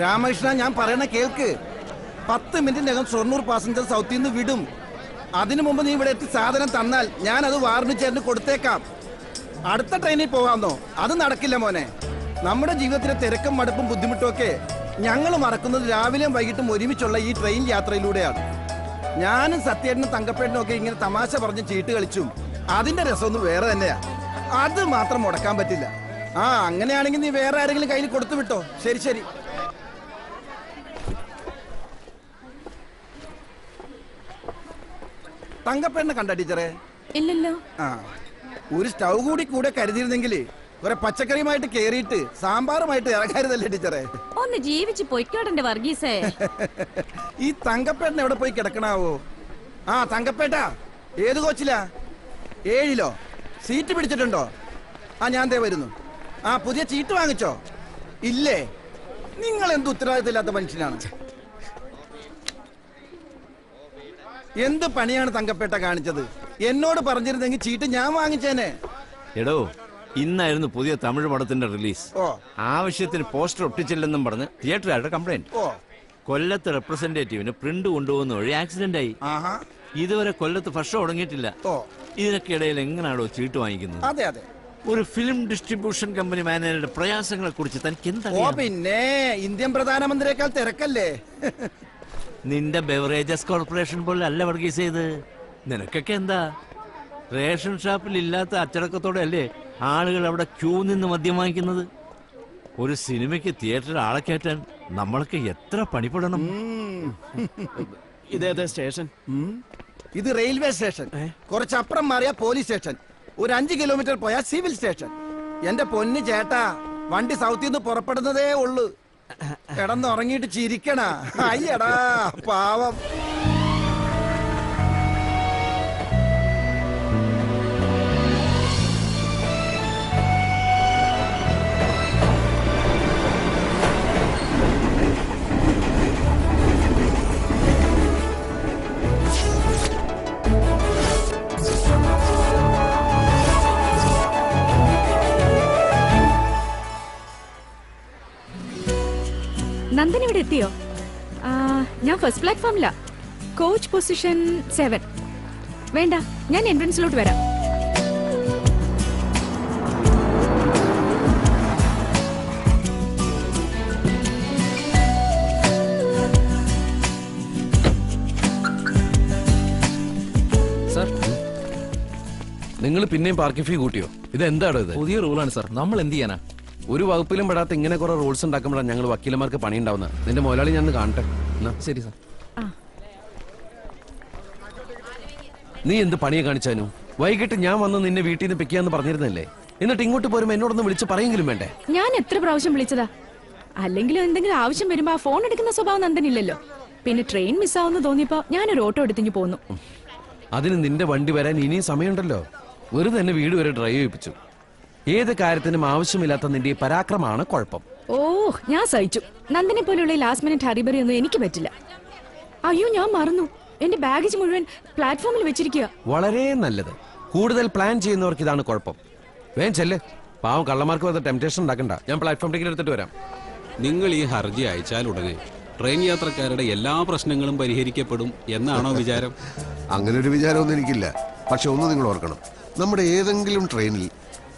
രാമകൃഷ്ണ ഞാൻ പറയണ കേൾക്ക്. പത്ത് മിനിറ്റിനകം ഷൊർണൂർ പാസഞ്ചർ സൗത്തിൽ നിന്ന് വിടും. അതിനു മുമ്പ് നീ ഇവിടെ എത്തി സാധനം തന്നാൽ ഞാൻ അത് വാർണിച്ചേരിന് കൊടുത്തേക്കാം. അടുത്ത ട്രെയിനിൽ പോകാമെന്നോ? അത് നടക്കില്ല മോനെ. നമ്മുടെ ജീവിതത്തിലെ തിരക്കും മടുപ്പും ബുദ്ധിമുട്ടും ഒക്കെ ഞങ്ങൾ മറക്കുന്നത് രാവിലെയും വൈകിട്ടും ഒരുമിച്ചുള്ള ഈ ട്രെയിൻ യാത്രയിലൂടെയാണ്. ഞാനും സത്യേട്ടനും തങ്കപ്പേട്ടനും ഒക്കെ ഇങ്ങനെ തമാശ പറഞ്ഞ് ചീട്ട് കളിച്ചും അതിന്റെ രസമൊന്നും വേറെ തന്നെയാ. അത് മാത്രം മുടക്കാൻ പറ്റില്ല. ആ അങ്ങനെയാണെങ്കിൽ നീ വേറെ ആരെങ്കിലും കയ്യിൽ കൊടുത്തു വിട്ടോ? ശരി ശരി. തങ്കപ്പെണ്ണ കണ്ട ടീച്ചറെ? ഇല്ലല്ലോ. ആ. ഒരു സ്റ്റൗ കൂടി കൂടെ കരുതിയിരുന്നെങ്കിൽ കുറെ പച്ചക്കറിയുമായിട്ട് കേറിയിട്ട് സാമ്പാറുമായിട്ട് ഇറങ്ങരുതല്ലേ ടീച്ചറെ? ഒന്ന് ജീവിച്ച് പൊയ്ക്കോട്ടെ വർഗീസേ. ഈ തങ്കപ്പേട്ടൻ എവിടെ പോയി കിടക്കണാവോ? ആ തങ്കപ്പേട്ട ഏത് കോച്ചിലാ? ഏഴിലോ? സീറ്റ് പിടിച്ചിട്ടുണ്ടോ? ആ ഞാൻ ദേ വരുന്നു. ആ പുതിയ ചീട്ട് വാങ്ങിച്ചോ? ഇല്ലേ? നിങ്ങൾ എന്ത് ഉത്തരവാദിത്തമില്ലാത്ത മനുഷ്യനാണ്? എന്ത് പണിയാണ് തങ്കപ്പേട്ട കാണിച്ചത്? എന്നോട് പറഞ്ഞിരുന്നെങ്കിൽ ചീട്ട് ഞാൻ വാങ്ങിച്ചേനെ. എടോ ഇന്നായിരുന്നു പുതിയ തമിഴ് പടത്തിന്റെ റിലീസ്. ആവശ്യത്തിന് പോസ്റ്റർ ഒട്ടിച്ചില്ലെന്നും പറഞ്ഞ് തിയേറ്ററുകാരുടെ കംപ്ലൈന്റ് കൊല്ലത്ത് റെപ്രസെന്റേറ്റീവിന് പ്രിന്റ് കൊണ്ടുപോകുന്ന വഴി ആക്സിഡന്റ് ആയി. ഇതുവരെ കൊല്ലത്ത് ഫ്രഷ് തുടങ്ങിയിട്ടില്ല. ഇതിനൊക്കെ ഇടയിൽ എങ്ങനെയാണോ ചീട്ട് വാങ്ങിക്കുന്നത്? അതെ അതെ. ഒരു ഫിലിം ഡിസ്ട്രിബ്യൂഷൻ കമ്പനി മാനേജറുടെ പ്രയാസങ്ങളെ കുറിച്ച് തനിക്ക് എന്താ പിന്നെ. ഇന്ത്യൻ പ്രധാനമന്ത്രിയേക്കാൾ തിരക്കല്ലേ? നിന്റെ ബെവറേജസ് കോർപ്പറേഷൻ പോലെ അല്ല വർഗീസ് ചെയ്ത്. നിനക്കൊക്കെ എന്താ? റേഷൻ ഷാപ്പിൽ ഇല്ലാത്ത അച്ചടക്കത്തോടെ അല്ലേ ആളുകൾ അവിടെ ക്യൂ നിന്ന് മദ്യം വാങ്ങിക്കുന്നത്? ഒരു സിനിമയ്ക്ക് തിയേറ്ററിൽ ആളെ കയറ്റാൻ നമ്മൾക്ക് എത്ര പണിപ്പെടണം ഇതേതേ സ്റ്റേഷൻ. ഇത് റെയിൽവേ സ്റ്റേഷൻ. കുറച്ചപ്പുറം മാറിയ പോലീസ് സ്റ്റേഷൻ. ഒരു അഞ്ച് കിലോമീറ്റർ പോയാൽ സിവിൽ സ്റ്റേഷൻ. എന്റെ പൊന്ന് ചേട്ടാ വണ്ടി സൗത്തിൽ നിന്ന് പുറപ്പെടുന്നതേ ഉള്ളു. കിടന്നുറങ്ങിയിട്ട് ചിരിക്കണ. അയ്യടാ പാവം. എത്തിയോ? ഞാൻ ഫസ്റ്റ് പ്ലാറ്റ്ഫോമിലാ കോച്ച് പൊസിഷൻ സെവൻ വേണ്ട ഞാൻ എൻട്രൻസിലോട്ട് വരാം. സാർ നിങ്ങൾ പിന്നെയും പാർക്കിംഗ് ഫീ കൂട്ടിയോ? ഇത് എന്താണ് ഇത്? പുതിയ റൂളാണ് സാർ നമ്മൾ എന്ത് ചെയ്യാനാ? ഒരു വകുപ്പിലും പെടാത്ത ഇങ്ങനെ കുറെ റൂൾസ് ഉണ്ടാക്കുമ്പോഴാണ് ഞങ്ങൾ വക്കീലന്മാർക്ക് പണി ഉണ്ടാവുന്നത് നിന്റെ മുതലാളി ഞാൻ കാണട്ടെ. എന്നാ. ശരി സാർ. നീ എന്ത് പണിയെ കാണിച്ചാനു വൈകിട്ട് ഞാൻ വന്ന് നിന്നെ വീട്ടിൽ നിന്ന് പിക്കാന്ന് പറഞ്ഞിരുന്നില്ലേ? എന്നിട്ട് ഇങ്ങോട്ട് പോരുമ്പോ എന്നോടൊന്ന് വിളിച്ച് പറയെങ്കിലും വേണ്ടേ? ഞാൻ എത്ര പ്രാവശ്യം വിളിച്ചതാ? അല്ലെങ്കിലും എന്തെങ്കിലും ആവശ്യം വരുമ്പോ ആ ഫോൺ എടുക്കുന്ന സ്വഭാവം നന്ദനില്ലല്ലോ. പിന്നെ ട്രെയിൻ മിസ്സാവുന്ന തോന്നിയപ്പോ ഞാനൊരു ഓട്ടോ എടുത്തിങ്ങി പോന്നു. അതിന് നിന്റെ വണ്ടി വരാൻ ഇനിയും സമയമുണ്ടല്ലോ. വെറുതെ എന്നെ വീട് വരെ ഡ്രൈവ് ചെയ്യിപ്പിച്ചു. ഏത് കാര്യത്തിനും ആവശ്യമില്ലാത്ത നിന്റെ പരാക്രമാണ് പരാക്രമമാണ് കുഴപ്പം. ഓ ഞാൻ സഹിച്ചു. നന്ദനെ പോലെയുള്ള ലാസ്റ്റ് മിനിറ്റ് ഹറിബറി ഒന്നും എനിക്ക് പറ്റില്ല. അയ്യോ ഞാൻ മറന്നു. എന്റെ ബാഗേജ് മുഴുവൻ പ്ലാറ്റ്ഫോമിൽ വെച്ചിരിക്കുക വളരെ നല്ലത്. കൂടുതൽ പ്ലാൻ ചെയ്യുന്നവർക്ക് ഇതാണ് കുഴപ്പം. വേഗം ചെല്ല്. പാവം കള്ളമാർക്ക് വന്ന ടെംപ്റ്റേഷൻ ഉണ്ടാക്കണ്ട. ഞാൻ പ്ലാറ്റ്ഫോം ടിക്കറ്റ് എടുത്തിട്ട് വരാം. നിങ്ങൾ ഈ ഹർജി അയച്ചാൽ ഉടനെ ട്രെയിൻ യാത്രക്കാരുടെ എല്ലാ പ്രശ്നങ്ങളും പരിഹരിക്കപ്പെടും എന്നാണോ വിചാരം? അങ്ങനെ ഒരു വിചാരമൊന്നും എനിക്കില്ല. പക്ഷെ ഒന്ന് നിങ്ങൾ ഓർക്കണം. നമ്മുടെ ഏതെങ്കിലും ട്രെയിനിൽ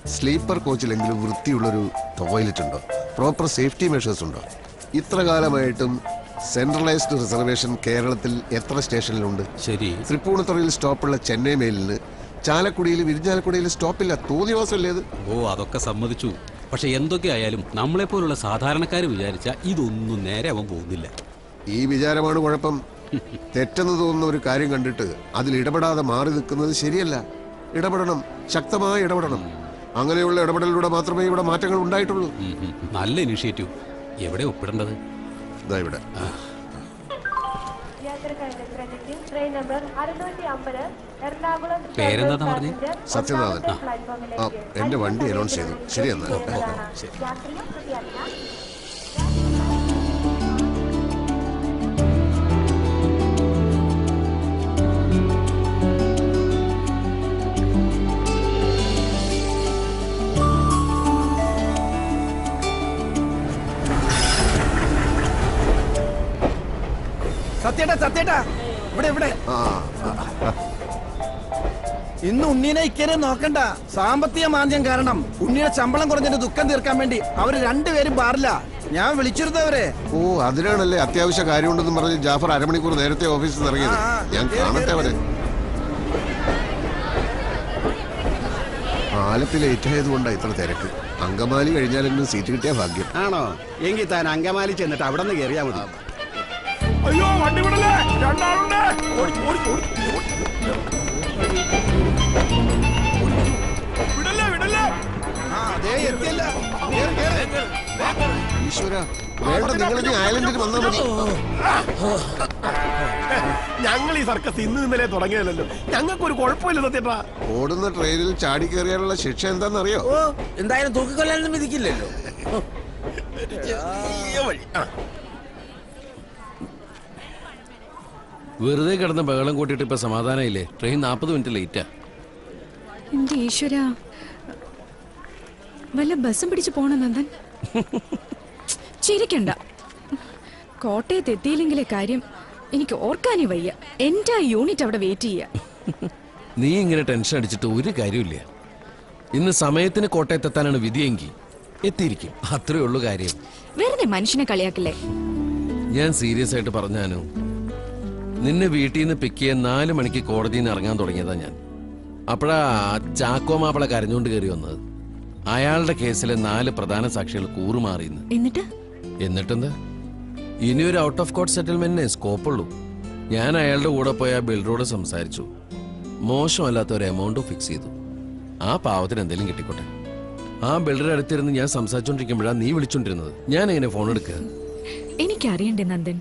സ്ലീപ്പർ കോച്ചിലെങ്കിലും വൃത്തിയുള്ളൊരു ടോയ്ലറ്റ് ഉണ്ടോ പ്രോപ്പർ സേഫ്റ്റി മെഷേഴ്സ് ഉണ്ടോ ഇത്ര കാലമായിട്ടും സെൻട്രലൈസ്ഡ് റിസർവേഷൻ കേരളത്തിൽ എത്ര സ്റ്റേഷനിലുണ്ട്? ശരി. തൃപ്പൂണിത്തുറയിൽ സ്റ്റോപ്പുള്ള ചെന്നൈ മെയിലിന് ചാലക്കുടിയിൽ വിരിഞ്ഞാലക്കുടിയിൽ സ്റ്റോപ്പില്ല. തോന്നിവാസമല്ലേ അത് ഓ അതൊക്കെ സമ്മതിച്ചു. പക്ഷെ എന്തൊക്കെയായാലും നമ്മളെ പോലുള്ള സാധാരണക്കാർ വിചാരിച്ച ഇതൊന്നും നേരെ അവൻ പോകുന്നില്ല. ഈ വിചാരമാണ് കുഴപ്പം. തെറ്റെന്ന് തോന്നുന്ന ഒരു കാര്യം കണ്ടിട്ട് അതിൽ ഇടപെടാതെ മാറി നിൽക്കുന്നത് ശരിയല്ല. ഇടപെടണം. ശക്തമായി ഇടപെടണം. അങ്ങനെയുള്ള ഇടപെടലിലൂടെ മാത്രമേ ഇവിടെ മാറ്റങ്ങൾ ഉണ്ടായിട്ടുള്ളൂ. നല്ല ഇനിഷ്യേറ്റീവ്. എവിടെ ഒപ്പിടേണ്ടത്? ഇതാ ഇവിടെ. പേരെന്താ പറഞ്ഞേ? സത്യനാഥൻ. എന്റെ വണ്ടി അനൗൺസ് ചെയ്തു. ശരി. സത്യേട്ടാ സത്യേട്ടാ. ഇവിടെ ഇവിടെ. ഇന്ന് ഉണ്ണീനെ ഇക്കരെ നോക്കണ്ട. സാമ്പത്തിക മാന്ദ്യം കാരണം ഉണ്ണിയുടെ ശമ്പളം കുറഞ്ഞതിന്റെ ദുഃഖം തീർക്കാൻ വേണ്ടി അവർ രണ്ടുപേരും പാറില്ല ഞാൻ വിളിച്ചിരുന്നവരെ ഓ അതിനാണല്ലേ അത്യാവശ്യ കാര്യമുണ്ടെന്ന് പറഞ്ഞ് ജാഫർ അരമണിക്കൂർ നേരത്തെ ഓഫീസിൽ ഇറങ്ങിയത്. ഞാൻ കാണട്ടെ അവരെ ആലപ്പി ലേറ്റ് ആയതുകൊണ്ടാണ് ഇത്ര തിരക്ക്. അങ്കമാലി കഴിഞ്ഞാലെങ്കിലും സീറ്റ് കിട്ടിയ ഭാഗ്യം. ആണോ? എങ്കിൽ താൻ അങ്കമാലി ചെന്നിട്ട് അവിടെ നിന്ന് കയറിയാ മതി. അയ്യോ വണ്ടി വിടല്ലേ രണ്ടാളുണ്ട്. ഓടി, ഓടി, ഓടി. വിടല്ലേ, വിടല്ലേ. ആ, ദേ എത്തിയല്ലോ. കേറ്, കേറ്. ഈശ്വര വേണ്ട നിങ്ങൾ ഇനി ഐലൻഡിൽ വന്നാൽ മതി. ഞങ്ങൾ ഈ സർക്കസ് ഇന്ന് ഇന്നലെ തുടങ്ങിയതല്ലോ ഞങ്ങൾക്ക് ഒരു കുഴപ്പമില്ല സത്യപ്പാ ഓടുന്ന ട്രെയിനിൽ ചാടി കയറിയാനുള്ള ശിക്ഷ എന്താണെന്നറിയോ? എന്തായാലും തൂക്കിക്കൊല്ലാനൊന്നും വിധിക്കില്ലല്ലോ. വെറുതെ കിടന്ന് ബഹളം കൂട്ടിയിട്ട് ഇപ്പൊ സമാധാനമില്ലേ? ട്രെയിൻ നാൽപ്പത് മിനിറ്റ് ലേറ്റാ. എന്റെ ഈശ്വര? വല്ല ബസ്സും പിടിച്ചു പോണ നന്ദൻ. ചിരിക്കണ്ട. കോട്ടയത്ത് എത്തിയില്ലെങ്കിലെ കാര്യം എനിക്ക് ഓർക്കാനേ വയ്യ. എന്റെ യൂണിറ്റ് അവിടെ വെയിറ്റ് ചെയ്യാ. നീ ഇങ്ങനെ ടെൻഷൻ അടിച്ചിട്ട് ഒരു കാര്യമില്ല ഇന്ന് സമയത്തിന് കോട്ടയത്തെത്താനാണ് വിധിയെങ്കിൽ എത്തിയിരിക്കും. അത്രേ ഉള്ളൂ കാര്യം. വെറുതെ മനുഷ്യനെ കളിയാക്കില്ലേ? ഞാൻ സീരിയസ് ആയിട്ട് പറഞ്ഞാനു? നിന്നെ വീട്ടിൽ നിന്ന് പിക്ക് ചെയ്യാൻ നാല് മണിക്ക് കോടതിയിൽ നിന്ന് ഇറങ്ങാൻ തുടങ്ങിയതാ ഞാൻ. അപ്പോഴാ ചാക്കോ മാപ്പിള കരഞ്ഞുകൊണ്ട് കയറി വന്നത്. അയാളുടെ കേസിലെ നാല് പ്രധാന സാക്ഷികൾ കൂറുമാറിയെന്ന്. എന്നിട്ട്? ഇനി ഒരു ഔട്ട് ഓഫ് കോർട്ട് സെറ്റിൽമെന്റിനെ സ്കോപ്പുള്ളൂ ഞാൻ അയാളുടെ കൂടെ പോയ ആ ബിൽഡറോട് സംസാരിച്ചു. മോശമല്ലാത്ത ഒരു എമൗണ്ട് ഫിക്സ് ചെയ്തു. ആ പാവത്തിന് എന്തെങ്കിലും കിട്ടിക്കോട്ടെ. ആ ബിൽഡറെ അടുത്തിരുന്ന് ഞാൻ സംസാരിച്ചോണ്ടിരിക്കുമ്പോഴാണ് നീ വിളിച്ചോണ്ടിരുന്നത്. ഞാൻ എങ്ങനെ ഫോൺ എടുക്കുക എനിക്കറിയണ്ടേ നന്ദൻ.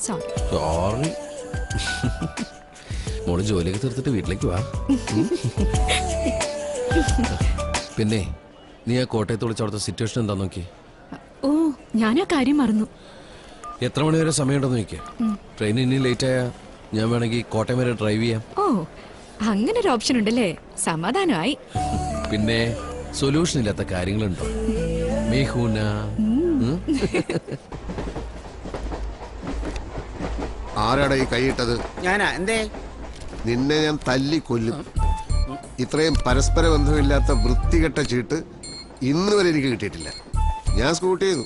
സോറി സോറി മോൾ ജോലിയൊക്കെ തീർത്തിട്ട് വീട്ടിലേക്ക് വാ. പിന്നെ നീ ആ കോട്ടയത്ത് വിളിച്ച അവിടുത്തെ സിറ്റുവേഷൻ എന്താ നോക്കി? ഓ ഞാൻ ആ കാര്യം മറന്നു. എത്ര മണി വരെ സമയമുണ്ടെന്ന് നോക്കിയാ? ട്രെയിൻ ഇനി ലേറ്റ് ആയാ ഞാൻ വേണമെങ്കിൽ കോട്ടയം വരെ ഡ്രൈവ് ചെയ്യാം. ഓ അങ്ങനെ ഒരു ഓപ്ഷൻ ഉണ്ടല്ലേ? സമാധാനമായി. പിന്നെ സൊല്യൂഷൻ ഇല്ലാത്ത കാര്യങ്ങളുണ്ടോ? മേഹൂന? ആരാടാ ഈ കൈയിട്ടത്? ഞാനാ എന്തേ? നിന്നെ ഞാൻ തല്ലി കൊല്ലും. ഇത്രയും പരസ്പര ബന്ധമില്ലാത്ത വൃത്തികെട്ട ചീട്ട് ഇന്ന് വരെ എനിക്ക് കിട്ടിയിട്ടില്ല. ഞാൻ സ്കൂട്ട് ചെയ്തു.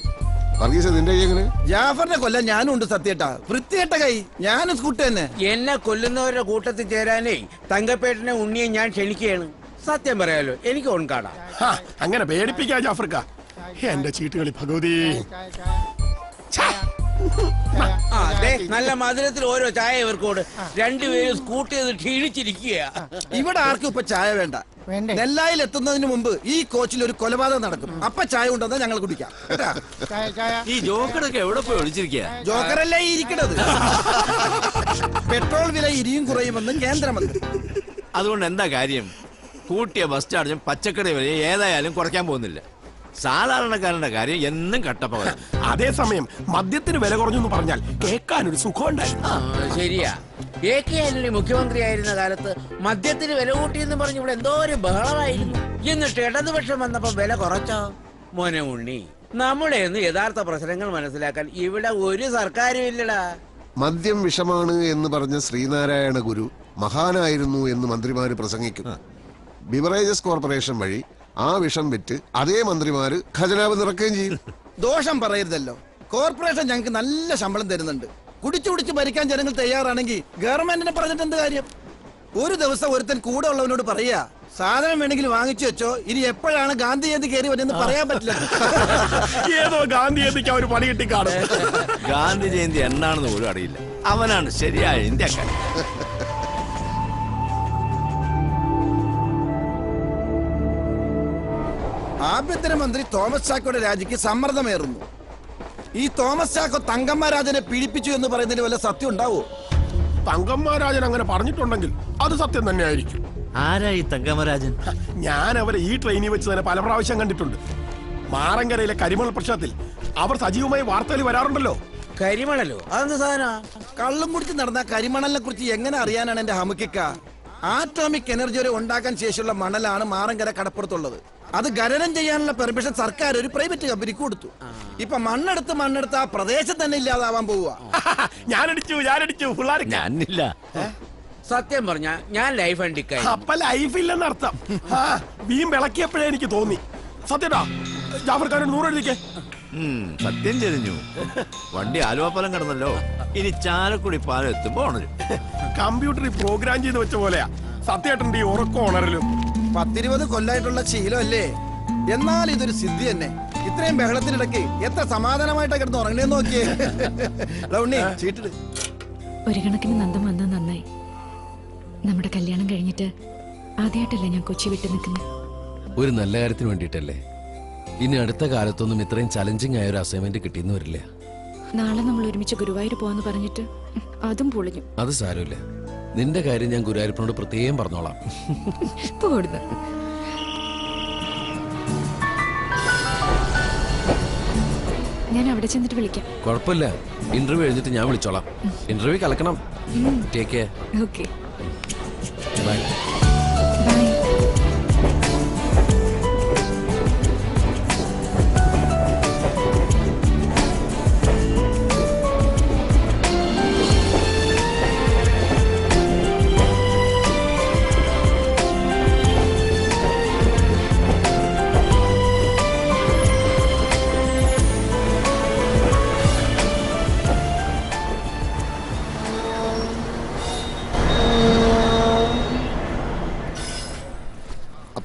വർഗീസ് നിന്റെ കൈ എങ്ങനെ? ജാഫറിനെ കൊല്ലാൻ ഞാനും ഉണ്ട് സത്യേട്ടാ. വൃത്തികെട്ട കൈ. ഞാനും സ്കൂട്ട് തന്നെ. എന്നെ കൊല്ലുന്നവരുടെ കൂട്ടത്തിൽ ചേരാനേ തങ്കപ്പേട്ടനെ ഉണ്ണിയെ ഞാൻ ക്ഷണിക്കുകയാണ്. സത്യം പറയാലോ എനിക്ക് ഓൺകാടാ. അങ്ങനെ പേടിപ്പിക്കാ ജാഫർക്ക. എന്റെ ചീട്ടുകളി ഭഗവതി. അതെ നല്ല മധുരത്തിൽ ഓരോ ചായ ഇവർക്കോട്. രണ്ടുപേരും സ്കൂട്ടി ക്ഷീണിച്ചിരിക്കുക ഇവിടെ ആർക്കും ഇപ്പൊ ചായ വേണ്ട. നെല്ലായിൽ എത്തുന്നതിന് മുമ്പ് ഈ കോച്ചിൽ ഒരു കൊലപാതകം നടക്കും. അപ്പൊ ചായ ഉണ്ടെന്ന് ഞങ്ങൾ കുടിക്കാം. കേട്ടാ? ഈ ജോക്കറൊക്കെ എവിടെ പോയി ഒളിച്ചിരിക്കുക ജോക്കറല്ലേ ഇരിക്കണത്? പെട്രോൾ വില ഇരിയും കുറയുമെന്നും കേന്ദ്രമന്ത്രി. അതുകൊണ്ട് എന്താ കാര്യം? കൂട്ടിയ ബസ് ചാർജും പച്ചക്കറി വിലയും ഏതായാലും കുറയ്ക്കാൻ പോകുന്നില്ല. സാധാരണക്കാരന്റെ കാര്യം എന്നും കട്ടപ്പ അതേസമയം മദ്യത്തിന് വില കുറഞ്ഞു എന്ന് പറഞ്ഞാൽ കേൾക്കാൻ ഒരു സുഖം ഉണ്ടായിരുന്നു ശരിയാ. എ കെ ആന്റണി മുഖ്യമന്ത്രി ആയിരുന്ന കാലത്ത് മദ്യത്തിന് വില കൂട്ടിയെന്ന് പറഞ്ഞു ഇവിടെ എന്തോ ഒരു ബഹളമായിരുന്നു. എന്നിട്ട് ഇടതുപക്ഷം വന്നപ്പോ വില കുറച്ചോ? മോനെ ഉണ്ണി നമ്മുടെ ഒന്ന് യഥാർത്ഥ പ്രശ്നങ്ങൾ മനസ്സിലാക്കാൻ ഇവിടെ ഒരു സർക്കാരും ഇല്ലടാ. മദ്യം വിഷമാണ് എന്ന് പറഞ്ഞ ശ്രീനാരായണ ഗുരു മഹാനായിരുന്നു എന്ന് മന്ത്രിമാര് പ്രസംഗിക്കും ബിവറേജസ് കോർപ്പറേഷൻ വഴി ആ വിഷം വിറ്റ് അതേ മന്ത്രിമാര് ഖജനാവ് നിറക്കുകയും ചെയ്യും. ദോഷം പറയരുതല്ലോ. കോർപ്പറേഷൻ ഞങ്ങൾക്ക് നല്ല ശമ്പളം തരുന്നുണ്ട്. കുടിച്ചു കുടിച്ച് ഭരിക്കാൻ ജനങ്ങൾ തയ്യാറാണെങ്കിൽ ഗവൺമെന്റിനെ പറഞ്ഞിട്ട് എന്ത് കാര്യം? ഒരു ദിവസം ഒരുത്തൻ കൂടെ ഉള്ളവനോട് പറയാ സാധനം വേണമെങ്കിൽ വാങ്ങിച്ചു വെച്ചോ. ഇനി എപ്പോഴാണ് ഗാന്ധി ജയന്തി കയറി വരുന്നത് പറയാൻ പറ്റില്ല. ഏതോ ഗാന്ധി ജയന്തിക്ക് അവർ പണി കിട്ടി കാണും ഗാന്ധി ജയന്തി എന്നാണെന്ന് പോലും അറിയില്ല. അവനാണ് ശരിയായ ഇന്ത്യക്കാരൻ. ആഭ്യന്തരമന്ത്രി തോമസ് ചാക്കോയുടെ രാജിക്ക് സമ്മർദ്ദമേറുന്നു. ഈ തോമസ് ചാക്കോ തങ്കമ്മരാജനെ പീഡിപ്പിച്ചു എന്ന് പറയുന്നതിന് വല്ല സത്യം ഉണ്ടാവോ? തങ്കമ്മരാജൻ അങ്ങനെ പറഞ്ഞിട്ടുണ്ടെങ്കിൽ അത് സത്യം തന്നെയായിരിക്കും. ആരായി തങ്കമ്മരാജൻ ഞാൻ അവരെ ഈ ട്രെയിനിൽ വെച്ച് തന്നെ പല പ്രാവശ്യം കണ്ടിട്ടുണ്ട്. മാറങ്കരയിലെ കരിമണൽ പ്രശ്നത്തിൽ അവർ സജീവമായി വാർത്തയിൽ വരാറുണ്ടല്ലോ. കരിമണലോ? അതെന്ത് സാധന? കള്ളും കുടിച്ച് നടന്ന കരിമണലിനെ കുറിച്ച് എങ്ങനെ അറിയാനാണ് എന്റെ ഹമുക്കിക്ക? ആറ്റോമിക് എനർജി വരെ ഉണ്ടാക്കാൻ ശേഷിയുള്ള മണലാണ് മാറങ്കര കടപ്പുറത്തുള്ളത്. അത് ഖനനം ചെയ്യാനുള്ള പെർമിഷൻ സർക്കാർ ഒരു പ്രൈവറ്റ് കമ്പനിക്ക് കൊടുത്തു. ഇപ്പൊ മണ്ണെടുത്ത് മണ്ണെടുത്ത് ആ പ്രദേശം തന്നെ ഇല്ലാതാവാൻ പോവുക. ഞാനടിച്ചു ഞാനടിച്ചു പിള്ളേർക്ക്. ഞാനില്ല. സത്യം പറഞ്ഞ ഞാൻ ലൈഫ് അണ്ടിക്കായി അപ്പൊ ലൈഫ് ഇല്ലെന്നർത്ഥം അർത്ഥം. വീം വിളക്കിയപ്പോഴേ എനിക്ക് തോന്നി. സത്യടാ ജാഫർക്കാരൻ നൂറ് എഴുതിക്കേ. സത്യം ചെരിഞ്ഞു. വണ്ടി ആലുവാപ്പാലം കിടന്നല്ലോ. ഇനി ചാലക്കുടി പാലം എത്തുമ്പോ ഉണരും കമ്പ്യൂട്ടറിൽ പ്രോഗ്രാം ചെയ്ത് വെച്ച പോലെയാ. സത്യേട്ടന്റെ ഈ ഉറക്കം ഉണരലും. പത്തിരുപത് കൊല്ലായിട്ടുള്ള ശീലമല്ലേ? എന്നാൽ ഇതൊരു സിദ്ധി തന്നെ. ഇത്രയും ബഹളത്തിനിടയ്ക്ക് എത്ര സമാധാനമായിട്ട് കിടന്ന് ഉറങ്ങണേ നോക്കിയേ. ഉണ്ണി ചീട്ടിട്. ഒരു കണക്കിന് നന്ദം വന്നത് നന്നായി. നമ്മുടെ കല്യാണം കഴിഞ്ഞിട്ട് ആദ്യമായിട്ടല്ലേ ഞാൻ കൊച്ചി വിട്ടു നിൽക്കുന്നത് ഒരു നല്ല കാര്യത്തിന് വേണ്ടിയിട്ടല്ലേ? ഇനി അടുത്ത കാലത്തൊന്നും ഇത്രയും ചലഞ്ചിങ് ആയ ഒരു അസൈൻമെന്റ് കിട്ടിയെന്ന് വരില്ല. നാളെ നമ്മൾ ഒരുമിച്ച് ഗുരുവായൂർ പോവാന്ന് പറഞ്ഞിട്ട് അതും പൊളിഞ്ഞു. അത് സാരമില്ല. നിന്റെ കാര്യം ഞാൻ ഗുരുവായൂരപ്പനോട് പ്രത്യേകം പറഞ്ഞോളാം. പോടുന്നു ഞാൻ അവിടെ ചെന്നിട്ട് വിളിക്കാം. കുഴപ്പമില്ല. ഇന്റർവ്യൂ എഴുതിട്ട് ഞാൻ വിളിച്ചോളാം. Interview കലക്കണം. Take care okay bye bye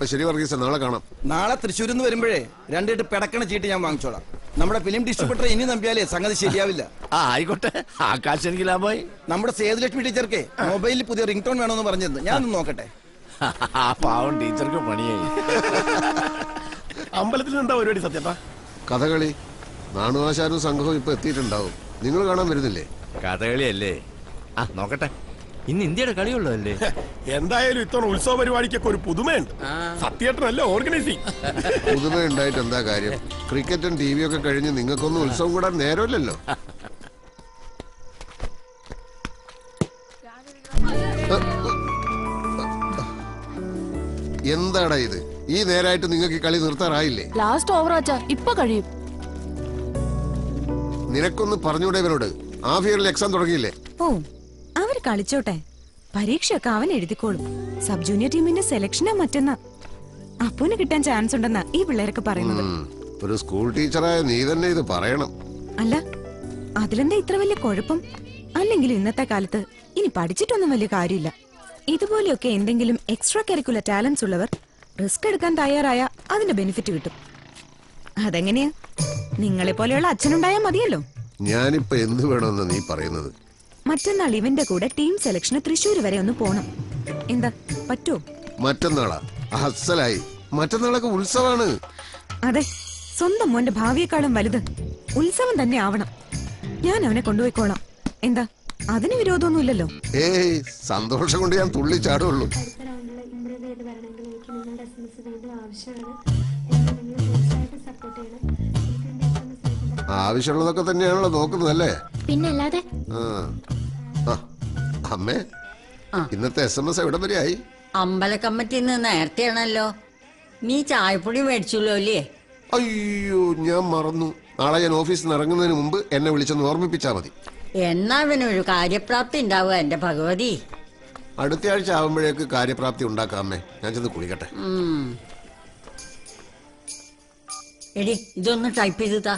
ശരി വർഗീസ് നാളെ കാണാം. നാളെ തൃശ്ശൂരിൽ നിന്ന് വരുമ്പോഴേ രണ്ടിട്ട് പിടക്കണ ചീട്ട് ഞാൻ വാങ്ങിച്ചോളാം. നമ്മുടെ ഫിലിം ഡിസ്ട്രിബ്യൂട്ടർ ഇനി നമ്പിയാലേ സംഗതി ശരിയാവില്ല. ആ ആയിക്കോട്ടെ. ആകാശ് എനിക്ക് ലാഭമായി നമ്മുടെ സേതുലക്ഷ്മി ടീച്ചർക്ക് മൊബൈലിൽ പുതിയ റിംഗ് ടോൺ വേണമെന്ന് പറഞ്ഞിരുന്നു ഞാനൊന്ന് നോക്കട്ടെ. ആ പാവം ടീച്ചർക്ക് പണിയായി. അമ്പലത്തിൽ എന്താ പരിപാടി സത്യപ്പ കഥകളി. നാണുവാശാനും സംഘവും ഇപ്പൊ എത്തിയിട്ടുണ്ടാവും. നിങ്ങൾ കാണാൻ വരുന്നില്ലേ? കഥകളിയല്ലേ? ആ നോക്കട്ടെ. ഇന്ന് ഇന്ത്യയുടെ കളിയുള്ളതല്ലേ? എന്തായാലും ഇത്തവണ ഉത്സവ പരിപാടിക്കൊക്കെ ഒരു പുതുമയുണ്ട്. സത്യേട്ടനല്ലേ ഓർഗനൈസിങ്. പുതുമ ഉണ്ടായിട്ട് എന്താ കാര്യം? ക്രിക്കറ്റും ടി വി ഒക്കെ കഴിഞ്ഞ് നിങ്ങൾക്കൊന്നും ഉത്സവം കൂടാൻ നേരമില്ലല്ലോ. എന്താടാ ഇത്? ഈ നേരായിട്ട് നിങ്ങൾക്ക് ഈ കളി നിർത്താറായില്ലേ? Last over ആച്ചാ. ഇപ്പൊ കഴിയും. നിനക്കൊന്ന് പറഞ്ഞൂടെ ഇവരോട് ഹാഫ് ഇയറിൽ എക്സാം തുടങ്ങിയില്ലേ? ഓ. അവർ കളിച്ചോട്ടെ. പരീക്ഷയൊക്കെ അവൻ എഴുതിക്കോളും. സബ് ജൂനിയർ ടീമിന്റെ സെലക്ഷനാ മറ്റന്നാ. അപ്പൂന് കിട്ടാൻ ചാൻസ് ഉണ്ടെന്നാ ഈ പിള്ളേരൊക്കെ പറയുന്നത്. ഒരു സ്കൂൾ ടീച്ചറായ നീ തന്നെ ഇത് പറയണം. അല്ല അതിലെന്താ ഇത്ര വലിയ കുഴപ്പം? അല്ലെങ്കിൽ ഇന്നത്തെ കാലത്ത് ഇനി പഠിച്ചിട്ടൊന്നും വലിയ കാര്യമില്ല. ഇതുപോലെയൊക്കെ എന്തെങ്കിലും എക്സ്ട്രാ കരിക്കുലർ ടാലൻസ് ഉള്ളവർ റിസ്ക് എടുക്കാൻ തയ്യാറായ അതിന്റെ ബെനിഫിറ്റ് കിട്ടും. അതെങ്ങനെയാ? നിങ്ങളെ പോലെയുള്ള അച്ഛനുണ്ടായാൽ മതിയല്ലോ. ഞാനിപ്പോ എന്ത് വേണമെന്ന് നീ പറയുന്നത്? മറ്റന്നാൾ ഇവന്റെ കൂടെ ടീം സെലക്ഷന് തൃശ്ശൂർ വരെ ഒന്ന് പോണം. എന്താ പറ്റോ? മറ്റന്നാളാ? അസലായി. മറ്റന്നാളൊക്കെ ഉത്സവാണ്. അതെ സ്വന്തം മോന്റെ ഭാവിയെക്കാളും വലുത് ഉത്സവം തന്നെ ആവണം. ഞാൻ അവനെ കൊണ്ടുപോയിക്കോളാം. എന്താ അതിന് വിരോധമൊന്നുമില്ലല്ലോ? ഏയ് സന്തോഷം കൊണ്ട് ഞാൻ തുള്ളി ചാടുള്ളൂ. ആവശ്യമുള്ളതൊക്കെ തന്നെയാണല്ലോ നോക്കുന്നതല്ലേ? പിന്നല്ലാതെ പിന്നെ ആ, അമ്മേ ഇന്നത്തെ എസ് എം എസ് എവിടെ വരെ ആയി അമ്പല കമ്മിറ്റിയിൽ നിന്ന് നേരത്തെയാണല്ലോ. നീ ചായപ്പൊടി മേടിച്ചല്ലോ അല്ലേ? അയ്യോ ഞാൻ മറന്നു. നാളെ ഞാൻ ഓഫീസിൽ നിന്ന് ഇറങ്ങുന്നതിന് മുമ്പ് എന്നെ വിളിച്ചൊന്ന് ഓർമ്മിപ്പിച്ചാ മതി. എന്നാ പിന്നെ ഒരു കാര്യപ്രാപ്തി ഉണ്ടാവുക എന്റെ ഭഗവതി. അടുത്ത ആഴ്ച ആവുമ്പോഴേക്ക് കാര്യപ്രാപ്തി ഉണ്ടാക്കാമേ അമ്മേ. ഞാൻ ചെന്ന് കുളിക്കട്ടെ. ഉം. എടി ഇതൊന്ന് ടൈപ്പ് ചെയ്ത്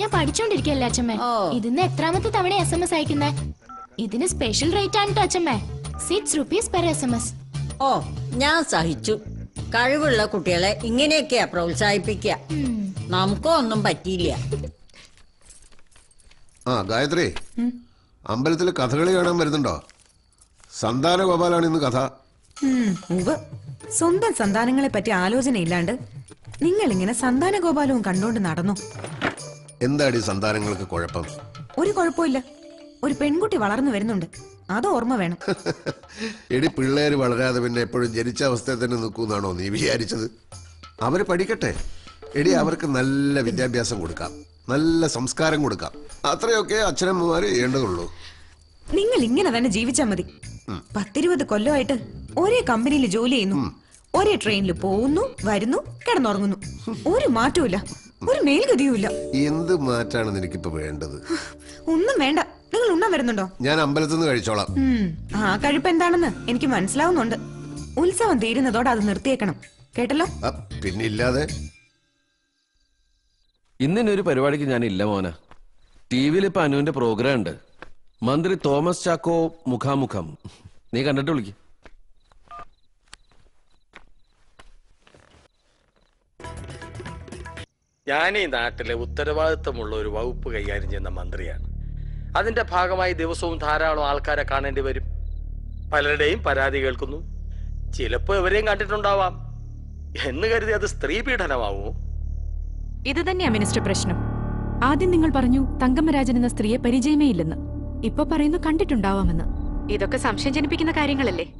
ഞാൻ പഠിച്ചോണ്ടിരിക്കല്ലേ അച്ഛമ്മേ. ഇതിന്ന് എത്രാമത്തെ തവണ എസ് എം എസ് അയക്കുന്നേ? ഇതിന് സ്പെഷ്യൽ റേറ്റ് ആണ് അച്ഛമ്മേ. Six rupees per S M S ഓ ഞാൻ സഹിച്ചു. കഴിവുള്ള കുട്ടികളെ ഇങ്ങനെയൊക്കെയാ പ്രോത്സാഹിപ്പിക്കുക നമുക്കോ ഒന്നും പറ്റിയില്ല. ആ ഗായത്രി. അമ്പലത്തിലെ കഥകളി കാണാൻ വരുന്നുണ്ടോ? സന്താന ഗോപാലാണ് ഇന്ന് കഥ. സ്വന്തം സന്താനങ്ങളെ പറ്റി ആലോചനയില്ലാണ്ട് നിങ്ങൾ ഇങ്ങനെ സന്താന ഗോപാലവും കണ്ടോണ്ട് നടന്നു. എന്താടി സന്താനങ്ങൾക്ക് കുഴപ്പം? ഒരു കുഴപ്പമില്ല ഒരു പെൺകുട്ടി വളർന്നു വരുന്നുണ്ട്. അത് ഓർമ്മ വേണം. എടി പിള്ളേര് വളരാതെ പിന്നെ എപ്പോഴും ജനിച്ച അവസ്ഥയിൽ തന്നെ നിൽക്കുന്നാണോ നീ വിചാരിച്ചത്? അവർ പഠിക്കട്ടെ. എടി അവർക്ക് നല്ല വിദ്യാഭ്യാസം കൊടുക്കാം. നല്ല സംസ്കാരം കൊടുക്കാം. അത്രയൊക്കെ അച്ഛനമ്മമാര് ചെയ്യേണ്ടതുള്ളൂ. നിങ്ങൾ ഇങ്ങനെ തന്നെ ജീവിച്ചാ മതി. പത്തിരുപത് കൊല്ലമായിട്ട് ഒരേ കമ്പനിയിൽ ജോലി ചെയ്യുന്നു. ഒരേ ട്രെയിനിൽ പോകുന്നു വരുന്നു കിടന്നുറങ്ങുന്നു. ഒരു മാറ്റവും ഒരു മേൽഗതിയുമില്ല. എന്ത് മാറ്റാണ് നിനക്കിപ്പോ വേണ്ടത്? ഒന്നും വേണ്ട. നിങ്ങൾ ഉണ്ണാൻ വരുന്നുണ്ടോ? ഞാൻ അമ്പലത്തിൽ നിന്ന് കഴിച്ചോളാം. ആ കഴിപ്പ് എന്താണെന്ന് എനിക്ക് മനസ്സിലാവുന്നുണ്ട്. ഉത്സവം തീരുന്നതോടെ അത് നിർത്തിയേക്കണം. കേട്ടല്ലോ? പിന്നെ ഇല്ലാതെ? ഇന്നിനൊരു പരിപാടിക്ക് ഞാൻ ഇല്ല മോന. ടി വിയിൽ ഇപ്പൊ അനുവിന്റെ പ്രോഗ്രാം ഉണ്ട്. മന്ത്രി തോമസ് ചാക്കോ മുഖാമുഖം. നീ കണ്ടിട്ട് വിളിക്ക്. ഞാൻ ഈ നാട്ടിലെ ഉത്തരവാദിത്തമുള്ള ഒരു വകുപ്പ് കൈകാര്യം ചെയ്യുന്ന മന്ത്രിയാണ്. അതിന്റെ ഭാഗമായി ദിവസവും ധാരാളം ആൾക്കാരെ കാണേണ്ടി വരും. പലരുടെയും പരാതി കേൾക്കുന്നു. ചിലപ്പോൾ ഇവരെയും കണ്ടിട്ടുണ്ടാവാം. എന്ന് കരുതി അത് സ്ത്രീ പീഡനമാവുമോ ഇത് തന്നെയാ മിനിസ്റ്റർ പ്രശ്നം. ആദ്യം നിങ്ങൾ പറഞ്ഞു തങ്കമ്മരാജൻ എന്ന സ്ത്രീയെ പരിചയമേ ഇല്ലെന്ന്. ഇപ്പൊ പറയുന്നു കണ്ടിട്ടുണ്ടാവാമെന്ന്. ഇതൊക്കെ സംശയം ജനിപ്പിക്കുന്ന കാര്യങ്ങളല്ലേ?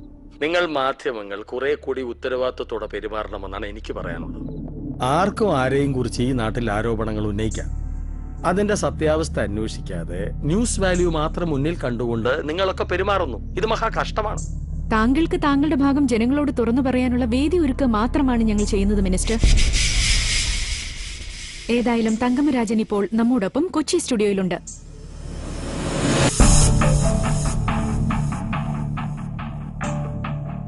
നിങ്ങൾ മാധ്യമങ്ങൾ കുറെ കൂടി ഉത്തരവാദിത്വത്തോടെ പെരുമാറണമെന്നാണ് എനിക്ക് പറയാനുള്ളത്. ആർക്കും ആരെയും കുറിച്ച് ഈ നാട്ടിൽ ആരോപണങ്ങൾ ഉന്നയിക്കാം. അതിന്റെ സത്യാവസ്ഥ അന്വേഷിക്കാതെ ന്യൂസ് വാല്യൂ മാത്രം മുന്നിൽ കണ്ടുകൊണ്ട് നിങ്ങളൊക്കെ പെരുമാറുന്നു. ഇത് മഹാ കഷ്ടമാണ്. താങ്കൾക്ക് താങ്കളുടെ ഭാഗം ജനങ്ങളോട് തുറന്നു പറയാനുള്ള വേദി ഒരുക്കുക മാത്രമാണ് ഞങ്ങൾ ചെയ്യുന്നത് മിനിസ്റ്റർ. ഏതായാലും തങ്കമരാജൻ ഇപ്പോൾ നമ്മോടൊപ്പം കൊച്ചി സ്റ്റുഡിയോയിലുണ്ട്.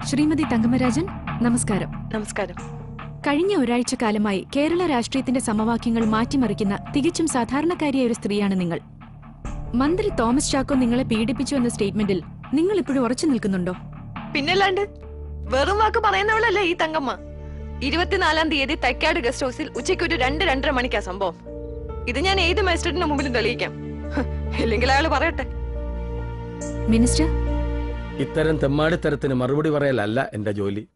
ശ്രീമതി തങ്കമരാജൻ നമസ്കാരം. നമസ്കാരം. കഴിഞ്ഞ ഒരാഴ്ച കാലമായി കേരള രാഷ്ട്രീയത്തിന്റെ സമവാക്യങ്ങൾ മാറ്റിമറിക്കുന്ന തികച്ചും സാധാരണക്കാരിയായ ഒരു സ്ത്രീയാണ് നിങ്ങൾ. മന്ത്രി തോമസ് ചാക്കോ നിങ്ങളെ പീഡിപ്പിച്ചു എന്ന സ്റ്റേറ്റ്മെന്റിൽ നിങ്ങൾ ഇപ്പോഴും ഉറച്ചു നിൽക്കുന്നുണ്ടോ? പിന്നല്ലാണ്ട് വെറും വാക്ക് പറയുന്നവളല്ലേ ഈ തങ്കമ്മ. ഇരുപത്തിനാലാം തീയതി തൈക്കാട് ഗസ്റ്റ് ഹൗസിൽ ഉച്ചയ്ക്ക് ഒരു രണ്ട് രണ്ടര മണിക്കാ സംഭവം. ഇത് ഞാൻ ഏത് മജിസ്ട്രേറ്റിന് മുമ്പിലും തെളിയിക്കാം. അല്ലെങ്കിൽ ഇല്ലെങ്കിൽ അയാൾ പറയട്ടെ. മിനിസ്റ്റർ? ഇത്തരം തെമ്മാടിത്തരത്തിന് മറുപടി പറയലല്ല എന്റെ ജോലി.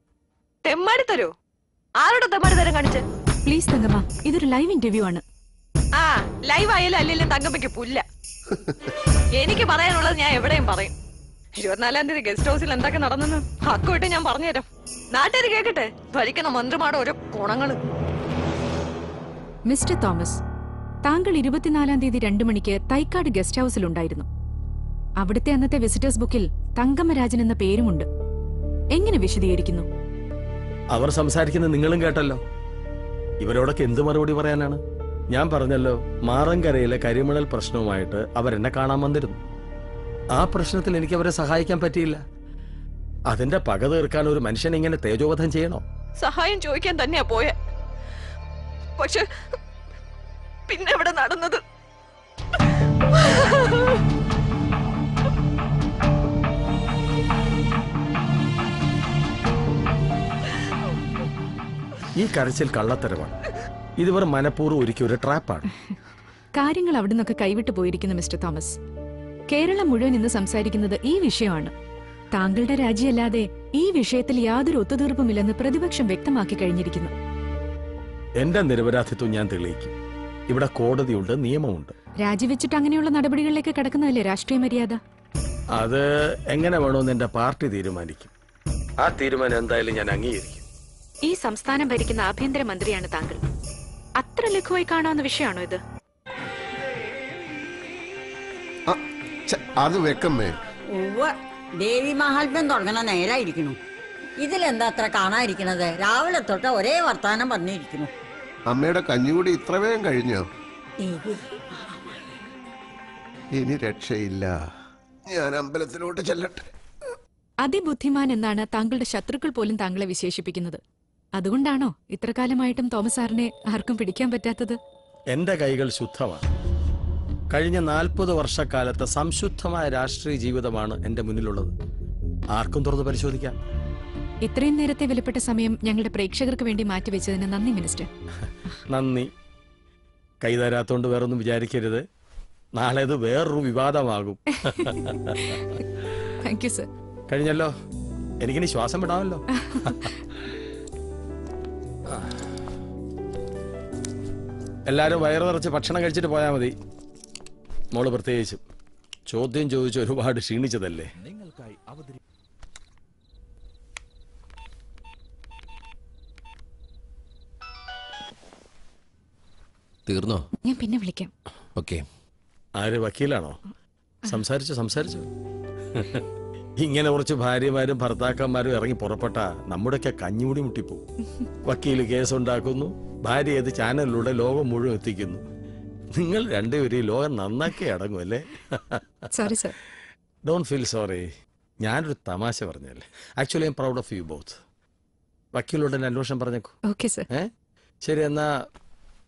തെമ്മാടി തരോ ആരോടെ തെമ്മാടി തരം കാണിച്ച്? പ്ലീസ് തങ്കമ്മ ഇതൊരു ലൈവ് ഇന്റർവ്യൂ ആണ്. ആ ലൈവ് ആയാലും അല്ലെങ്കിലും തങ്കമ്മയ്ക്ക് പുല്ല. എനിക്ക് പറയാനുള്ളത് ഞാൻ എവിടെയും പറയും. ഇരുപത്തിനാലാം തീയതി ഗസ്റ്റ് ഹൗസിൽ എന്തൊക്കെ നടന്നെന്ന് ഹക്കുമായിട്ട് ഞാൻ പറഞ്ഞുതരാം. നാട്ടുകാർ കേക്കട്ടെ? ഭരിക്കുന്ന മന്ത്രിമാരുടെ ഓരോ ഗുണങ്ങൾ മിസ്റ്റർ തോമസ് താങ്കൾ ഇരുപത്തിനാലാം തീയതി രണ്ടു മണിക്ക് തൈക്കാട് ഗസ്റ്റ് ഹൗസിലുണ്ടായിരുന്നു അവിടുത്തെ അന്നത്തെ വിസിറ്റേഴ്സ് ബുക്കിൽ തങ്കമ്മരാജൻ എന്ന പേരുമുണ്ട്. എങ്ങനെ വിശദീകരിക്കുന്നു? അവർ സംസാരിക്കുന്ന നിങ്ങളും കേട്ടല്ലോ. ഇവരോടൊക്കെ എന്ത് മറുപടി പറയാനാണ്? ഞാൻ പറഞ്ഞല്ലോ മാറങ്കരയിലെ കരിമണൽ പ്രശ്നവുമായിട്ട് അവരെന്നെ കാണാൻ വന്നിരുന്നു. ആ പ്രശ്നത്തിൽ എനിക്ക് അവരെ സഹായിക്കാൻ പറ്റിയില്ല. അതിന്റെ പക തീർക്കാൻ ഒരു മനുഷ്യൻ ഇങ്ങനെ തേജോവധം ചെയ്യണോ? സഹായം ചോദിക്കാൻ തന്നെയാ പോയെ. പക്ഷെ പിന്നെ ഇവിടെ നടന്നത്? ഈ കരച്ചിൽ കള്ളത്തരമാണ്. ഇത് വെറും മനഃപൂർവം ഒരുക്കിയ ഒരു ട്രാപ്പാണ്. കാര്യങ്ങൾ അവിടെ നിന്നൊക്കെ കൈവിട്ടു പോയിരിക്കുന്നു മിസ്റ്റർ തോമസ്. കേരളം മുഴുവൻ ഇന്ന് സംസാരിക്കുന്നത് ഈ വിഷയമാണ്. താങ്കളുടെ രാജ്യമല്ലാതെ ഈ വിഷയത്തിൽ യാതൊരു ഒത്തുതീർപ്പുമില്ലെന്ന് പ്രതിപക്ഷം വ്യക്തമാക്കി കഴിഞ്ഞിരിക്കുന്നു. എന്റെ നിരപരാധിത്വം ഞാൻ തെളിയിക്കും. ഇവിടെ കോടതിയുണ്ട് നിയമമുണ്ട്. രാജിവെച്ചിട്ട് അങ്ങനെയുള്ള നടപടികളിലേക്ക് കടക്കുന്നതല്ലേ രാഷ്ട്രീയ മര്യാദ? അത് എങ്ങനെ വേണമെന്ന് എന്റെ പാർട്ടി തീരുമാനിക്കും. ആ തീരുമാനം എന്തായാലും ഞാൻ അംഗീകരിക്കും. ഈ സംസ്ഥാനം ഭരിക്കുന്ന ആഭ്യന്തര മന്ത്രിയാണ് താങ്കൾ. അത്ര ലഘുവായി കാണാവുന്ന വിഷയമാണോ ഇത്? അത് വെക്കമ്മേ. ദേവി മഹാത്മ്യം തുടങ്ങണ നേരായിരിക്കണു ഇതിലെന്താ അത്ര കാണാതിരിക്കണത് രാവിലെ തൊട്ട് ഒരേ വർത്താനം പറഞ്ഞിരിക്കുന്നു. അമ്മയുടെ കഞ്ഞുകൂടി ഇത്ര വേഗം കഴിഞ്ഞോ? ഇനി രക്ഷയില്ല. ഞാൻ അമ്പലത്തിലോട്ട് ചെല്ലട്ടെ. അതിബുദ്ധിമാൻ എന്നാണ് താങ്കളുടെ ശത്രുക്കൾ പോലും താങ്കളെ വിശേഷിപ്പിക്കുന്നത്. അതുകൊണ്ടാണോ ഇത്രകാലമായിട്ടും തോമസ് സാറിനെ ആർക്കും പിടിക്കാൻ പറ്റാത്തത്? എന്റെ കൈകൾ ശുദ്ധമാണ്. കഴിഞ്ഞ നാൽപ്പത് വർഷക്കാലത്തെ സംശുദ്ധമായ രാഷ്ട്രീയ ജീവിതമാണ് എന്റെ മുന്നിലുള്ളത്. ആർക്കും തുറന്ന് പരിശോധിക്കാം. ഇത്രയും നേരത്തെ വിലപ്പെട്ട സമയം ഞങ്ങളുടെ പ്രേക്ഷകർക്ക് വേണ്ടി മാറ്റിവെച്ചതിന് നന്ദി മിനിസ്റ്റർ. നന്ദി. കൈതരാത്തോണ്ട് വേറൊന്നും വിചാരിക്കരുത്. നാളെ ഇത് വേറൊരു വിവാദമാകും. താങ്ക് യു സർ കഴിഞ്ഞല്ലോ. എനിക്കിനി ശ്വാസം വിടാമല്ലോ. എല്ലാരും വയറ് നിറച്ച് ഭക്ഷണം കഴിച്ചിട്ട് പോയാൽ മതി. മോൾ പ്രത്യേകിച്ചും. ചോദ്യം ചോദിച്ച് ഒരുപാട് ക്ഷീണിച്ചതല്ലേ? തീർന്നോ? ഞാൻ പിന്നെ വിളിക്കാം. ഓക്കെ. ആര് വക്കീലാണോ? സംസാരിച്ചു സംസാരിച്ചു. ഇങ്ങനെ കുറച്ച് ഭാര്യമാരും ഭർത്താക്കന്മാരും ഇറങ്ങി പുറപ്പെട്ട നമ്മുടെയൊക്കെ കഞ്ഞുമുടി മുട്ടിപ്പോവും വക്കീൽ കേസുണ്ടാക്കുന്നു. ഭാര്യ ഏത് ചാനലിലൂടെ ലോകം മുഴുവൻ എത്തിക്കുന്നു. നിങ്ങൾ രണ്ടുപേരും ഈ ലോകം നന്നാക്കി അടങ്ങും അല്ലേ? Sorry sir don't feel sorry ഞാനൊരു തമാശ പറഞ്ഞല്ലേ? Actually I am proud of you both വക്കീലോട് എന്നെ അന്വേഷണം പറഞ്ഞേക്കൂ. ഓക്കെ സർ ഏ? ശരി എന്നാ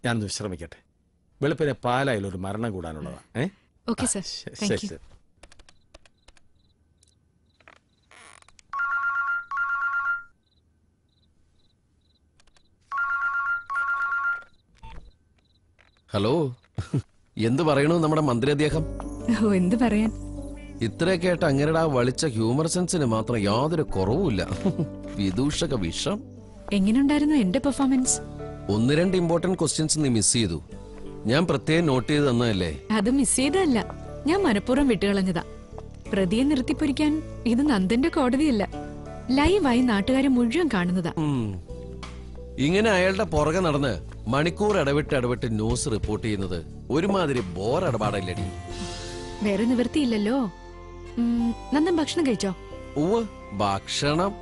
ഞാൻ വിശ്രമിക്കട്ടെ. വെളുപ്പിനെ പാലായാലും ഒരു മരണം കൂടാനുള്ളതാ. ഏ? ഓക്കെ സർ ശരി ശരി. ഹലോ. എന്ത് പറയണു നമ്മുടെ മന്ത്രി അദ്ദേഹം? ഓ എന്ത് പറയാൻ? ഇത്രയൊക്കെ ആയിട്ട് അങ്ങനെടാ വളിച്ച ഹ്യൂമർ സെൻസിന് മാത്രം യാതൊരു കുറവുമില്ല. വിദൂഷക വിഷം. എങ്ങനെയുണ്ടായിരുന്നു എന്റെ പെർഫോമൻസ് ഒന്ന് രണ്ട് ഇമ്പോർട്ടന്റ് ക്വസ്റ്റ്യൻസ് നീ മിസ് ചെയ്തു. ഞാൻ പ്രത്യേകം നോട്ട് ചെയ്ത് തന്നതല്ലേ? അത് മിസ് ചെയ്തതല്ല. ഞാൻ മനഃപൂർവം വിട്ടുകളഞ്ഞതാ. പ്രതിയെ നിർത്തിപ്പൊരിക്കാൻ ഇത് നന്ദന്റെ കോടതിയല്ല. ലൈവായി നാട്ടുകാരെ മുഴുവൻ കാണുന്നതാ. ഇങ്ങനെ അയാളുടെ പുറകെ നടന്ന് മണിക്കൂർ ഇടവിട്ട് ഇടവിട്ട് ന്യൂസ് റിപ്പോർട്ട് ചെയ്യുന്നത് ഒരുമാതിരി ബോർ ഇടപാടല്ലടി. വേറെ നിവൃത്തിയില്ലല്ലോ. നന്ദൻ ഭക്ഷണം കഴിച്ചോ? ഉവ് ഭക്ഷണം.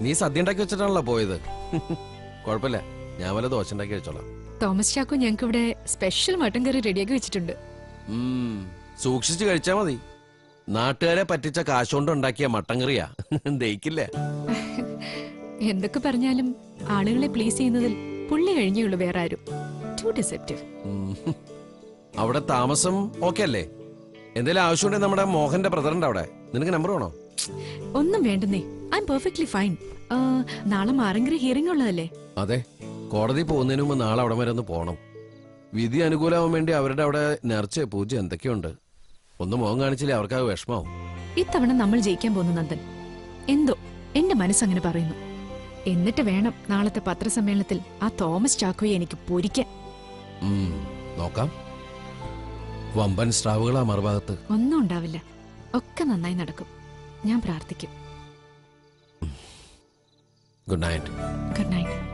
നീ സദ്യ ഉണ്ടാക്കി വെച്ചിട്ടാണല്ലോ പോയത്. കുഴപ്പമില്ല ഞാൻ വല്ല ദോശ ഉണ്ടാക്കി വെച്ചോളാം. തോമസ് ചാക്കോ ഞങ്ങൾക്ക് ഇവിടെ സ്പെഷ്യൽ മട്ടൻ കറി റെഡിയാക്കി വെച്ചിട്ടുണ്ട്. സൂക്ഷിച്ചു സൂക്ഷിച്ച് കഴിച്ചാ മതി. നാട്ടുകാരെ പറ്റിച്ച കാശുകൊണ്ട് ഉണ്ടാക്കിയ മട്ടൻ കറിയാ. ദഹിക്കില്ല. എന്തൊക്കെ പറഞ്ഞാലും ആളുകളെ പ്ലീസ് ചെയ്യുന്നതിൽ പുള്ളി കഴിഞ്ഞുള്ളൂ വേറെ ആരും ടു ഡിസെപ്റ്റീവ് അവിടെ താമസം ഓക്കെ അല്ലേ എന്തെങ്കിലും ആവശ്യമുണ്ടെങ്കിൽ നമ്മുടെ മോഹന്റെ ബ്രദറിന്റെ അവിടെ. നിനക്ക് നമ്പർ വേണോ? ഒന്നും വേണ്ടെന്നേ. ഐ എം പെർഫെക്റ്റ്ലി ഫൈൻ നാളെ മാറങ്കര ഹിയറിംഗ് ഉള്ളതല്ലേ? അതെ. കോടതി പോകുന്നതിന് മുമ്പ് നാളെ അവിടെ വരെ ഒന്ന് പോകണം വിധി അനുകൂലമാവാൻ വേണ്ടി അവരുടെ അവിടെ നേർച്ച പൂജ എന്തൊക്കെയുണ്ട്? ഒന്ന് മോഹം കാണിച്ചില്ലേ അവർക്ക് വിഷമാവും ഇത്തവണ നമ്മൾ ജയിക്കാൻ പോകുന്നു നന്ദൻ. എന്തോ? എന്റെ മനസ്സങ്ങനെ പറയുന്നു. എന്നിട്ട് വേണം നാളത്തെ പത്രസമ്മേളനത്തിൽ ആ തോമസ് ചാക്കോയെ എനിക്ക് പൊരിക്കാൻ. നോക്കാം. വമ്പൻ സ്രാവുകളാ മറുഭാഗത്ത്. ഒന്നും ഉണ്ടാവില്ല. ഒക്കെ നന്നായി നടക്കും. ഞാൻ പ്രാർത്ഥിക്കും. Good night. Good night.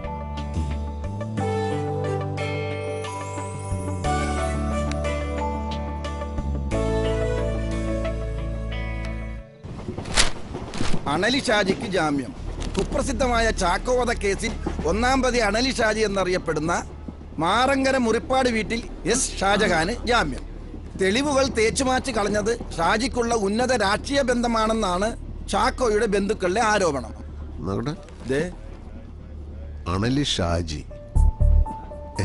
അണലി ഷാജിക്ക് ജാമ്യം. കുപ്രസിദ്ധമായ ചാക്കോവധ കേസിൽ ഒന്നാം പ്രതി അണലി ഷാജി എന്നറിയപ്പെടുന്ന മാറങ്കര മുറിപ്പാട് വീട്ടിൽ എസ് ഷാജഹാന് ജാമ്യം. തെളിവുകൾ തേച്ചുമാറ്റി കളഞ്ഞത് ഷാജിക്കുള്ള ഉന്നത രാഷ്ട്രീയ ബന്ധമാണെന്നാണ് ചാക്കോയുടെ ബന്ധുക്കളുടെ ആരോപണം. നോക്കട്ടെ. ദേ. അണലി ഷാജി.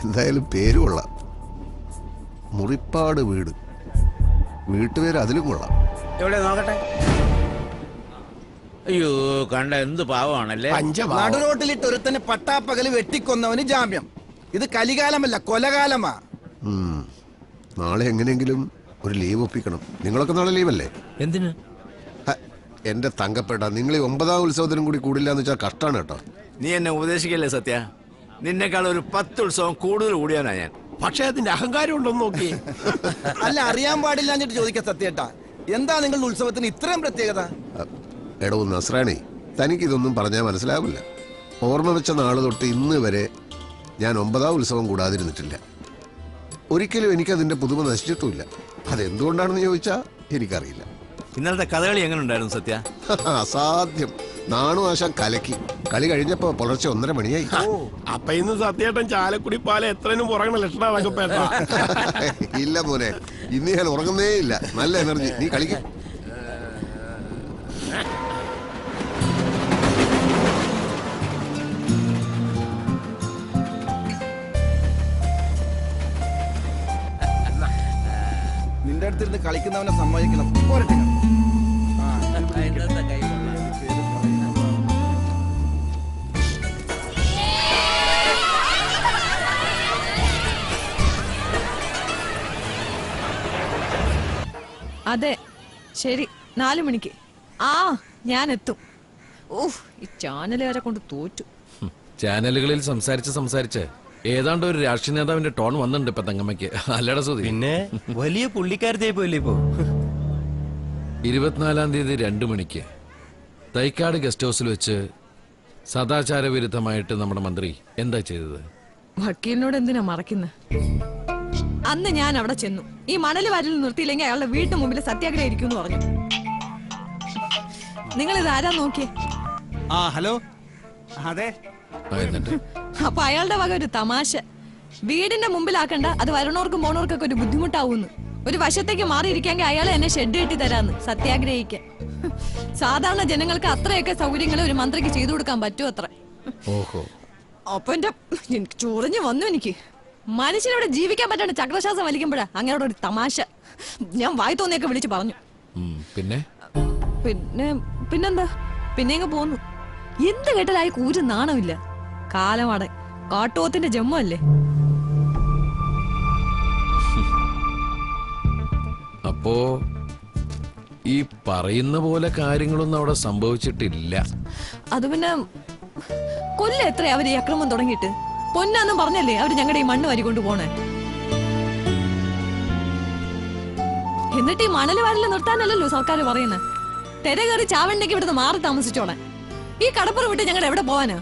എന്തായാലും പേര് കൊള്ളാം. മുറിപ്പാട് വീട്. വീട്ടുപേര് അതിലും കൊള്ളാം. എവിടെ നോക്കട്ടെ? അയ്യോ കണ്ട എന്ത് പാവമാണല്ലേ? നടുറോട്ടിലിട്ട് ഒരുത്തന് പട്ടാപ്പകൽ വെട്ടിക്കൊന്നവന് ജാമ്യം. ഇത് കലികാലമല്ല കൊലകാലമാ. നാളെ എങ്ങനെയെങ്കിലും ഒരു ലീവ് ഒപ്പിക്കണം. നിങ്ങളൊക്കെ നാളെ ലീവല്ലേ? എന്തിന്? എന്റെ തങ്കപ്പെട്ട നിങ്ങൾ ഈ ഒമ്പതാം ഉത്സവത്തിനും കൂടി കൂടില്ല എന്ന് വെച്ചാൽ കഷ്ടാണ് കേട്ടോ. നീ എന്നെ ഉപദേശിക്കല്ലേ സത്യ? നിന്നെക്കാൾ ഒരു പത്ത് ഉത്സവം കൂടുതൽ കൂടിയാനാ ഞാൻ. പക്ഷേ അതിന്റെ അഹങ്കാരം ഉണ്ടോന്ന് നോക്കി. അല്ല അറിയാൻ പാടില്ല എന്നിട്ട് ചോദിക്കാം സത്യേട്ടാ. എന്താ നിങ്ങളുടെ ഉത്സവത്തിന് ഇത്രയും പ്രത്യേകത? എടോ നസ്രാണി തനിക്കിതൊന്നും പറഞ്ഞാൽ മനസ്സിലാവില്ല. ഓർമ്മ വെച്ച നാൾ തൊട്ട് ഇന്ന് വരെ ഞാൻ ഒമ്പതാം ഉത്സവം കൂടാതിരുന്നിട്ടില്ല. ഒരിക്കലും എനിക്കതിന്റെ പുതുമ നശിച്ചിട്ടുമില്ല. അതെന്തുകൊണ്ടാണെന്ന് ചോദിച്ചാൽ എനിക്കറിയില്ല. ഇന്നലത്തെ കഥകളി എങ്ങനെ ഉണ്ടായിരുന്നു സത്യ? അസാധ്യം. നാണു ആശാൻ കലക്കി. കളി കഴിഞ്ഞപ്പോ പുലർച്ചെ ഒന്നര മണിയായി. അപ്പൊ ഇന്ന് സത്യേട്ടൻ ചാലക്കുടി പാല എത്രനും ലക്ഷണമൊക്കെ പേട്ട ഇല്ല മോനെ ഇന്ന് ഞാൻ ഉറങ്ങുന്നേ ഇല്ല നല്ല എനർജി. നീ കളിക്ക. അടുത്തിരുന്ന് കളിക്കുന്നവനെ സമ്മതിക്കണം പോരട്ടെ. അതെ. ശരി നാലു മണിക്ക്. ആ ഞാൻ എത്തും ഓഹ് ഈ ചാനലുകാരെ കൊണ്ട് തോറ്റു. ചാനലുകളിൽ സംസാരിച്ച് സംസാരിച്ച്. ഏതാണ്ട് ഒരു രാഷ്ട്രീയ നേതാവിന്റെ ടോൺ വന്നിട്ടുണ്ട് ഇപ്പൊ തങ്ങമ്മക്ക് അല്ലട സുധി. പിന്നെ വലിയ പുള്ളിക്കാരത്തെ പോയില്ലേ ഇപ്പോ? ഇരുപത്തിനാലാം തീയതി രണ്ടു മണിക്ക് തൈക്കാട് ഗസ്റ്റ് ഹൗസിൽ വെച്ച് സദാചാര വിരുദ്ധമായിട്ട് നമ്മുടെ മന്ത്രി എന്താ ചെയ്തത്? വക്കീലിനോട് എന്തിനാ മറക്കുന്ന? അന്ന് ഞാൻ അവിടെ ചെന്നു. ഈ മണൽ വരൽ നിർത്തിയില്ലെങ്കിൽ അയാളുടെ വീട്ടു മുമ്പിൽ സത്യാഗ്രഹം ഇരിക്കും പറഞ്ഞു. നിങ്ങൾ ഇത് ആരാ നോക്കിയേ? ആ ഹലോ. അതെ. അപ്പൊ അയാളുടെ വക ഒരു തമാശ. വീടിന്റെ മുമ്പിലാക്കണ്ട അത് വരണോർക്കും പോണോർക്കൊക്കെ ഒരു ബുദ്ധിമുട്ടാവൂന്ന്. ഒരു വശത്തേക്ക് മാറിയിരിക്കാങ്കിൽ അയാൾ എന്നെ ഷെഡ് കെട്ടി തരാന്ന് സത്യാഗ്രഹിക്കാൻ. സാധാരണ ജനങ്ങൾക്ക് അത്രയൊക്കെ സൗകര്യങ്ങൾ ഒരു മന്ത്രിക്ക് ചെയ്തു കൊടുക്കാൻ പറ്റുമോ അത്ര അപ്പൊ എന്റെ എനിക്ക് ചൊറിഞ്ഞു വന്നു എനിക്ക്. മനുഷ്യനോട് ജീവിക്കാൻ പറ്റാണ്ട് ചക്രശ്വാസം വലിക്കുമ്പോഴാ അങ്ങനോട് ഒരു തമാശ. ഞാൻ വായി തോന്നിയൊക്കെ വിളിച്ചു പറഞ്ഞു. പിന്നെ? പിന്നെ പിന്നെന്താ? പിന്നെ അങ്ങ് പോന്നു. എന്ത് കേട്ടാലായി കൂര് നാണമില്ല. കാലമാടെ കാട്ടോത്തിന്റെ ജമ്മല്ലേ അപ്പോ ഈ പറയുന്ന പോലെ കാര്യങ്ങളൊന്നും അവിടെ സംഭവിച്ചിട്ടില്ല. അത് പിന്നെ കൊല്ല എത്ര അവർ ഈ അക്രമം തുടങ്ങിയിട്ട്? പൊന്നാന്നും പറഞ്ഞല്ലേ അവർ ഞങ്ങളുടെ ഈ മണ്ണ് വരി പോണേ? എന്നിട്ട് ഈ മണൽ വാരിൽ നിർത്താനല്ലല്ലോ സർക്കാർ പറയുന്നത് തെര കയറി ചാവണ്ടെങ്കിൽ ഇവിടുന്ന് മാറി താമസിച്ചോണേ ഈ കടപ്പുറ വിട്ട് ഞങ്ങൾ എവിടെ പോവാനാ?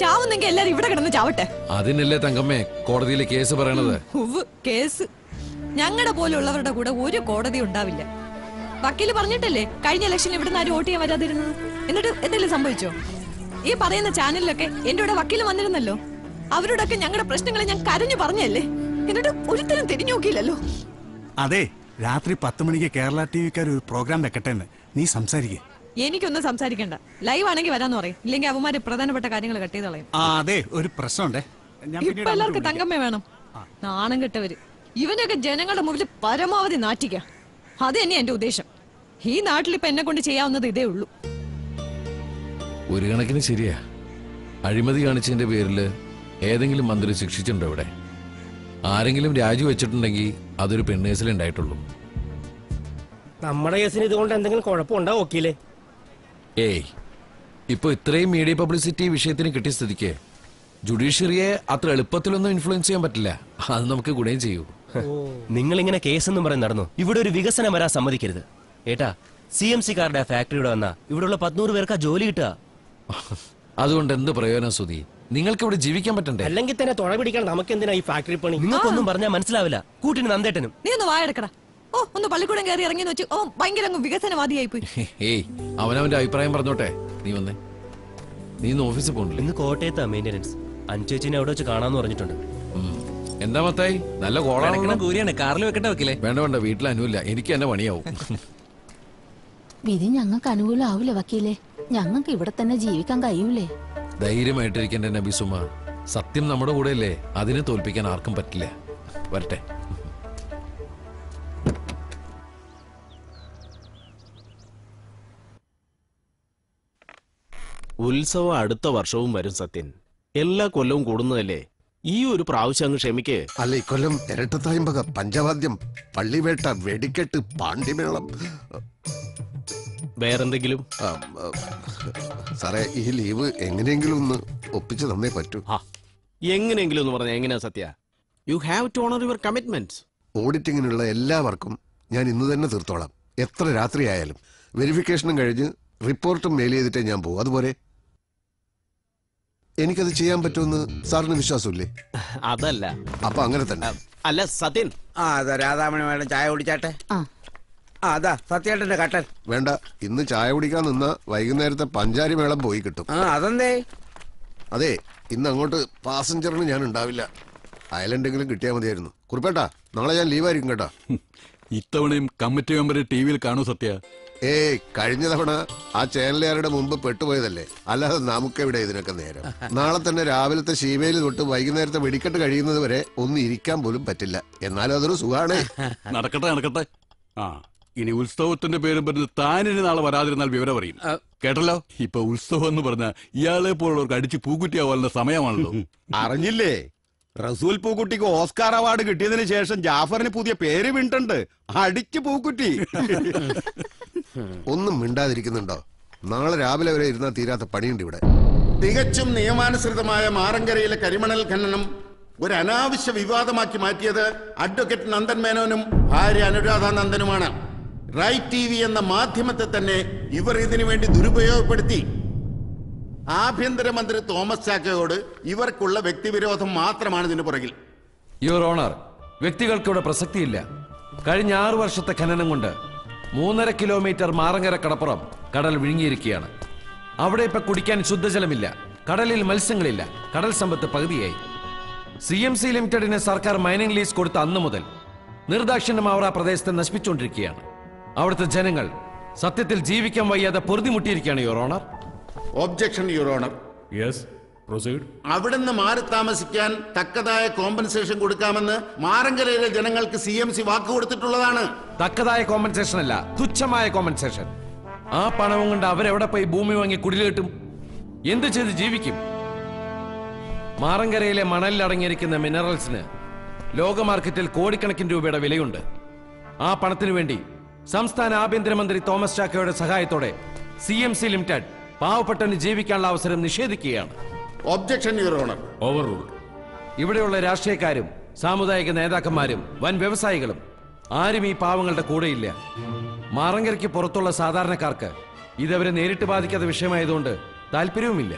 ചാവുന്നെങ്കിൽ എല്ലാരും ഇവിടെ കിടന്ന് ചാവട്ടെ. അതിനല്ലേ തങ്കമ്മേ കോടതിയിലെ കേസ് പറയണത്. കേസ്. ഞങ്ങളുടെ പോലുള്ളവരുടെ കൂടെ ഒരു കോടതി ഉണ്ടാവില്ല. വക്കീൽ പറഞ്ഞിട്ടല്ലേ കഴിഞ്ഞ ഇലക്ഷനിൽ ഇവിടുന്ന് ആരും വോട്ട് ചെയ്യാൻ വരാതിരുന്നത്? എന്നിട്ട് എന്തെങ്കിലും സംഭവിച്ചോ? ഈ പറയുന്ന ചാനലിലൊക്കെ എന്റെ കൂടെ വക്കീൽ വന്നിരുന്നല്ലോ. അവരോടൊക്കെ ഞങ്ങളുടെ പ്രശ്നങ്ങളെ ഞാൻ കരഞ്ഞു പറഞ്ഞല്ലേ? എന്നിട്ട് ഒരുത്തരും തിരിഞ്ഞു നോക്കിയില്ലല്ലോ. അതെ രാത്രി പത്ത് മണിക്ക് കേരള ടി വിക്കാർ ഒരു പ്രോഗ്രാം വെക്കട്ടെ എന്ന്. നീ സംസാരിക്കേ. എനിക്കൊന്നും സംസാരിക്കണ്ട. ലൈവ് ആണെങ്കിൽ വരാന്ന് പറയും. ഇല്ലെങ്കിൽ അവന്മാര് പ്രധാനപ്പെട്ട കാര്യങ്ങൾ കട്ട് ചെയ്ത് കളയും. ആ അതെ ഒരു പ്രശ്നമുണ്ടേ. ഞാൻ ഇപ്പൊ പിന്നീട് എല്ലാവർക്കും അങ്ങോട്ട് തങ്കമ്മ വേണം. നാണം കെട്ടവര്. ഇവനൊക്കെ ജനങ്ങളുടെ മുമ്പിൽ പരമാവധി നാറ്റിക്ക. അത് തന്നെയാ എന്റെ ഉദ്ദേശം. ഈ നാട്ടിൽ ഇപ്പൊ എന്നെ കൊണ്ട് ചെയ്യാവുന്നത് ഇതേ ഉള്ളൂ. ഒരു കണക്കിന് ശരിയാ. അഴിമതി കാണിച്ചതിന്റെ പേരിൽ ഏതെങ്കിലും മന്ത്രി ശിക്ഷിച്ചിട്ടുണ്ടോ ഇവിടെ? ആരെങ്കിലും രാജിവെച്ചിട്ടുണ്ടെങ്കിൽ അതൊരു പെണ്ണേഴ്സിലുണ്ടായിട്ടുള്ളൂ നമ്മുടെ കേസിന് ഇതുകൊണ്ട് എന്തെങ്കിലും കുഴപ്പമുണ്ടോ വക്കീലേ? ഏയ് ഇപ്പൊ ഇത്രയും മീഡിയ പബ്ലിസിറ്റി വിഷയത്തിന് കിട്ടിയ സ്ഥിതിക്ക് ജുഡീഷ്യറിയെ അത്ര എളുപ്പത്തിലൊന്നും ഇൻഫ്ലുവൻസ് ചെയ്യാൻ പറ്റില്ല. അത് നമുക്ക് ഗുണയും ചെയ്യൂ. നിങ്ങൾ ഇങ്ങനെ കേസ് കേസെന്നും പറഞ്ഞ് നടന്നു. ഇവിടെ ഒരു വികസനം വരാൻ സമ്മതിക്കരുത്. ഏട്ടാ സി എം സി കാരുടെ ഫാക്ടറി ഇവിടെ വന്നാ ഇവിടെയുള്ള പത്നൂറ് പേർക്ക് ജോലി കിട്ടുക. അതുകൊണ്ട് എന്ത് പ്രയോജനം സുധി? നിങ്ങൾക്ക് ഇവിടെ ജീവിക്കാൻ പറ്റണ്ടേ? അല്ലെങ്കിൽ തന്നെ തുഴ പിടിക്കാൻ നമുക്ക് എന്തിനാ ഈ ഫാക്ടറി പണി? നിങ്ങൾക്കൊന്നും പറഞ്ഞാൽ മനസ്സിലാവില്ല. കൂട്ടിന് നന്ദേട്ടനും. നീ ഒന്ന് വായടക്കടാ. ഓ ഒന്ന് പള്ളിക്കൂടം കയറി ഇറങ്ങി വെച്ച് ഓ ഭയങ്കര അങ്ങ് വികസനവാദിയായി പോയി ഏയ് അവനവന്റെ അഭിപ്രായം പറഞ്ഞോട്ടെ. നീ വന്നേ. നീ ഇന്ന് ഓഫീസിൽ പോകണില്ലേ ഇന്ന് കോട്ടയത്താ മെയിന്റനൻസ് അഞ്ചേച്ചിനെ അവിടെ വെച്ച് കാണാന്ന് പറഞ്ഞിട്ടുണ്ട്. എന്താ മത്തായി നല്ല കോളാണ്. കൂരിയാണ് കാറിൽ വെക്കട്ടെ വെക്കില്ലേ വേണ്ട വേണ്ട. വീട്ടിൽ അനുവില്ല. എനിക്ക് എന്നെ പണിയാവും. വിധി ഞങ്ങൾക്ക് ആവില്ല വക്കീലെ. ഞങ്ങൾക്ക് ഇവിടെ തന്നെ ജീവിക്കാൻ കഴിയൂലേ. ധൈര്യമായിട്ടിരിക്കേണ്ട നബിസുമ സത്യം നമ്മുടെ കൂടെയല്ലേ? അതിനെ തോൽപ്പിക്കാൻ ആർക്കും പറ്റില്ല. വരട്ടെ. ഉത്സവം അടുത്ത വർഷവും വരും സത്യൻ. എല്ലാ കൊല്ലവും കൂടുന്നതല്ലേ? ഈ ഒരു പ്രാവശ്യം അങ്ങ് ക്ഷമിക്ക്. അല്ല ഇക്കൊല്ലം ഇരട്ടത്തായ്മക പഞ്ചവാദ്യം പള്ളിവേട്ട വെടിക്കെട്ട് പാണ്ഡിമേളം വേറെന്തെങ്കിലും? ആ, ആ, സാറേ ഈ ലീവ് എങ്ങനെയെങ്കിലും ഒന്ന് ഒപ്പിച്ചു തന്നേ പറ്റൂ. എങ്ങനെയെങ്കിലും എന്ന് പറഞ്ഞാൽ എങ്ങനെയാ Sathya? You have to honour your commitment ഓഡിറ്റിങ്ങിനുള്ള എല്ലാവർക്കും ഞാൻ ഇന്ന് തന്നെ തീർത്തോളാം. എത്ര രാത്രിയായാലും. വെരിഫിക്കേഷനും കഴിഞ്ഞ് റിപ്പോർട്ടും മെയിൽ ചെയ്തിട്ടേ ഞാൻ പോകും അതുപോലെ എനിക്കത് ചെയ്യാൻ പറ്റുമെന്ന് സാറിന് വിശ്വാസമില്ലേ? അതല്ല. അപ്പൊ അങ്ങനെ തന്നെ. അല്ല സത്യൻ. ആ അതാ രാധാമണി മേഡം ചായ കുടിച്ചാട്ടെ. ആ. അതാ സത്യേട്ടന്റെ കട്ടൻ. വേണ്ട ഇന്ന് ചായ കുടിക്കാൻ നിന്ന വൈകുന്നേരത്തെ പഞ്ചാരി മേളം പോയി കിട്ടും. ആ അതെന്തേ? അതെ ഇന്ന് അങ്ങോട്ട് പാസഞ്ചറിന് ഞാൻ ഉണ്ടാവില്ല. അയലണ്ടെങ്കിലും കിട്ടിയാൽ മതിയായിരുന്നു. കുറിപ്പേട്ടാ നാളെ ഞാൻ ലീവായിരിക്കും കേട്ടാ. ഇത്തവണയും കമ്മിറ്റി മെമ്പർ ടി വിയിൽ കാണൂ സത്യ. ഏയ് കഴിഞ്ഞ തവണ ആ ചാനലുകാരുടെ മുമ്പ് പെട്ടുപോയതല്ലേ? അല്ലാതെ നമുക്കെവിടെ ഇതിനൊക്കെ നേരം? നാളെ തന്നെ രാവിലത്തെ ശീമയിൽ തൊട്ട് വൈകുന്നേരത്തെ വെടിക്കെട്ട് കഴിയുന്നത് വരെ ഒന്നും ഇരിക്കാൻ പോലും പറ്റില്ല. എന്നാലും അതൊരു സുഖാണ്. നടക്കട്ടെ നടക്കട്ടെ. ആ ഇനി ഉത്സവത്തിന്റെ പേരും പറഞ്ഞ് താനിനി നാളെ വരാതിരുന്നാൽ വിവരം അറിയും. കേട്ടല്ലോ? ഇപ്പൊ ഉത്സവം എന്ന് പറഞ്ഞ ഇയാളെ പോലുള്ളവർക്ക് അടിച്ച് പൂക്കുറ്റിയാവാനുള്ള സമയമാണല്ലോ. അറിഞ്ഞില്ലേ? റസൂൽ പൂക്കുട്ടിക്ക് ഓസ്കാർ അവാർഡ് കിട്ടിയതിന് ശേഷം ജാഫറിന് പുതിയ പേര് വീണിട്ടുണ്ട് അടിച്ച് പൂക്കുട്ടി. ഒന്നും മിണ്ടാതിരിക്കുന്നുണ്ടോ? നാളെ രാവിലെ വരെ ഇരുന്നാൽ തീരാത്ത പണിയുണ്ട് ഇവിടെ. തികച്ചും നിയമാനുസൃതമായ മാറങ്കരയിലെ കരിമണൽ ഖനനം ഒരു അനാവശ്യ വിവാദമാക്കി മാറ്റിയത് അഡ്വക്കേറ്റ് നന്ദൻ മേനോനും ഭാര്യ അനുരാധ നന്ദനുമാണ്. റൈറ്റ് ടി വി എന്ന മാധ്യമത്തെ തന്നെ ഇവർ ഇതിനു വേണ്ടി ദുരുപയോഗപ്പെടുത്തി. ആഭ്യന്തരമന്ത്രി തോമസ് ചാക്കയോട് ഇവർക്കുള്ള വ്യക്തിവിരോധം മാത്രമാണ് ഇതിന് പുറകിൽ. യുവർ ഓണർ വ്യക്തികൾക്കിവിടെ പ്രസക്തിയില്ല. കഴിഞ്ഞ ആറു വർഷത്തെ ഖനനം കൊണ്ട് മൂന്നര കിലോമീറ്റർ മാറങ്ങര കടപ്പുറം കടൽ വിഴുങ്ങിയിരിക്കുകയാണ്. അവിടെ ഇപ്പൊ കുടിക്കാൻ ശുദ്ധജലമില്ല. കടലിൽ മത്സ്യങ്ങളില്ല. കടൽ സമ്പത്ത് പകുതിയായി. സി എം സി ലിമിറ്റഡിന് സർക്കാർ മൈനിങ് ലീസ് കൊടുത്ത അന്ന് മുതൽ നിർദാക്ഷിണ്യം അവർ ആ പ്രദേശത്തെ നശിപ്പിച്ചുകൊണ്ടിരിക്കുകയാണ്. അവിടുത്തെ ജനങ്ങൾ സത്യത്തിൽ ജീവിക്കാൻ വയ്യാതെ പൊറുതിമുട്ടിയിരിക്കുകയാണ് your honour. Objection your honour. Yes അവിടുന്ന് മാറി താമസിക്കാൻ തക്കതായ കോമ്പൻസേഷൻ കൊടുക്കാമെന്ന് മാറങ്കരയിലെ ജനങ്ങൾക്ക് സി എം സി വാക്ക് കൊടുത്തിട്ടുള്ളതാണ്. തക്കതായ കോമ്പൻസേഷൻ അല്ല തുച്ഛമായ കോമ്പൻസേഷൻ ആ പണവും കൊണ്ട് അവരെവിടെ പോയി ഭൂമി വാങ്ങി കുടിലേട്ടും എന്ത് ചെയ്ത് ജീവിക്കും? മാറങ്കരയിലെ മണലിൽ അടങ്ങിയിരിക്കുന്ന മിനറൽസിന് ലോക മാർക്കറ്റിൽ കോടിക്കണക്കിന് രൂപയുടെ വിലയുണ്ട്. ആ പണത്തിനു വേണ്ടി സംസ്ഥാന ആഭ്യന്തരമന്ത്രി തോമസ് ചാക്കയുടെ സഹായത്തോടെ സി എം സി ലിമിറ്റഡ് പാവപ്പെട്ടവന് ജീവിക്കാനുള്ള അവസരം നിഷേധിക്കുകയാണ്. Objection your honour overrule ഇവിടെയുള്ള രാഷ്ട്രീയക്കാരും സാമുദായിക നേതാക്കന്മാരും വൻ വ്യവസായികളും ആരും ഈ പാവങ്ങളുടെ കൂടെയില്ല. മാറങ്കരയ്ക്ക് പുറത്തുള്ള സാധാരണക്കാർക്ക് ഇതവരെ നേരിട്ട് ബാധിക്കാത്ത വിഷയമായതുകൊണ്ട് താല്പര്യവുമില്ല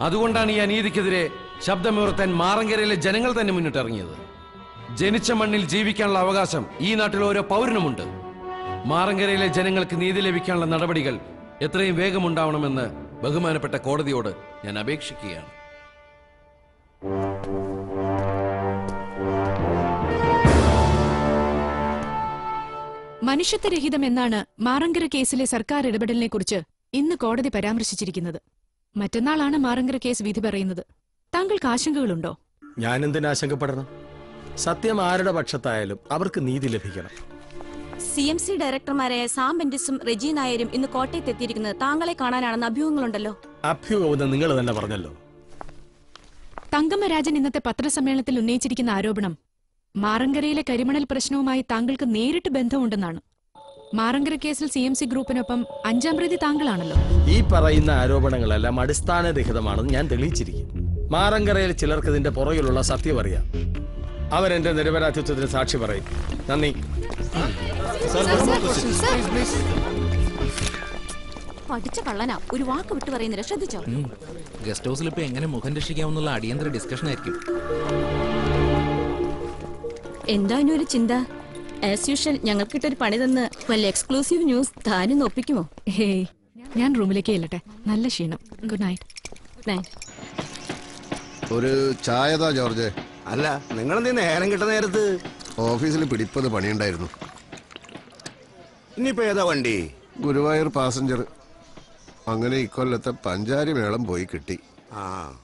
അതുകൊണ്ടാണ് ഈ അനീതിക്കെതിരെ ശബ്ദമുയർത്താൻ മാറങ്കരയിലെ ജനങ്ങൾ തന്നെ മുന്നിട്ടിറങ്ങിയത്. ജനിച്ച മണ്ണിൽ ജീവിക്കാനുള്ള അവകാശം ഈ നാട്ടിൽ ഓരോ പൗരനുമുണ്ട്. മാറങ്കരയിലെ ജനങ്ങൾക്ക് നീതി ലഭിക്കാനുള്ള നടപടികൾ എത്രയും വേഗമുണ്ടാവണമെന്ന് ബഹുമാനപ്പെട്ട കോടതിയോട് ഞാൻ അപേക്ഷിക്കുകയാണ്. മനുഷ്യത്വരഹിതം എന്നാണ് മാറങ്കര കേസിലെ സർക്കാർ ഇടപെടലിനെ കുറിച്ച് ഇന്ന് കോടതി പരാമർശിച്ചിരിക്കുന്നത്. മറ്റന്നാളാണ് മാറങ്കര കേസ് വിധി പറയുന്നത്. താങ്കൾക്ക് ആശങ്കകളുണ്ടോ? ഞാൻ എന്തിനാശങ്കപ്പെടണം സത്യം ആരുടെ പക്ഷത്തായാലും അവർക്ക് നീതി ലഭിക്കണം. സി എം സി ഡയറക്ടർമാരായ സാം ബെൻഡിസും റെജി നായരും ഇന്ന് കോട്ടയത്ത് എത്തിയിരിക്കുന്നത് താങ്കളെ കാണാനാണെന്ന് അഭ്യൂഹങ്ങളുണ്ടല്ലോ. നിങ്ങൾ തന്നെ പറഞ്ഞല്ലോ. തങ്കമ്മരാജൻ ഇന്നത്തെ പത്രസമ്മേളനത്തിൽ ഉന്നയിച്ചിരിക്കുന്ന ആരോപണം മാറങ്കരയിലെ കരിമണൽ പ്രശ്നവുമായി താങ്കൾക്ക് നേരിട്ട് ബന്ധമുണ്ടെന്നാണ്. മാറങ്കര കേസിൽ സി എം സി ഗ്രൂപ്പിനൊപ്പം അഞ്ചാം പ്രതി താങ്കളാണല്ലോ. ഈ പറയുന്ന ആരോപണങ്ങളെല്ലാം അടിസ്ഥാനരഹിതമാണെന്ന് ഞാൻ തെളിയിച്ചിരിക്കും. മാറങ്കരയിൽ ചിലർക്ക് ഇതിന്റെ പുറകിലുള്ള സത്യം അറിയാം. അവരെന്റെ നിരപരാധിത്വത്തിന് സാക്ഷി പറയും. നന്ദി. പഠിച്ച കള്ളനാ. ഒരു വാക്ക് വിട്ടു പറയുന്നില്ല. ശ്രദ്ധിച്ചോ? ഗസ്റ്റ് ഹൗസിൽ ഇപ്പൊ എങ്ങനെ മുഖം രക്ഷിക്കാമെന്നുള്ള അടിയന്തര ഡിസ്കഷൻ ആയിരിക്കും. എന്താണ് ഒരു ചിന്ത? ആസ് യൂഷ്വൽ ഞങ്ങൾക്കിട്ടൊരു പണി തന്ന് വല്ല എക്സ്ക്ലൂസീവ് ന്യൂസ് താനും ഒപ്പിക്കുമോ ഹേയ് ഞാൻ റൂമിലേക്ക് ചെല്ലട്ടെ നല്ല ക്ഷീണം. ഗുഡ് നൈറ്റ് നൈറ്റ് ഒരു ചായതാ ജോർജ്. അല്ല നിങ്ങൾ എന്തേ നേരം കിട്ടുന്ന നേരത്ത്? ഓഫീസിൽ പിടിപ്പത് പണിയുണ്ടായിരുന്നു. ഇനിയിപ്പോ ഏതാ വണ്ടി? ഗുരുവായൂർ പാസഞ്ചർ. അങ്ങനെ ഇക്കൊല്ലത്തെ പഞ്ചാരി മേളം പോയി കിട്ടി. ആ.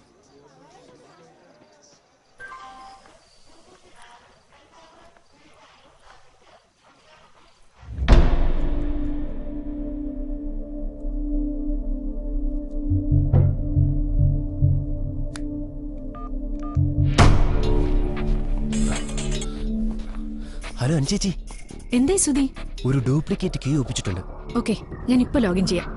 ഹലോ അഞ്ചേച്ചി എന്തേ സുധി? ഒരു ഡ്യൂപ്ലിക്കേറ്റ് കീ ഒപ്പിച്ചിട്ടുണ്ട്. ഓക്കെ ഞാൻ ഇപ്പൊ ലോഗിൻ ചെയ്യാം.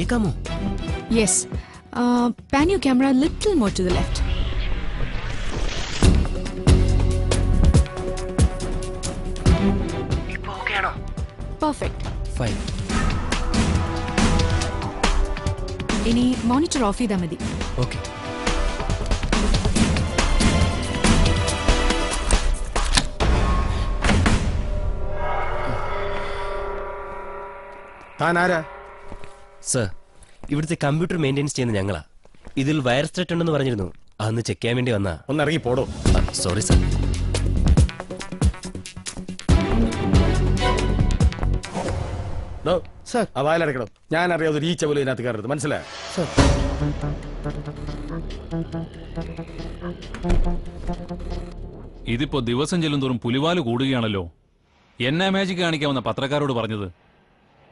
കേൾക്കാമോ? Yes pan you camera little more to the left perfect fine ഇനി മോണിറ്റർ ഓഫ് ചെയ്താൽ മതി. ഓക്കെ താൻ ആരാ? സർ ഇവിടുത്തെ കമ്പ്യൂട്ടർ മെയിന്റെയിൻസ് ചെയ്യുന്ന ഞങ്ങളാ. ഇതിൽ വയർ ത്രെറ്റ് ഉണ്ടെന്ന് പറഞ്ഞിരുന്നു. അന്ന് ചെക്ക് ചെയ്യാൻ വേണ്ടി വന്നാ. ഒന്ന് ഇറങ്ങി പോടോ. Sorry sir sir. ആ വായിലടക്കണം ഞാൻ അറിയാതെ ഒരു ഈച്ച പോലും ഇതിനകത്ത് കയറരുത്. മനസ്സിലായോ? ഇതിപ്പോ ദിവസം ചെല്ലും തോറും പുലിവാൽ കൂടുകയാണല്ലോ. എന്നെ മാജിക് കാണിക്കാമെന്ന പത്രക്കാരോട് പറഞ്ഞത്.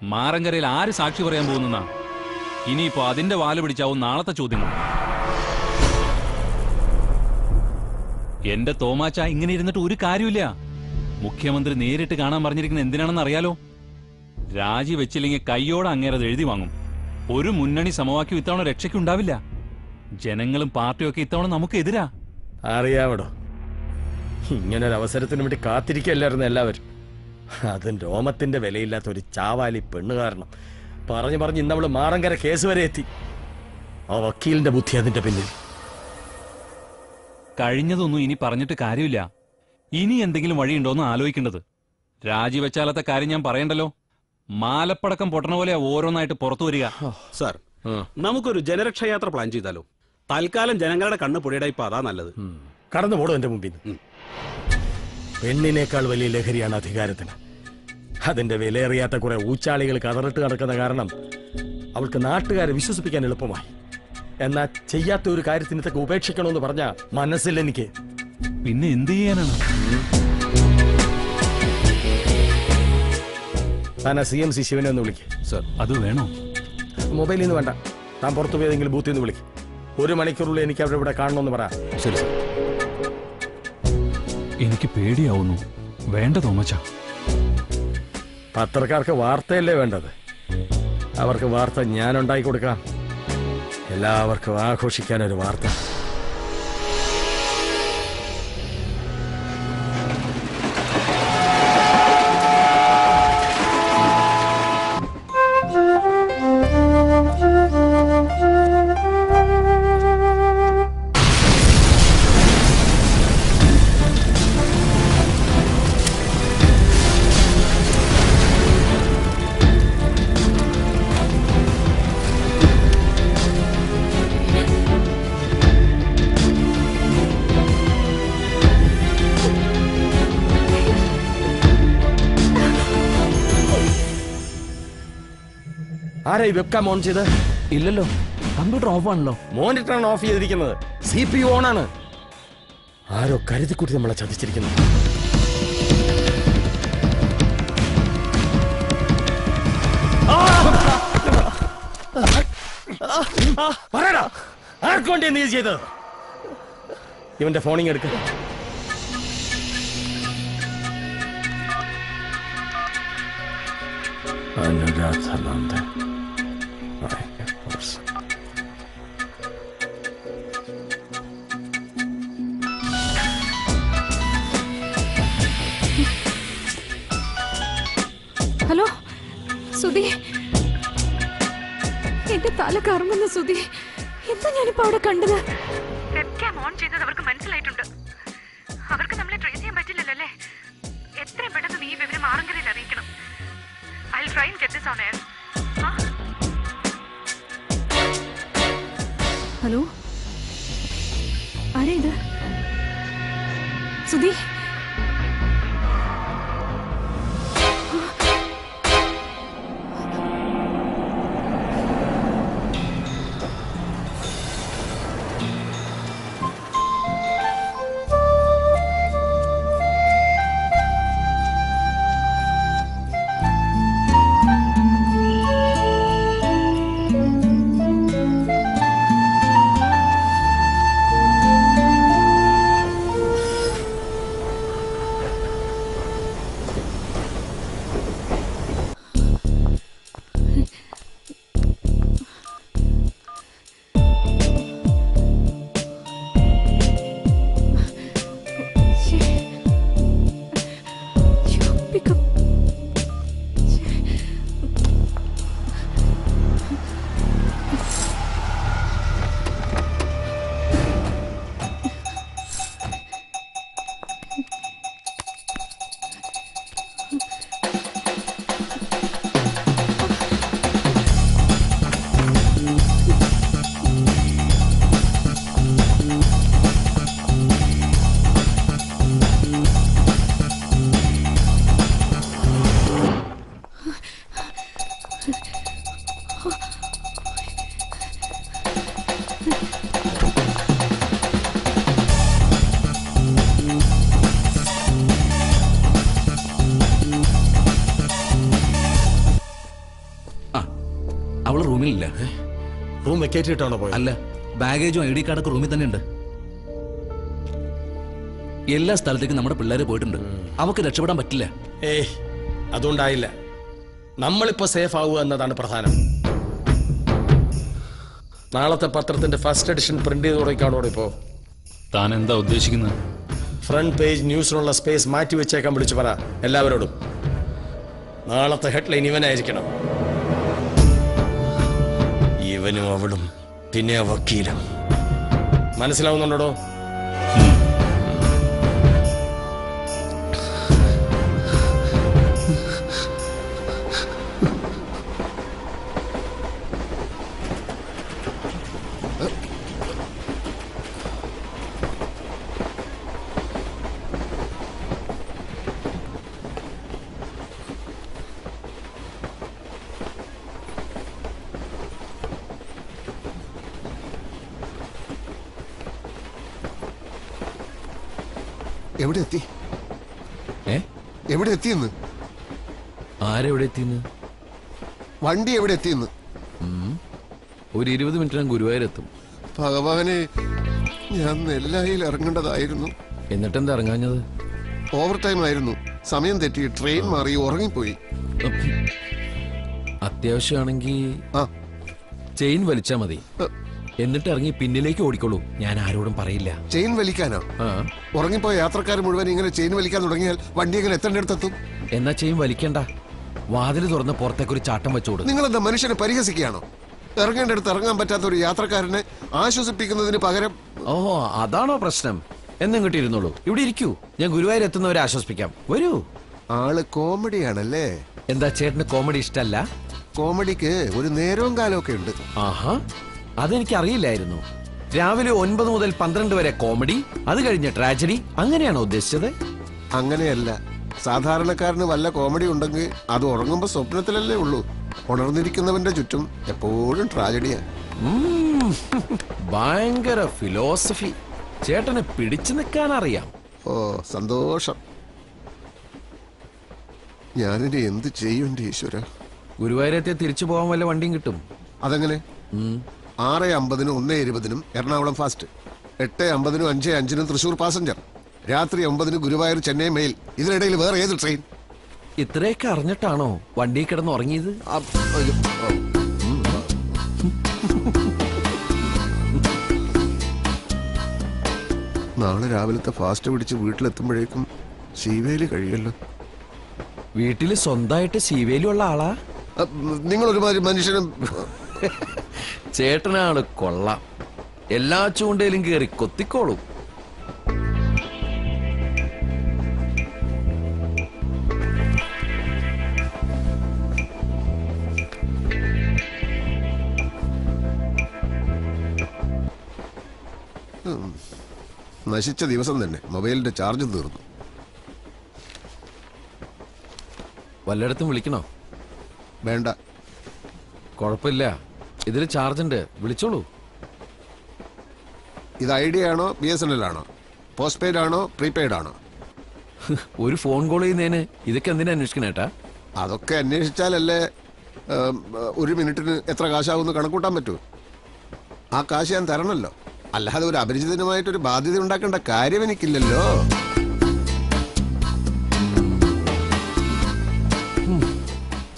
മാറങ്കരയിൽ ആര് സാക്ഷി പറയാൻ പോകുന്ന ഇനിയിപ്പോ അതിന്റെ വാൽ പിടിച്ചാവും നാളത്തെ ചോദ്യങ്ങൾ. എന്റെ തോമാച്ച ഇങ്ങനെ ഇരുന്നിട്ട് ഒരു കാര്യമില്ല മുഖ്യമന്ത്രി നേരിട്ട് കാണാൻ പറഞ്ഞിരിക്കുന്ന എന്തിനാണെന്ന് അറിയാലോ? രാജി വെച്ചില്ലെങ്കിൽ കൈയോടെ അങ്ങേരത് എഴുതി വാങ്ങും. ഒരു മുന്നണി സമവാക്യം ഇത്തവണ രക്ഷയ്ക്കുണ്ടാവില്ല. ജനങ്ങളും പാർട്ടിയും ഒക്കെ ഇത്തവണ നമുക്ക് എതിരാ. അറിയാവടോ. ഇങ്ങനൊരവസരത്തിന് വേണ്ടി കാത്തിരിക്കല്ലായിരുന്നു എല്ലാവരും. അതും രോമത്തിന്റെ വിലയില്ലാത്ത ഒരു ചാവാലി പെണ്ണ് കാരണം. പറഞ്ഞു പറഞ്ഞ് ഇന്നവൾ മാറങ്കര കേസ് വരെ എത്തി. ആ വക്കീലിന്റെ ബുദ്ധി അതിന്റെ പിന്നിൽ. കഴിഞ്ഞതൊന്നും ഇനി പറഞ്ഞിട്ട് കാര്യമില്ല. ഇനി എന്തെങ്കിലും വഴിയുണ്ടോന്ന് ആലോചിക്കേണ്ടത്. രാജിവെച്ചാലത്തെ കാര്യം ഞാൻ പറയണ്ടല്ലോ? മാലപ്പടക്കം പൊട്ടണ പോലെ ഓരോന്നായിട്ട് പുറത്തു വരിക. സാർ നമുക്കൊരു ജനരക്ഷായാത്ര പ്ലാൻ ചെയ്താലോ? തൽക്കാലം ജനങ്ങളുടെ കണ്ണ് പൊടിയുടെ ഇപ്പൊ അതാ നല്ലത്. കടന്നു പോടും എന്റെ മുമ്പിൽ നിന്ന്. പെണ്ണിനേക്കാൾ വലിയ ലഹരിയാണ് അധികാരത്തിന്. അതിന്റെ വിലയേറിയാത്ത കുറെ ഊച്ചാളികൾ കതറിട്ട് നടക്കുന്ന കാരണം അവൾക്ക് നാട്ടുകാരെ വിശ്വസിപ്പിക്കാൻ എളുപ്പമായി. എന്നാ ചെയ്യാത്ത ഒരു കാര്യത്തിന് ഇതൊക്കെ ഉപേക്ഷിക്കണമെന്ന് പറഞ്ഞ മനസ്സില്ല എനിക്ക്. പിന്നെ എന്ത് ചെയ്യാനാണ്? താൻ സി എം സി ശിവനെ ഒന്ന് വിളിക്ക്. സർ അത് വേണോ? മൊബൈലിൽ നിന്ന് വേണ്ട. താൻ പുറത്തു പോയതെങ്കിലും ബൂത്തിൽ നിന്ന് വിളിക്ക്. ഒരു മണിക്കൂറിൽ എനിക്ക് അവിടെ ഇവിടെ കാണണമെന്ന് പറ. ശരി സർ. എനിക്ക് പേടിയാവുന്നു. വേണ്ട തോമച്ച പത്രക്കാർക്ക് വാർത്തയല്ലേ വേണ്ടത്? അവർക്ക് വാർത്ത ഞാൻ ഉണ്ടാക്കി കൊടുക്കാം. എല്ലാവർക്കും ആഘോഷിക്കാൻ ഒരു വാർത്ത. ഈ വെബ്കാം ഓൺ ചെയ്ത്. ഇല്ലല്ലോ. കമ്പ്യൂട്ടർ ഓഫ് ആണല്ലോ. മോണിറ്റർ ആണ് ഓഫ് ചെയ്തിരിക്കുന്നത് സി പി ഓൺ ആണ്. ആരോ കരുതിക്കുട്ടി നമ്മളെ ചതിച്ചിരിക്കുന്നു. പറയടാ. ആർക്കൊണ്ടേ നീ ചെയ്തത്? ഇവന്റെ ഫോണിങ് എടുക്ക. അനുരാധാനന്ദൻ ഹലോ സുധി. എന്റെ തല കറങ്ങുന്ന സുധി. എന്താ ഞാനിപ്പോ അവിടെ കണ്ടത്? വെബ്കാം ഓൺ ചെയ്തത് അവർക്ക് മനസ്സിലായിട്ടുണ്ട്. അവർക്ക് നമ്മളെ ട്രേസ് ചെയ്യാൻ പറ്റില്ലല്ലോ അല്ലേ? എത്രയും പെട്ടെന്ന് നീ വിവരം ആറങ്കരയിൽ അറിയിക്കണം. I try get this on air hello? ആരാ ഇത്? സുധി? ഇട്ടാണോ പോയത്? അല്ല ബാഗേജും ഐ ഡി കാർഡൊക്കെ റൂമിൽ തന്നെ ഉണ്ട്. എല്ലാ സ്ഥലത്തേക്കും നമ്മുടെ പിള്ളേരെ പോയിട്ടുണ്ട്. അവക്ക് രക്ഷപ്പെടാൻ പറ്റില്ല. ഏ അതുകൊണ്ടായില്ല നമ്മളിപ്പോ സേഫ് ആവുക എന്നതാണ് പ്രധാനം. നാളത്തെ പത്രത്തിന്റെ ഫസ്റ്റ് എഡിഷൻ പ്രിന്റ് ചെയ്ത് തുടങ്ങിക്കാണോ ഇപ്പോ താൻ എന്താ ഉദ്ദേശിക്കുന്നത് ഫ്രണ്ട് പേജ് ന്യൂസിനുള്ള സ്പേസ് മാറ്റി വെച്ചേക്കാൻ വിളിച്ചു പറ എല്ലാവരോടും. നാളത്തെ ഹെഡ്ലൈൻ ഇവനായിരിക്കണം. ഇവനും അവളും പിന്നെ വക്കീലും. മനസ്സിലാവുന്നുണ്ടോ എവിടെ എത്തിയെന്ന്? ആരെവിടെ എത്തിന്ന് വണ്ടി എവിടെ എത്തിന്ന് ഒരു ഇരുപത് മിനിറ്റിനും ഗുരുവായൂരെത്തും. ഭഗവാനെ ഞാൻ നെല്ലായിൽ ഇറങ്ങേണ്ടതായിരുന്നു. എന്നിട്ടെന്താ ഇറങ്ങാഞ്ഞത്? ഓവർ ടൈം ആയിരുന്നു സമയം തെറ്റി ട്രെയിൻ മാറി ഉറങ്ങിപ്പോയി. അത്യാവശ്യമാണെങ്കിൽ ചെയിൻ വലിച്ചാ മതി. എന്നിട്ട് ഇറങ്ങി പിന്നിലേക്ക് ഓടിക്കോളൂ. ഞാൻ ആരോടും പറയില്ല. ചെയിൻ വലിക്കാനോ? ഉറങ്ങിപ്പോയ യാത്രക്കാർ മുഴുവൻ ഇങ്ങനെ ചെയിൻ വലിക്കാൻ തുടങ്ങിയാൽ വണ്ടി എങ്ങനെ എത്തേണ്ടടുത്തെത്തും എന്നാ ചെയിൻ വലിക്കണ്ട. വാതിൽ തുറന്ന് പുറത്തേക്ക് ഒരു ചാട്ടം വെച്ചോട് നിങ്ങളെന്താ മനുഷ്യനെ പരിഹസിക്കുകയാണോ? ഇറങ്ങേണ്ടടുത്ത് ഇറങ്ങാൻ പറ്റാത്ത ഒരു യാത്രക്കാരനെ ആശ്വസിപ്പിക്കുന്നതിന് പകരം ഓ അതാണോ പ്രശ്നം. എന്നും കിട്ടിയിരുന്നുള്ളൂ ഇവിടെ ഇരിക്കൂ. ഞാൻ ഗുരുവായൂർ എത്തുന്നവരെ ആശ്വസിപ്പിക്കാം. വരൂ. ആൾ കോമഡിയാണല്ലേ? എന്താ ചേട്ടന് കോമഡി ഇഷ്ടല്ല? കോമഡിക്ക് ഒരു നേരവും കാലമൊക്കെ ഉണ്ട്. ആഹാ. അതെനിക്ക് അറിയില്ലായിരുന്നു രാവിലെ ഒൻപത് മുതൽ പന്ത്രണ്ട് വരെ കോമഡി അത് കഴിഞ്ഞ ട്രാജഡി. അങ്ങനെയാണോ ഉദ്ദേശിച്ചത്? അങ്ങനെയല്ല. സാധാരണക്കാരന് വല്ല കോമഡി ഉണ്ടെങ്കിൽ അത് ഉറങ്ങുമ്പോ സ്വപ്നത്തിലല്ലേ ഉള്ളൂ. ഉണർന്നിരിക്കുന്നവന്റെ ചുറ്റും എപ്പോഴും ട്രാജഡിയാ. ഭയങ്കര ഫിലോസഫി. ചേട്ടനെ പിടിച്ചു നിൽക്കാൻ അറിയാം ഓ സന്തോഷം. ഞാനിനി എന്ത് ചെയ്യും ഈശ്വര? ഗുരുവായൂരത്തെ തിരിച്ചു പോകാൻ വല്ല വണ്ടിയും കിട്ടും? അതെങ്ങനെ? ആറ് അമ്പതിനും ഒന്ന് ഇരുപതിനും എറണാകുളം ഫാസ്റ്റ്. എട്ട് അമ്പതിനും അഞ്ച് അഞ്ചിനും തൃശൂർ പാസഞ്ചർ. രാത്രി ഒമ്പതിന് ഗുരുവായൂർ ചെന്നൈ മെയിൽ. ഇതിനിടയിൽ വേറെ ഏത് ട്രെയിൻ? ഇത്രയൊക്കെ അറിഞ്ഞിട്ടാണോ വണ്ടി കിടന്ന് ഉറങ്ങിയത്? നാളെ രാവിലത്തെ ഫാസ്റ്റ് പിടിച്ച് വീട്ടിലെത്തുമ്പോഴേക്കും ശീവേലി കഴിയല്ലോ വീട്ടിൽ സ്വന്തമായിട്ട് ശീവേലിയുള്ള ആളാ? നിങ്ങൾ ഒരുമാതിരി മനുഷ്യനും ചേട്ടനാണ് കൊള്ള. എല്ലാ ചൂണ്ടയിലും കയറി കൊത്തിക്കോളും. നശിച്ച ദിവസം തന്നെ മൊബൈലിന്റെ ചാർജ് തീർന്നു. വല്ലയിടത്തും വിളിക്കണോ? വേണ്ട. കുഴപ്പമില്ല. ഇതിൽ ചാർജ് ഉണ്ട്. വിളിച്ചോളൂ. ഇത് ഐഡിയ ആണോ ബി എസ് എൻ എൽ ആണോ? പോസ്റ്റ് പെയ്ഡ് ആണോ പ്രീപെയ്ഡ് ആണോ? ഒരു ഫോൺ കോൾ ചെയ്യുന്നതിന് ഇതൊക്കെ എന്തിനാ അന്വേഷിക്കണേട്ടാ അതൊക്കെ അന്വേഷിച്ചാലല്ലേ ഒരു മിനിറ്റിന് എത്ര കാശാവുമെന്ന് കണക്കൂട്ടാൻ പറ്റൂ. ആ കാശ് ഞാൻ തരണമല്ലോ അല്ലാതെ ഒരു അപരിചിതനുമായിട്ടൊരു ബാധ്യത ഉണ്ടാക്കേണ്ട കാര്യം എനിക്കില്ലല്ലോ.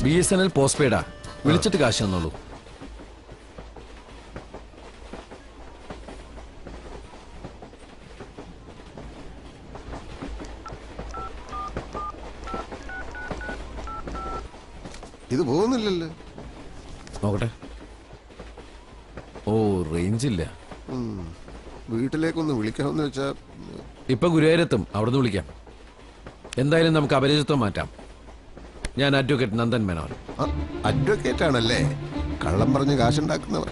B S N L post പെയ്ഡാ വിളിച്ചിട്ട് കാശ് തന്നോളൂ. ഇത് പോകുന്നില്ലല്ലോ. നോക്കട്ടെ. ഓ റേഞ്ച് ഇല്ല വീട്ടിലേക്കൊന്ന് വിളിക്കാമെന്ന് വെച്ചാ ഇപ്പൊ ഗുരുവായൂരെത്തും. അവിടുന്ന് വിളിക്കാം. എന്തായാലും നമുക്ക് അപരിചിത്വം മാറ്റാം. ഞാൻ അഡ്വക്കേറ്റ് നന്ദൻ മേനോൻ. അഡ്വക്കേറ്റ് ആണല്ലേ കള്ളം പറഞ്ഞ് കാശുണ്ടാക്കുന്നവർ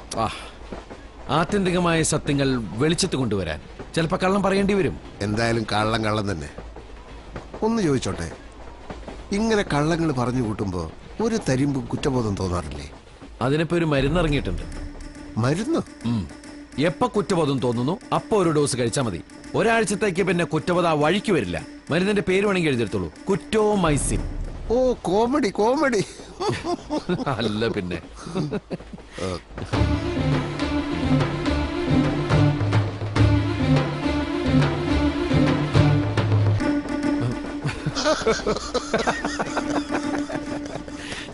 ആത്യന്തികമായ സത്യങ്ങൾ വെളിച്ചത്ത് കൊണ്ടുവരാൻ. ചിലപ്പോ കള്ളം പറയേണ്ടി വരും. എന്തായാലും കള്ളം കള്ളം തന്നെ. ഒന്ന് ചോദിച്ചോട്ടെ. ഇങ്ങനെ കള്ളങ്ങൾ പറഞ്ഞു കൂട്ടുമ്പോ ഒരു തരിമ്പ് കുറ്റബോധം തോന്നാറില്ലേ? അതിനിപ്പോ ഒരു മരുന്ന് ഇറങ്ങിയിട്ടുണ്ട്. മരുന്ന്? എപ്പോ കുറ്റബോധം തോന്നുന്നു അപ്പൊ ഒരു ഡോസ് കഴിച്ചാൽ മതി. ഒരാഴ്ചത്തേക്ക് പിന്നെ കുറ്റബോധം ആ വഴിക്ക് വരില്ല. മരുന്നിന്റെ പേര് വേണമെങ്കിൽ എഴുതിയെടുത്തോളൂ. കുറ്റോ മൈസിൻ ഓ കോമഡി കോമഡി. അല്ല പിന്നെ.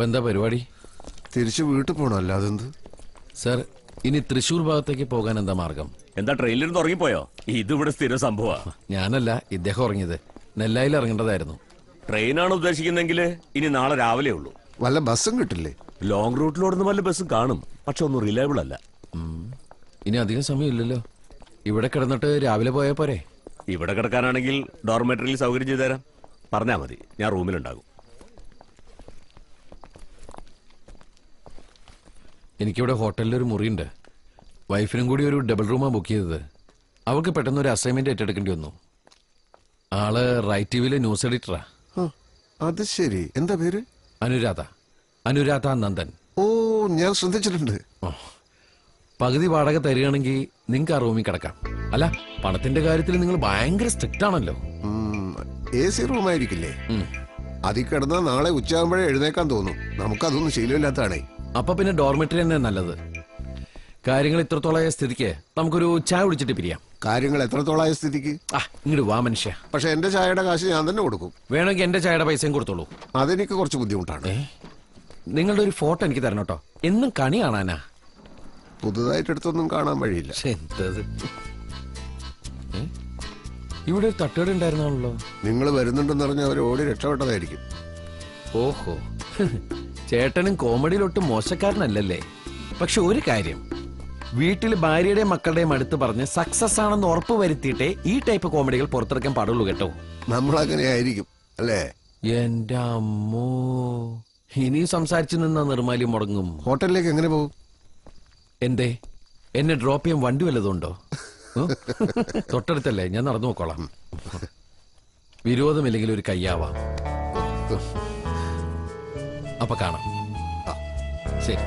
അപ്പൊ എന്താ പരിപാടി? തിരിച്ചു വീട്ടിൽ പോകണം അതെന്ത് സർ ഇനി തൃശൂർ ഭാഗത്തേക്ക് പോകാൻ എന്താ മാർഗം? എന്താ ട്രെയിനിൽ നിന്ന് ഉറങ്ങിപ്പോയോ? ഇതിവിടെ സ്ഥിര സംഭവ. ഞാനല്ല ഇദ്ദേഹം ഉറങ്ങിയത്. നെല്ലായിൽ ഇറങ്ങേണ്ടതായിരുന്നു. ട്രെയിനാണ് ഉദ്ദേശിക്കുന്നെങ്കിൽ ഇനി നാളെ രാവിലെ ഉള്ളൂ. വല്ല ബസ്സും കിട്ടില്ലേ? ലോങ് റൂട്ടിലോടുന്ന് വല്ല ബസ്സും കാണും. പക്ഷെ ഒന്നും റിലയബിൾ അല്ല. ഇനി അധികം സമയമില്ലല്ലോ. ഇവിടെ കിടന്നിട്ട് രാവിലെ പോയാൽ പോരെ? ഇവിടെ കിടക്കാനാണെങ്കിൽ ഡോർമെറ്ററിയിൽ സൗകര്യം ചെയ്തു തരാം. പറഞ്ഞാ മതി. ഞാൻ റൂമിലുണ്ടാകും. എനിക്കിവിടെ ഹോട്ടലിൽ ഒരു മുറിയുണ്ട്. വൈഫിനും കൂടി ഒരു ഡബിൾ റൂമാണ് ബുക്ക് ചെയ്തത്. അവൾക്ക് പെട്ടെന്ന് ഒരു അസൈൻമെന്റ് ഏറ്റെടുക്കേണ്ടി വന്നു. ആൾ റൈറ്റ് ടി വിയിലെ ന്യൂസ് എഡിറ്ററാ അത് ശരി. എന്താ പേര്? അനുരാധ. അനുരാധ നന്ദൻ. ഓ ഞാൻ ശ്രദ്ധിച്ചിട്ടുണ്ട്. പകുതി വാടക തരികയാണെങ്കിൽ നിങ്ങൾക്ക് ആ റൂമിൽ കിടക്കാം. അല്ല പണത്തിന്റെ കാര്യത്തിൽ നിങ്ങൾ ഭയങ്കര സ്ട്രിക്റ്റ് ആണല്ലോ. എ സി റൂമായിരിക്കില്ലേ അതിൽ കിടന്നാൽ നാളെ ഉച്ചയാകുമ്പോഴേ എഴുന്നേക്കാൻ തോന്നും. നമുക്കതൊന്നും ശീലമില്ലാത്തതാണേ. അപ്പൊ പിന്നെ ഡോർമെറ്ററി തന്നെ നല്ലത്. കാര്യങ്ങൾ ഇത്രത്തോളമായ സ്ഥിതിക്ക് നമുക്കൊരു ചായ കുടിച്ചിട്ട് പിരിയാം. കാര്യങ്ങൾ എത്രത്തോളായ സ്ഥിതിക്ക്? ആ ഇങ്ങോട്ട് വാ മനുഷ്യ. പക്ഷെ എന്റെ ചായയുടെ കാശ് ഞാൻ തന്നെ കൊടുക്കും. വേണമെങ്കിൽ എന്റെ ചായയുടെ പൈസയും കൊടുത്തോളൂ. അതെനിക്ക് കുറച്ച് ബുദ്ധിമുട്ടാണ്. നിങ്ങളുടെ ഒരു ഫോട്ടോ എനിക്ക് തരണം കേട്ടോ. എന്നും കണി കാണാനാ. പുതുതായിട്ട് എടുത്തൊന്നും കാണാൻ വഴിയില്ല. എന്തത്? ഇവിടെ ഒരു തട്ടുകട ഉണ്ടായിരുന്നാണല്ലോ. നിങ്ങൾ വരുന്നുണ്ടെന്ന് പറഞ്ഞ അവർ ഓടി രക്ഷപ്പെട്ടതായിരിക്കും. ഓഹോ. ചേട്ടനും കോമഡിയിലൊട്ടും മോശക്കാരനല്ലല്ലേ? പക്ഷെ ഒരു കാര്യം വീട്ടിൽ ഭാര്യയുടെയും മക്കളുടെയും അടുത്ത് പറഞ്ഞ് സക്സസ് ആണെന്ന് ഉറപ്പ് വരുത്തിയിട്ടേ ഈ ടൈപ്പ് കോമഡികൾ പുറത്തിറക്കാൻ പാടുള്ളൂ കേട്ടോ. നമ്മളങ്ങനെ ആയിരിക്കും അല്ലേ? എന്റെ അമ്മോ ഇനി സംസാരിച്ചു നിന്ന നിർമാലി മുടങ്ങും. ഹോട്ടലിലേക്ക് എങ്ങനെ പോകും? എന്തേ? എന്നെ ഡ്രോപ്പ് ചെയ്യാൻ വണ്ടി വല്ലതുണ്ടോ? തൊട്ടടുത്തല്ലേ? ഞാൻ നടന്നു നോക്കോളാം വിരോധമില്ലെങ്കിൽ ഒരു കയ്യാവാം. അപ്പൊ കാണാം. ശരി.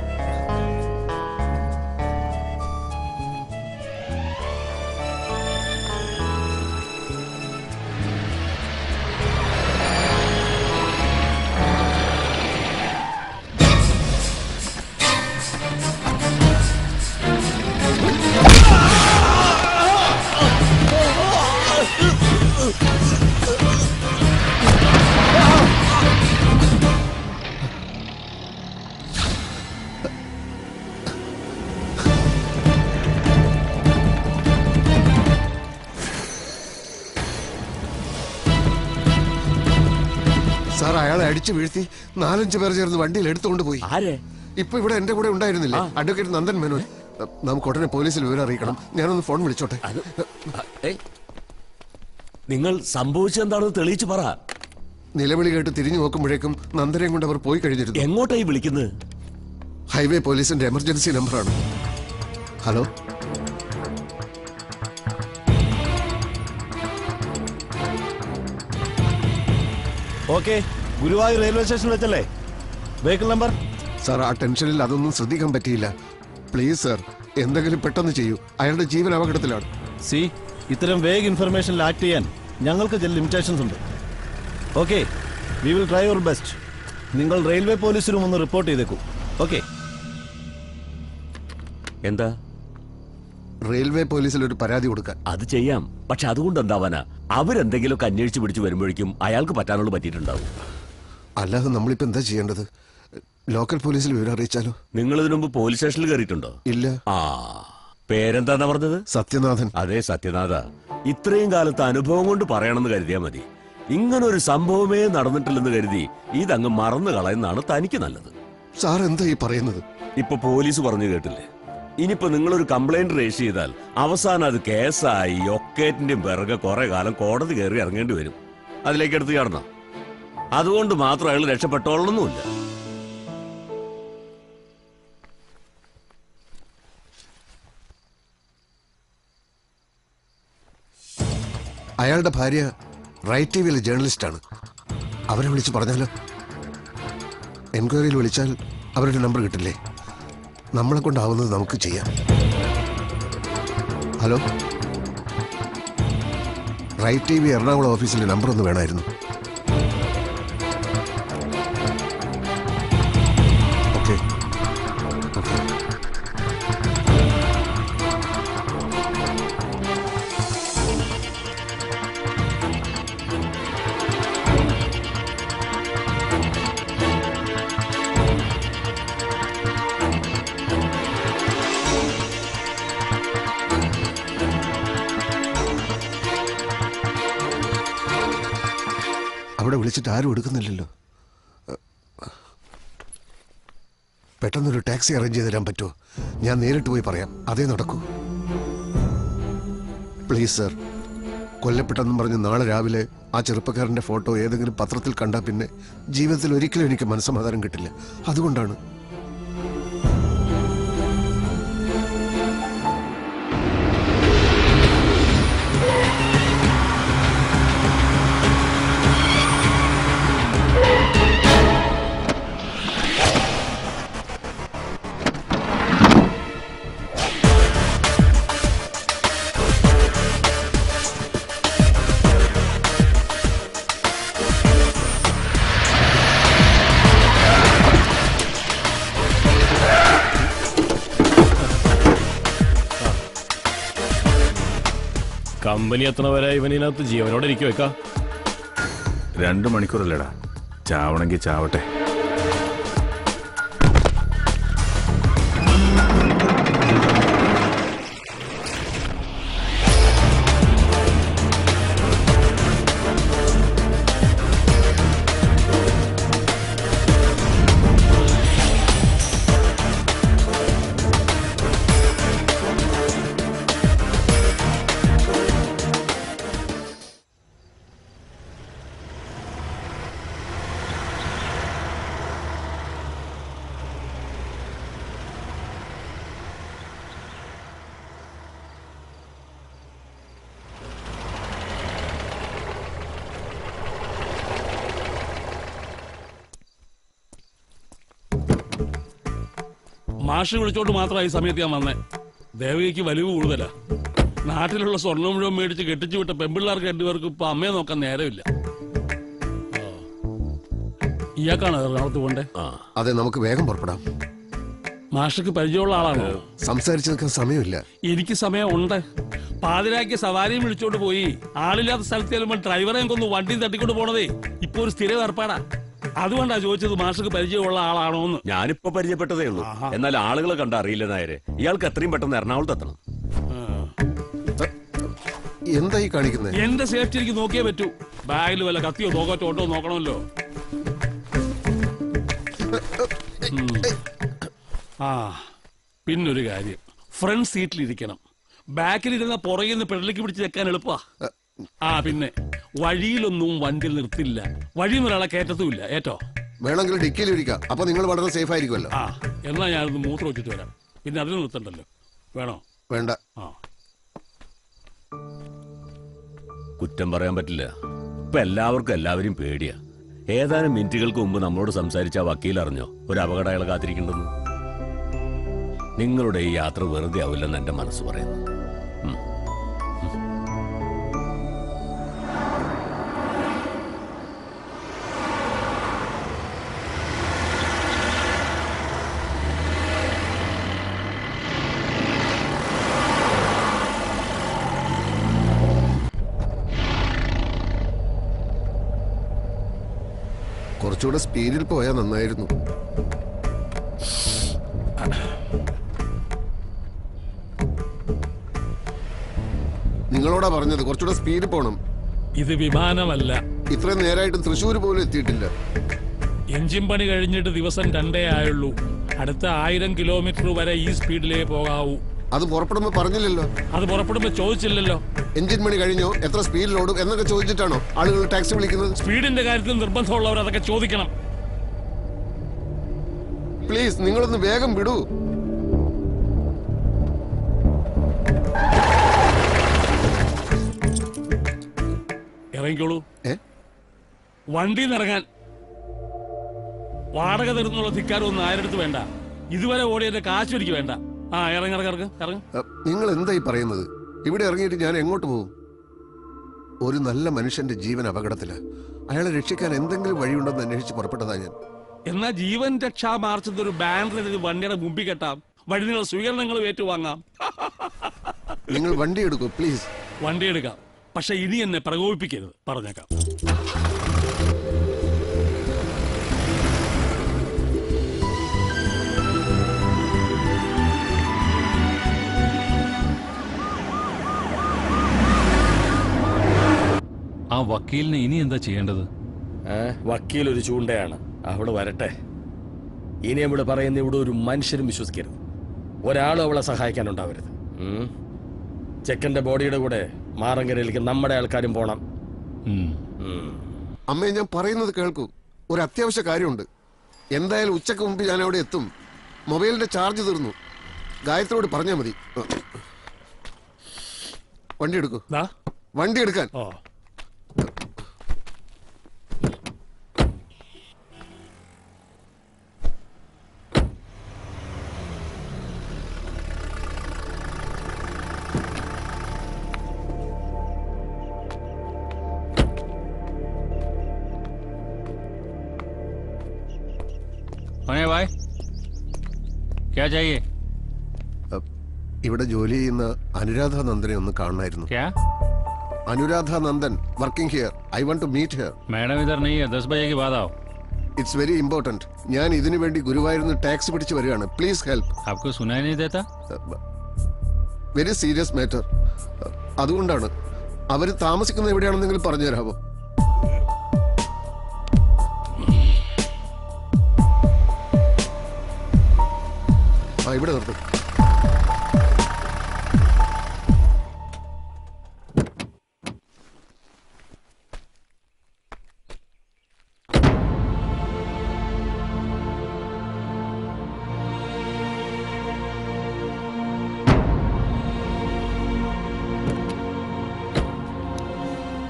സാർ അയാളെ അടിച്ചു വീഴ്ത്തി നാലഞ്ച് പേർ ചേർന്ന് വണ്ടിയിൽ എടുത്തുകൊണ്ട് പോയി. ആരെ? ഇപ്പൊ ഇവിടെ എന്റെ കൂടെ ഉണ്ടായിരുന്നില്ലേ? അഡ്വക്കേറ്റ് നന്ദൻ മേനോൻ നമുക്ക് ഉടനെ പോലീസിൽ വിവരം അറിയിക്കണം. ഞാനൊന്ന് ഫോൺ വിളിച്ചോട്ടെ? നിങ്ങൾ സംഭവിച്ചെന്താണെന്ന് തെളിയിച്ചു പറ. നിലവിളി കേട്ട് തിരിഞ്ഞു നോക്കുമ്പോഴേക്കും നന്ദനെയും കൊണ്ട് അവർ പോയി കഴിഞ്ഞിരുന്നു. എങ്ങോട്ടായി വിളിക്കുന്നത്? ഹൈവേ പോലീസിന്റെ എമർജൻസി നമ്പറാണ്. ഹലോ? ഓക്കേ. ഗുരുവായൂർ റെയിൽവേ സ്റ്റേഷനിൽ വെച്ചല്ലേ? വെഹിക്കിൾ നമ്പർ സാർ ആ ടെൻഷനിൽ അതൊന്നും ശ്രദ്ധിക്കാൻ പറ്റിയില്ല. പ്ലീസ് സർ എന്തെങ്കിലും പെട്ടെന്ന് ചെയ്യൂ. അയാളുടെ ജീവൻ അപകടത്തിലാണ്. സി ഇത്തരം വേഗ് ഇൻഫർമേഷനിൽ ആക്ട് ചെയ്യാൻ ഞങ്ങൾക്ക് ചില ലിമിറ്റേഷൻസ് ഉണ്ട്. Okay we will try your best നിങ്ങൾ റെയിൽവേ പോലീസിനും ഒന്ന് റിപ്പോർട്ട് ചെയ്തേക്കൂ. ഓക്കെ എന്താ? റെയിൽവേ പോലീസിൽ ഒരു പരാതി കൊടുക്കാൻ. അത് ചെയ്യാം. പക്ഷെ അതുകൊണ്ട് എന്താവാനാ അവരെന്തെങ്കിലുമൊക്കെ അന്വേഷിച്ച് പിടിച്ച് വരുമ്പോഴേക്കും അയാൾക്ക് പറ്റാനുള്ള പറ്റിയിട്ടുണ്ടാവും. അല്ലാതെ നമ്മളിപ്പോ എന്താ ചെയ്യേണ്ടത്? ലോക്കൽ പോലീസിൽ വിവരം അറിയിച്ചാലോ? നിങ്ങൾ ഇതിനു മുമ്പ് പോലീസ് സ്റ്റേഷനിൽ കയറിയിട്ടുണ്ടോ? ഇല്ല. ആ പേരെന്താന്നാ പറഞ്ഞത്? സത്യനാഥൻ. അതെ സത്യനാഥ. ഇത്രയും കാലത്ത് അനുഭവം കൊണ്ട് പറയണമെന്ന് കരുതിയാ മതി. ഇങ്ങനെ ഒരു സംഭവമേ നടന്നിട്ടില്ലെന്ന് കരുതി ഇതങ്ങ് മറന്നു കളയുന്നതാണ് തനിക്ക് നല്ലത്. സാർ എന്താ ഈ പറയുന്നത്? ഇപ്പൊ പോലീസ് പറഞ്ഞു കേട്ടില്ലേ? ഇനിയിപ്പോ നിങ്ങളൊരു കംപ്ലൈന്റ് രജിസ്റ്റർ ചെയ്താൽ അവസാനം അത് കേസായി ഒക്കേറ്റിന്റെയും പിറകെ കുറെ കാലം കോടതി കയറി ഇറങ്ങേണ്ടി വരും. അതിലേക്ക് എടുത്ത് കടന്ന അതുകൊണ്ട് മാത്രം അയാൾ രക്ഷപ്പെട്ടോളൊന്നുമില്ല അയാളുടെ ഭാര്യ റൈറ്റ് ടി വിയിലെ ജേർണലിസ്റ്റാണ്. അവരെ വിളിച്ച് പറഞ്ഞാലോ? എൻക്വയറിയിൽ വിളിച്ചാൽ അവരുടെ നമ്പർ കിട്ടില്ലേ? നമ്മളെ കൊണ്ടാവുന്നത് നമുക്ക് ചെയ്യാം. Hello? Right T V Ernakulam ഓഫീസിലെ നമ്പർ ഒന്ന് വേണമായിരുന്നു. വിളിച്ചിട്ട് ആരും എടുക്കുന്നില്ലല്ലോ. പെട്ടെന്നൊരു ടാക്സി അറേഞ്ച് ചെയ്ത് തരാൻ പറ്റുമോ? ഞാൻ നേരിട്ട് പോയി പറയാം. അതേ നടക്കൂ. Please sir. കൊല്ലപ്പെട്ടെന്നും പറഞ്ഞ് നാളെ രാവിലെ ആ ചെറുപ്പക്കാരന്റെ ഫോട്ടോ ഏതെങ്കിലും പത്രത്തിൽ കണ്ടാൽ പിന്നെ ജീവിതത്തിൽ ഒരിക്കലും എനിക്ക് മനസ്സമാധാനം കിട്ടില്ല. അതുകൊണ്ടാണ് കമ്പനി എത്ര ഇവനകത്ത് ജീവനോടെ ഇരിക്കും വെക്കാം. രണ്ടു മണിക്കൂറല്ലേടാ. ചാവണമെങ്കിൽ ചാവട്ടെ. മാഷ് വിളിച്ചോണ്ട് മാത്രമായി സമയത്ത് ഞാൻ വന്നേ. ദേവകിക്ക് വലിവ് കൂടുതലാ. നാട്ടിലുള്ള സ്വർണം മുഴുവൻ മേടിച്ച് കെട്ടിച്ചു വിട്ട പെമ്പിള്ളാർക്ക് രണ്ടുപേർക്കും ഇപ്പൊ അമ്മയെ നോക്കാൻ നേരമില്ല. ഇയാൾക്കാണ് എറണാകുളത്ത് പോണ്ടേ? അതെ നമുക്ക് വേഗം പുറപ്പെടാം. മാഷക്ക് പരിചയമുള്ള ആളാണ്? സംസാരിച്ചു നിൽക്കാൻ സമയമില്ല. എനിക്ക് സമയം ഉണ്ട്. പാതിരാക്കി സവാരിയും വിളിച്ചോണ്ട് പോയി. ആളില്ലാത്ത സ്ഥലത്ത് ചെല്ലുമ്പോൾ ഡ്രൈവറെയും കൊന്ന് വണ്ടിയും തട്ടിക്കൊണ്ട് പോണതേ. ഇപ്പൊ ഒരു സ്ഥിരം ഏർപ്പാടാ. അതുകൊണ്ടാ ചോദിച്ചത് മാഷക്ക് പരിചയമുള്ള ആളാണോ എന്ന് ഞാനിപ്പോ പരിചയപ്പെട്ടതേ ഉള്ളൂ. എന്നാൽ ആളുകളെ കണ്ട അറിയില്ല നായരെ. ഇയാൾക്ക് എത്രയും പെട്ടെന്ന് എറണാകുളത്ത് എത്തണം. എന്താ ഈ കാണിക്കുന്നത് എന്റെ സേഫ്റ്റി എനിക്ക് നോക്കിയേ പറ്റൂ. ബാഗിൽ വല്ല കത്തിയോ തോക്കറ്റോ ഉണ്ടോ നോക്കണമല്ലോ. ആ പിന്നൊരു കാര്യം. ഫ്രണ്ട് സീറ്റിൽ ഇരിക്കണം ബാക്കിലിരുന്ന പുറകിൽ നിന്ന് പെടലേക്ക് പിടിച്ച് വെക്കാൻ എളുപ്പാ. ആ പിന്നെ. വഴിയിലൊന്നും വണ്ടി നിർത്തില്ല. വഴി ഒരാളെ കയറ്റത്തുമില്ല. ഏറ്റോ? വേണമെങ്കിൽ ഡിക്കിയിൽ ഇരിക്കാം. അപ്പൊ നിങ്ങൾ വളരെ സേഫ് ആയിരിക്കുമല്ലോ ആ എന്നാ ഞാനൊന്ന് മൂത്രം വെച്ചിട്ട് വരാം. പിന്നെ അതിന് നിർത്തണ്ടല്ലോ. വേണോ? വേണ്ട. ആ. കുറ്റം പറയാൻ പറ്റില്ല. ഇപ്പൊ എല്ലാവർക്കും എല്ലാവരും പേടിയാ. ഏതാനും മിനിറ്റുകൾക്ക് മുമ്പ് നമ്മളോട് സംസാരിച്ച ആ വക്കീൽ അറിഞ്ഞോ? ഒരു അപകടം അയാൾ കാത്തിരിക്കണ്ടെന്ന്. നിങ്ങളുടെ ഈ യാത്ര വെറുതെ ആവില്ലെന്ന് എന്റെ മനസ്സ് പറയുന്നു. കുറച്ചുകൂടെ സ്പീഡിൽ പോയാൽ നന്നായിരുന്നു. നിങ്ങളോടാ പറഞ്ഞത് കുറച്ചുകൂടെ സ്പീഡിൽ പോണം. ഇത് വിമാനമല്ല. ഇത്രയും നേരായിട്ട് തൃശ്ശൂർ പോലും എത്തിയിട്ടില്ല. എഞ്ചിൻ പണി കഴിഞ്ഞിട്ട് ദിവസം രണ്ടേ ആയുള്ളൂ. അടുത്ത ആയിരം കിലോമീറ്റർ വരെ ഈ സ്പീഡിലേ പോകാവൂ. അത് പുറപ്പെടുമ്പോ പറഞ്ഞില്ലല്ലോ. അത് പുറപ്പെടുമ്പോ ചോദിച്ചില്ലല്ലോ. എഞ്ചിൻ മണി കഴിഞ്ഞോ? എത്ര സ്പീഡിൽ ഓടും എന്നൊക്കെ ചോദിച്ചിട്ടാണോ ആളുകൾ ടാക്സി വിളിക്കുന്നത്? സ്പീഡിന്റെ കാര്യത്തിൽ നിർബന്ധമുള്ളവർ അതൊക്കെ ചോദിക്കണം. പ്ലീസ് നിങ്ങളൊന്ന് വേഗം വിടൂ. ഇറങ്ങിക്കോളൂ. വണ്ടിയിൽ നിന്ന് ഇറങ്ങാൻ വാടക തരുന്നുള്ള ധിക്കാരൊന്നും ആരുടെ അടുത്ത് വേണ്ട. ഇതുവരെ ഓടിയതിന്റെ കാശ് എനിക്ക് വേണ്ട. ആ ഇറങ്ങി ഇറങ്ങി ഇറങ്ങി ഇറങ്ങി. നിങ്ങൾ എന്തായി പറയുന്നത്? ഇവിടെ ഇറങ്ങിയിട്ട് ഞാൻ എങ്ങോട്ട് പോകും ഒരു നല്ല മനുഷ്യന്റെ ജീവൻ അപകടത്തിൽ. അയാളെ രക്ഷിക്കാൻ എന്തെങ്കിലും വഴിയുണ്ടെന്ന് അന്വേഷിച്ച് പുറപ്പെട്ടതാ ഞാൻ. എന്നാ ജീവൻ രക്ഷാ മാർച്ചത് ഒരു ബാനറിൽ വണ്ടിയുടെ മുമ്പിൽ കെട്ടാം. വഴി നിങ്ങൾ സ്വീകരണങ്ങൾ ഏറ്റുവാങ്ങാം. നിങ്ങൾ വണ്ടി എടുക്കൂ പ്ലീസ്. വണ്ടി എടുക്കാം. പക്ഷെ ഇനി എന്നെ പ്രകോപിപ്പിക്കരുത്. പറഞ്ഞേക്കാം. ആ വക്കീലിനെ ഇനി എന്താ ചെയ്യേണ്ടത്? വക്കീൽ ഒരു ചൂണ്ടയാണ്. അവൾ വരട്ടെ. ഇനി ഇവിടെ പറയുന്ന ഇവിടെ ഒരു മനുഷ്യരും വിശ്വസിക്കരുത്. ഒരാളും അവളെ സഹായിക്കാനുണ്ടാവരുത്. ഉം. ചെക്കന്റെ ബോഡിയുടെ കൂടെ മാറങ്കരയിലേക്ക് നമ്മുടെ ആൾക്കാരും പോണം. അമ്മയെ ഞാൻ പറയുന്നത് കേൾക്കൂ. ഒരു അത്യാവശ്യ കാര്യമുണ്ട്. എന്തായാലും ഉച്ചയ്ക്ക് മുമ്പ് ഞാൻ അവിടെ എത്തും. മൊബൈലിന്റെ ചാർജ് തീർന്നു. ഗായത്രിയോട് പറഞ്ഞാൽ മതി. വണ്ടി എടുക്കൂ. വണ്ടി എടുക്കാൻ. चाहिए ഇവിടെ ജോലി ചെയ്യുന്ന അനുരാധ നന്ദനെ ഒന്ന് കാണണമായിരുന്നു क्या Anuradha Nandan working here I want to meet here madam इधर नहीं है दस बजे के बाद आओ ഇറ്റ്സ് വെരി ഇമ്പോർട്ടന്റ് ഞാൻ ഇതിനു വേണ്ടി ഗുരുവായൂരിന്ന് ടാക്സി പിടിച്ച് വരികയാണ് പ്ലീസ് ഹെൽപ്പ് आपको सुनाई नहीं देता വെരി സീരിയസ് മാറ്റർ അതുകൊണ്ടാണ് അവർ താമസിക്കുന്നത് എവിടെയാണെന്നെങ്കിലും പറഞ്ഞു തരാമോ ആ ഇവിടെ നിർത്തും.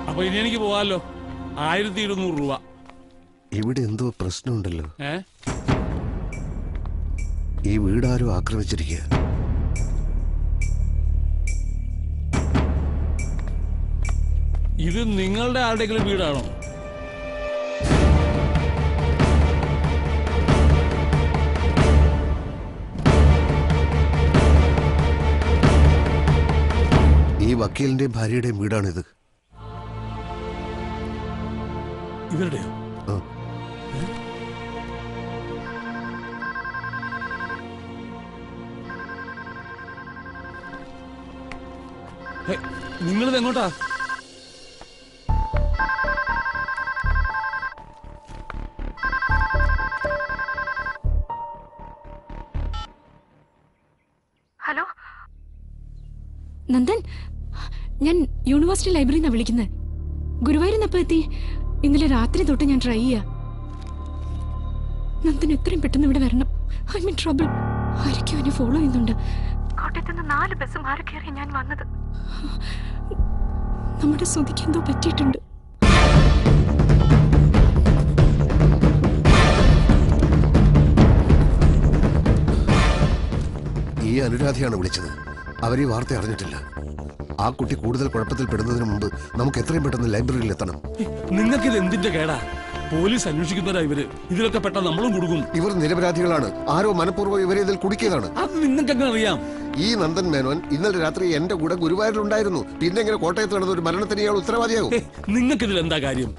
അപ്പൊ ഇനി എനിക്ക് പോവാലോ ആയിരത്തി ഇരുന്നൂറ് രൂപ. ഇവിടെ എന്തോ പ്രശ്നമുണ്ടല്ലോ. ഏ? ഈ വീടാരും ആക്രമിച്ചിരിക്കുക ഇത് നിങ്ങളുടെ ആരുടെങ്കിലും വീടാണോ? ഈ വക്കീലിന്റെയും ഭാര്യയുടെയും വീടാണിത്. ഇവരുടെയോ? നിങ്ങളിത് എങ്ങോട്ടാ? ഹലോ? നന്ദൻ ഞാൻ യൂണിവേഴ്സിറ്റി ലൈബ്രറിയിൽ നിന്നാണ് വിളിക്കുന്നത് ഗുരുവായൂരിൽ എപ്പോ എത്തി. ഇന്നലെ രാത്രി തൊട്ട് ഞാൻ ട്രൈ ചെയ്യാ. നന്ദൻ എത്രയും പെട്ടെന്ന് ഇവിടെ വരണം. ഐ മീൻ ട്രബിൾ ആരൊക്കെയോ എന്നെ ഫോളോ ചെയ്യുന്നുണ്ട്. കോട്ടയത്ത് നിന്ന് നാല് ബസ് മാറി കയറി ഞാൻ വന്നത്. നമ്മുടെ സുതിക്ക് എന്തോ പറ്റിയിട്ടുണ്ട്. ഈ അനുരാധയാണ് വിളിച്ചത്. അവരീ വാർത്ത അറിഞ്ഞിട്ടില്ല. ആ കുട്ടി കൂടുതൽ കുഴപ്പത്തിൽ പെടുന്നതിന് മുമ്പ് നമുക്ക് എത്രയും പെട്ടെന്ന് ലൈബ്രറിയിൽ എത്തണം. നിങ്ങൾക്ക് ഇത് എന്തിന്റെ കേടാ? പോലീസ് അന്വേഷിക്കുന്നവരാ ഇവർ. ഇതിലൊക്കെ പെട്ട നമ്മളും കൊടുക്കും ഇവർ നിരപരാധികളാണ്. ആരോ മനഃപൂർവം ഇവരെ ഇതിൽ കുടിക്കിയതാണ്. അത് നിങ്ങൾക്ക് അറിയാം? ഈ നന്ദൻ മേനോൻ ഇന്നലെ രാത്രി എന്റെ കൂടെ ഗുരുവായൂരിലുണ്ടായിരുന്നു. പിന്നെ എങ്ങനെ കോട്ടയത്ത് നടന്ന ഒരു മരണത്തിന് ഇയാൾ ഉത്തരവാദിയാകും. നിങ്ങൾക്ക് ഇതിൽ എന്താ കാര്യം?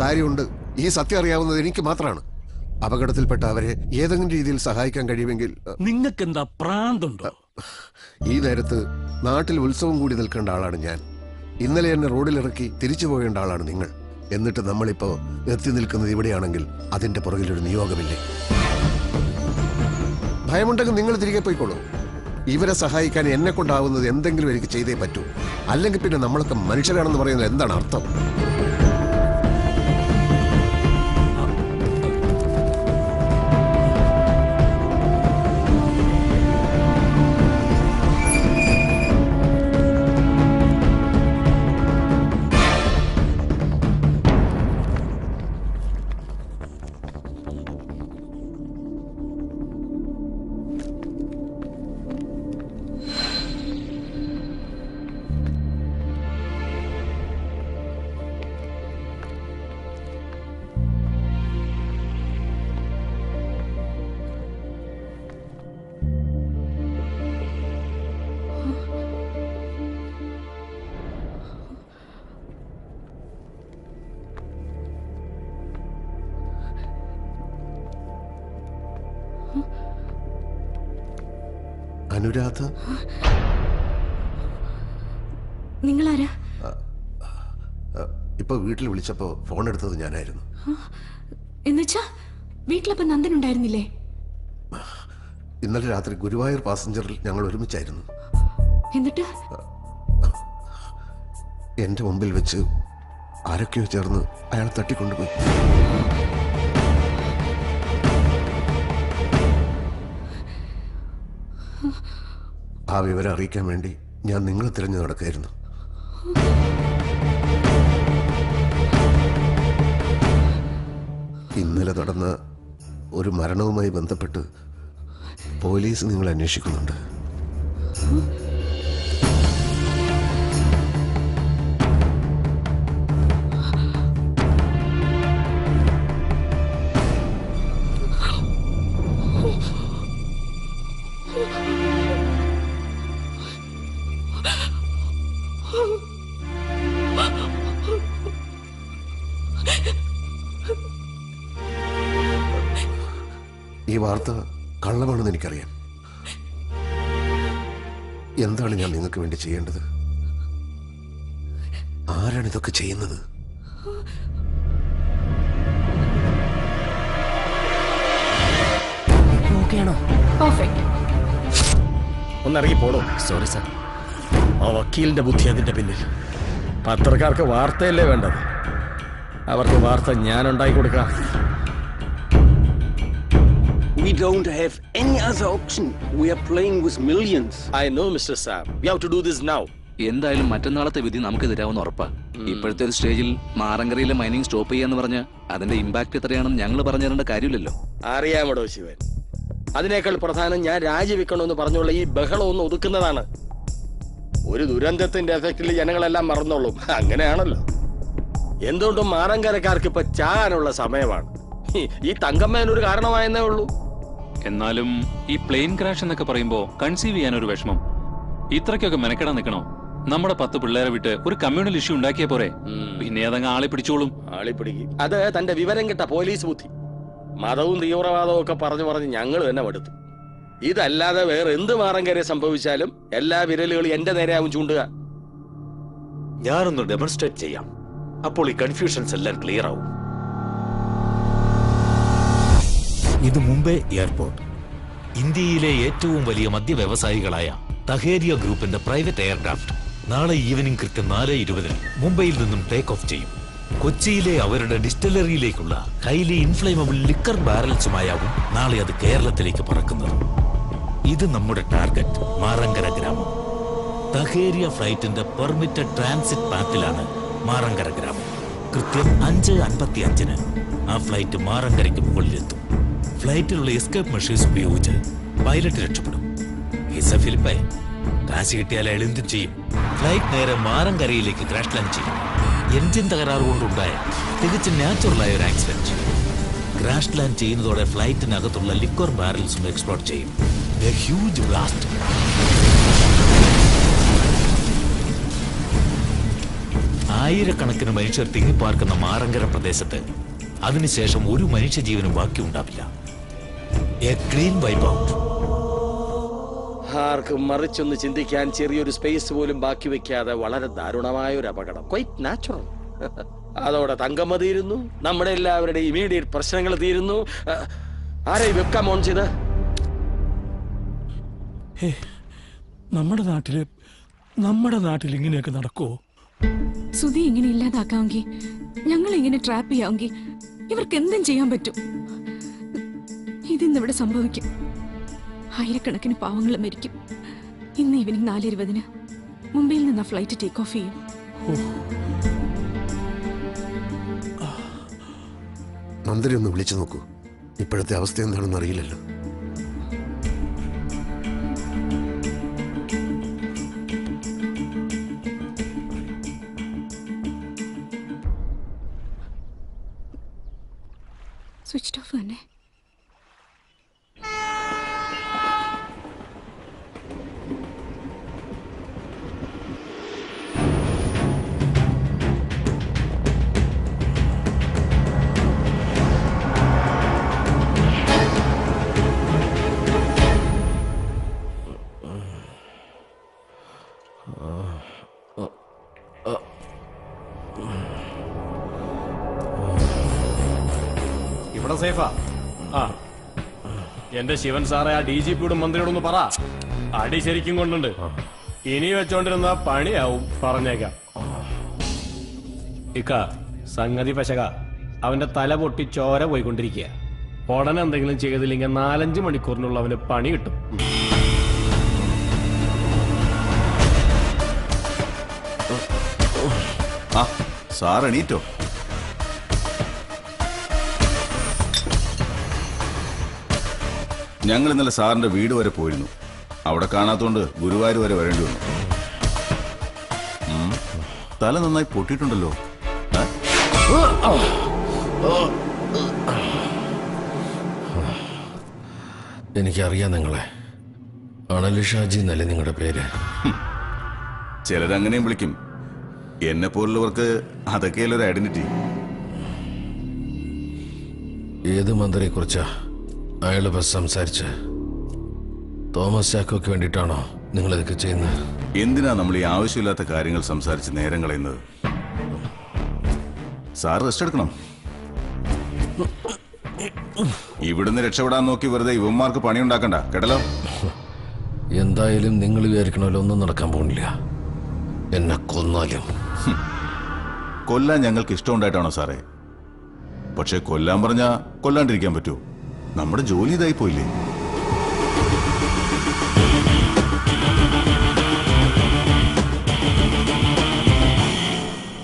കാര്യമുണ്ട്. ഈ സത്യം അറിയാവുന്നത് എനിക്ക് മാത്രമാണ്. അപകടത്തിൽപ്പെട്ട അവരെ ഏതെങ്കിലും രീതിയിൽ സഹായിക്കാൻ കഴിയുമെങ്കിൽ നിങ്ങൾക്ക് എന്താ പ്രാന്തുണ്ടോ? ഈ നേരത്ത് നാട്ടിൽ ഉത്സവം കൂടി നിൽക്കേണ്ട ആളാണ് ഞാൻ. ഇന്നലെ എന്നെ റോഡിലിറക്കി തിരിച്ചു പോകേണ്ട ആളാണ് നിങ്ങൾ. എന്നിട്ട് നമ്മളിപ്പോ എത്തി നിൽക്കുന്നത് ഇവിടെയാണെങ്കിൽ അതിന്റെ പുറകിലൊരു നിയോഗമില്ലേ? ഭയമുണ്ടെങ്കിൽ നിങ്ങൾ തിരികെ പോയിക്കോളൂ. ഇവരെ സഹായിക്കാൻ എന്നെ കൊണ്ടാവുന്നത് എന്തെങ്കിലും എനിക്ക് ചെയ്തേ പറ്റൂ. അല്ലെങ്കിൽ പിന്നെ നമ്മളൊക്കെ മനുഷ്യരാണെന്ന് പറയുന്നത് എന്താണ് അർത്ഥം? അനുരാധ നിങ്ങളാരാ? ഇപ്പൊ വീട്ടിൽ വിളിച്ചപ്പോ ഫോൺ എടുത്തത് ഞാനായിരുന്നു. എന്നുവെച്ചാ വീട്ടിലപ്പോ നന്ദൻ ഉണ്ടായിരുന്നില്ലേ? ഇന്നലെ രാത്രി ഗുരുവായൂർ പാസഞ്ചറിൽ ഞങ്ങൾ ഒരുമിച്ചായിരുന്നു. എന്നിട്ട്? എന്റെ മുമ്പിൽ വെച്ച് ആരൊക്കെയോ ചേർന്ന് അയാൾ തട്ടിക്കൊണ്ടുപോയി. ആ വിവരം അറിയിക്കാൻ വേണ്ടി ഞാൻ നിങ്ങളെ തിരഞ്ഞു നടക്കായിരുന്നു ഇന്നലെ നടന്ന ഒരു മരണവുമായി ബന്ധപ്പെട്ട് പോലീസ് നിങ്ങൾ അന്വേഷിക്കുന്നുണ്ട്. കള്ളമാണെന്ന് എനിക്കറിയാം. എന്താണ് ഞാൻ നിങ്ങൾക്ക് വേണ്ടി ചെയ്യേണ്ടത്? ആരാണ് ഇതൊക്കെ ചെയ്യുന്നത്? ഒന്നിറങ്ങി പോണോ? സോറി സാർ ആ വക്കീലിന്റെ ബുദ്ധി അതിന്റെ പിന്നിൽ. പത്രക്കാർക്ക് വാർത്തയല്ലേ വേണ്ടത്? അവർക്ക് വാർത്ത ഞാൻ ഉണ്ടാക്കി കൊടുക്കാം. We don't have any other option. We are playing with millions. I know, Mr. Sam. We have to do this now. എന്തായാലും മറ്റന്നാളത്തെ വിധി നമുക്ക് തരാമെന്ന് ഉറപ്പാ ഇപ്പോഴത്തെ ഒരു സ്റ്റേജിൽ മാറങ്കരയിലെ മൈനിങ് സ്റ്റോപ്പ് ചെയ്യാന്ന് പറഞ്ഞ അതിന്റെ ഇമ്പാക്ട് എത്രയാണെന്ന് ഞങ്ങൾ പറഞ്ഞു തരേണ്ട കാര്യമില്ലല്ലോ അറിയാമടോ ശിവൻ അതിനേക്കാൾ പ്രധാനം ഞാൻ രാജിവെക്കണമെന്ന് പറഞ്ഞുള്ള ഈ ബഹളം ഒന്ന് ഒതുക്കുന്നതാണ് ഒരു ദുരന്തത്തിന്റെ എഫക്റ്റിൽ ജനങ്ങളെല്ലാം മറന്നോളും അങ്ങനെയാണല്ലോ എന്തുകൊണ്ടും മാറങ്കരക്കാർക്ക് ഇപ്പൊ ചാകാനുള്ള സമയമാണ് ഈ- തങ്കമ്മേനൊരു തങ്കമ്മേൻ ഒരു കാരണമായെന്നേ ഉള്ളൂ എന്നാലും ഈ പ്ലെയിൻ ക്രാഷ് എന്നൊക്കെ പറയുമ്പോ കൺസീവ് ചെയ്യാൻ ഒരു വിഷമം. ഇത്രയ്ക്കൊക്കെ മെനക്കെടാൻ നിൽക്കണോ? നമ്മുടെ പത്ത് പിള്ളേരെ വിട്ട് ഒരു കമ്മ്യൂണൽ ഇഷ്യൂ ഉണ്ടാക്കിയ പോരെ? പിന്നെ അതങ്ങ് ആളെ പിടിച്ചോളും. ആളി പിടിക്കും. അത് തന്റെ വിവരം കിട്ട പോലീസ് ബുദ്ധി. മതവും തീവ്രവാദവും ഒക്കെ പറഞ്ഞു പറഞ്ഞ് ഞങ്ങൾ തന്നെ മടുത്തു. ഇതല്ലാതെ വേറെ എന്ത് മാറം കയറി സംഭവിച്ചാലും എല്ലാ വിരലുകളും എന്റെ നേരെയാവും ചൂണ്ടുക. ഞാനൊന്ന് ഡെമോൺസ്ട്രേറ്റ് ചെയ്യാം. അപ്പോൾ ഈ കൺഫ്യൂഷൻസ് എല്ലാം ക്ലിയർ ആവും. ഇത് മുംബൈ എയർപോർട്ട്. ഇന്ത്യയിലെ ഏറ്റവും വലിയ മദ്യ വ്യവസായികളായ തഹേരിയ ഗ്രൂപ്പിന്റെ പ്രൈവറ്റ് എയർക്രാഫ്റ്റ് നാളെ ഈവനിംഗ് കൃത്യം നാല് ഇരുപതിന് മുംബൈയിൽ നിന്നും ടേക്ക് ഓഫ് ചെയ്യും. കൊച്ചിയിലെ അവരുടെ ഡിസ്റ്റിലറിയിലേക്കുള്ള ഹൈലി ഇൻഫ്ലേമബിൾ ലിക്കർ ബാരൽസുമായാവും നാളെ അത് കേരളത്തിലേക്ക് പറക്കുന്നത്. ഇത് നമ്മുടെ ടാർഗറ്റ് മാറങ്കര ഗ്രാമം. തഹേരിയ ഫ്ലൈറ്റിന്റെ പെർമിറ്റഡ് ട്രാൻസിറ്റ് പാത്തിലാണ് മാറങ്കര ഗ്രാമം. കൃത്യം അഞ്ച് അൻപത്തി അഞ്ചിന് ആ ഫ്ലൈറ്റ് മാറങ്കരയ്ക്ക് മുകളിലെത്തും. ഫ്ലൈറ്റിലുള്ള എസ്കേപ്പ് മെഷീൻസ് ഉപയോഗിച്ച് പൈലറ്റ് രക്ഷപ്പെടും. ഗിസ ഫിലിപ്പേ കാശ് കിട്ടിയാൽ എളിന്തും ചെയ്യും. ഫ്ലൈറ്റ് നേരെ മാറങ്കരയിലേക്ക് ക്രാഷ് ലാൻഡ് ചെയ്യും. എഞ്ചിൻ തകരാറ് കൊണ്ടുണ്ടായ തികച്ചും നാച്ചുറലായ ഒരു ആക്സിഡന്റ്. ക്രാഷ് ലാൻഡ് ചെയ്യുന്നതോടെ ഫ്ലൈറ്റിനകത്തുള്ള ലിക്വർ ബാരൽസും എക്സ്പ്ലോർ ചെയ്യും. Huge blast. ആയിരക്കണക്കിന് മനുഷ്യർ തിങ്ങിപ്പാർക്കുന്ന മാറങ്കര പ്രദേശത്ത് അതിനുശേഷം ഒരു മനുഷ്യജീവനും ബാക്കി ആർക്കും മറിച്ചൊന്ന് ചിന്തിക്കാൻ ചെറിയൊരു സ്പേസ് പോലും ബാക്കി വെക്കാതെ വളരെ ദാരുണമായ ഒരു അപകടം. ക്വൈറ്റ് നാച്ചുറൽ അതോടെ തങ്കമ്മ തീരുന്നു. നമ്മുടെ എല്ലാവരുടെയും ഇമീഡിയറ്റ് പ്രശ്നങ്ങൾ തീരുന്നു. ആരായി വെക്കാം വെബ്കാം ഓൺ ചെയ്ത് നമ്മുടെ നാട്ടിൽ നമ്മുടെ നാട്ടിൽ ഇങ്ങനെയൊക്കെ നടക്കുവോ? സുധി ഇങ്ങനെ ഇല്ലാതാക്കാമെങ്കിൽ ഞങ്ങൾ ഇങ്ങനെ ട്രാപ്പ് ചെയ്യാമെങ്കിൽ ഇവർക്ക് എന്തും ചെയ്യാൻ പറ്റും. ഇതിന്നിവിടെ സംഭവിക്കും? ആയിരക്കണക്കിന് പാവങ്ങൾ മരിക്കും. ഇന്ന് ഈവനിങ് നാലിരുപതിന് മുംബൈയിൽ നിന്ന് ഫ്ലൈറ്റ് ടേക്ക് ഓഫ് ചെയ്യും. മന്ത്രി ഒന്ന് വിളിച്ചു നോക്കൂ. ഇപ്പോഴത്തെ അവസ്ഥ എന്താണെന്ന് അറിയില്ലല്ലോ. സ്വിച്ച് ഓഫ് തന്നെ. എന്റെ ശിവൻ സാറെ ആ ഡി ജി പിയോടും മന്ത്രിയോടൊന്ന് പറ. അടി ശരിക്കും കൊണ്ടുണ്ട്. ഇനി വെച്ചോണ്ടിരുന്ന പണിയാവും പറഞ്ഞേക്കാം. ഇക്ക സംഗതി പശക. അവന്റെ തല പൊട്ടി ചോര പോയിക്കൊണ്ടിരിക്കുക. ഉടനെ എന്തെങ്കിലും ചെയ്തില്ലെങ്കിൽ നാലഞ്ച് മണിക്കൂറിനുള്ള അവന് പണി കിട്ടും. സാർ എണീറ്റോ? ഞങ്ങൾ ഇന്നലെ സാറിന്റെ വീട് വരെ പോയിരുന്നു. അവിടെ കാണാത്തോണ്ട് ഗുരുവായൂർ വരെ വരേണ്ടി വന്നു. തല നന്നായി പൊട്ടിയിട്ടുണ്ടല്ലോ? എനിക്കറിയാം നിങ്ങളെ. അണലി ഷാജി എന്നല്ലേ നിങ്ങളുടെ പേര്? ചിലരങ്ങനെയും വിളിക്കും. എന്നെ പോലുള്ളവർക്ക് അതൊക്കെയല്ലൊരു ഐഡന്റിറ്റി ഏത് മന്ത്രിയെ കുറിച്ചാ അയാൾ ബസ് സംസാരിച്ച്. തോമസ് ചാക്കോക്ക് വേണ്ടിയിട്ടാണോ നിങ്ങൾ ഇതൊക്കെ ചെയ്യുന്നത്? എന്തിനാ നമ്മൾ ഈ ആവശ്യമില്ലാത്ത കാര്യങ്ങൾ സംസാരിച്ച് നേരം കളയുന്നത്? സാർ റെസ്റ്റ് എടുക്കണം. ഇവിടുന്ന് രക്ഷപ്പെടാൻ നോക്കി വെറുതെ യുവന്മാർക്ക് പണിയുണ്ടാക്കണ്ട കേട്ടല്ലോ? എന്തായാലും നിങ്ങൾ വിചാരിക്കണമല്ലോ ഒന്നും നടക്കാൻ പോകുന്നില്ല. എന്നെ കൊന്നാലും. കൊല്ലാൻ ഞങ്ങൾക്ക് ഇഷ്ടമുണ്ടായിട്ടാണോ സാറേ? പക്ഷെ കൊല്ലാൻ പറഞ്ഞാൽ കൊല്ലാണ്ടിരിക്കാൻ പറ്റുമോ? നമ്മുടെ ജോലി ഇതായി പോയില്ലേ?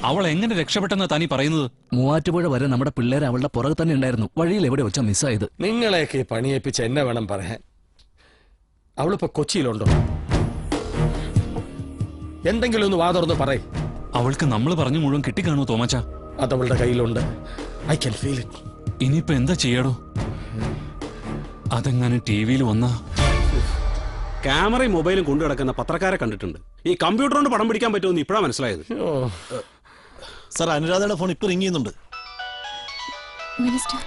അവൾ എങ്ങനെ രക്ഷപ്പെട്ടെന്ന് തനി പറയുന്നത്? മൂവാറ്റുപുഴ വരെ നമ്മുടെ പിള്ളേർ അവളുടെ പുറകെ തന്നെ ഉണ്ടായിരുന്നു. വഴിയിൽ എവിടെ വെച്ചാ മിസ്സായത്? നിങ്ങളെയൊക്കെ ഈ പണിയേപ്പിച്ച് എന്നെ വേണം പറയാൻ. അവളിപ്പോ കൊച്ചിയിലുണ്ടോ? എന്തെങ്കിലും ഒന്ന് വാ പറ പറയും. അവൾക്ക് നമ്മൾ പറഞ്ഞു മുഴുവൻ കിട്ടിക്കാണോ തോമച്ച? അതവളുടെ കയ്യിലുണ്ട്. ഐ കൻ ഫീൽ ഇറ്റ് ഇനിയിപ്പോ എന്താ ചെയ്യടോ? അതെങ്ങനെ ടി വിയിൽ വന്നാ? ക്യാമറയും മൊബൈലും കൊണ്ടു കിടക്കുന്ന പത്രക്കാരെ കണ്ടിട്ടുണ്ട്. ഈ കമ്പ്യൂട്ടർ കൊണ്ട് പടം പിടിക്കാൻ പറ്റുമെന്ന് ഇപ്പോഴാ മനസ്സിലായത്. സാർ അനുരാധയുടെ ഫോൺ ഇപ്പൊ റിങ്ങിയുന്നുണ്ട് ചെയ്യുന്നുണ്ട്. മിനിസ്റ്റർ.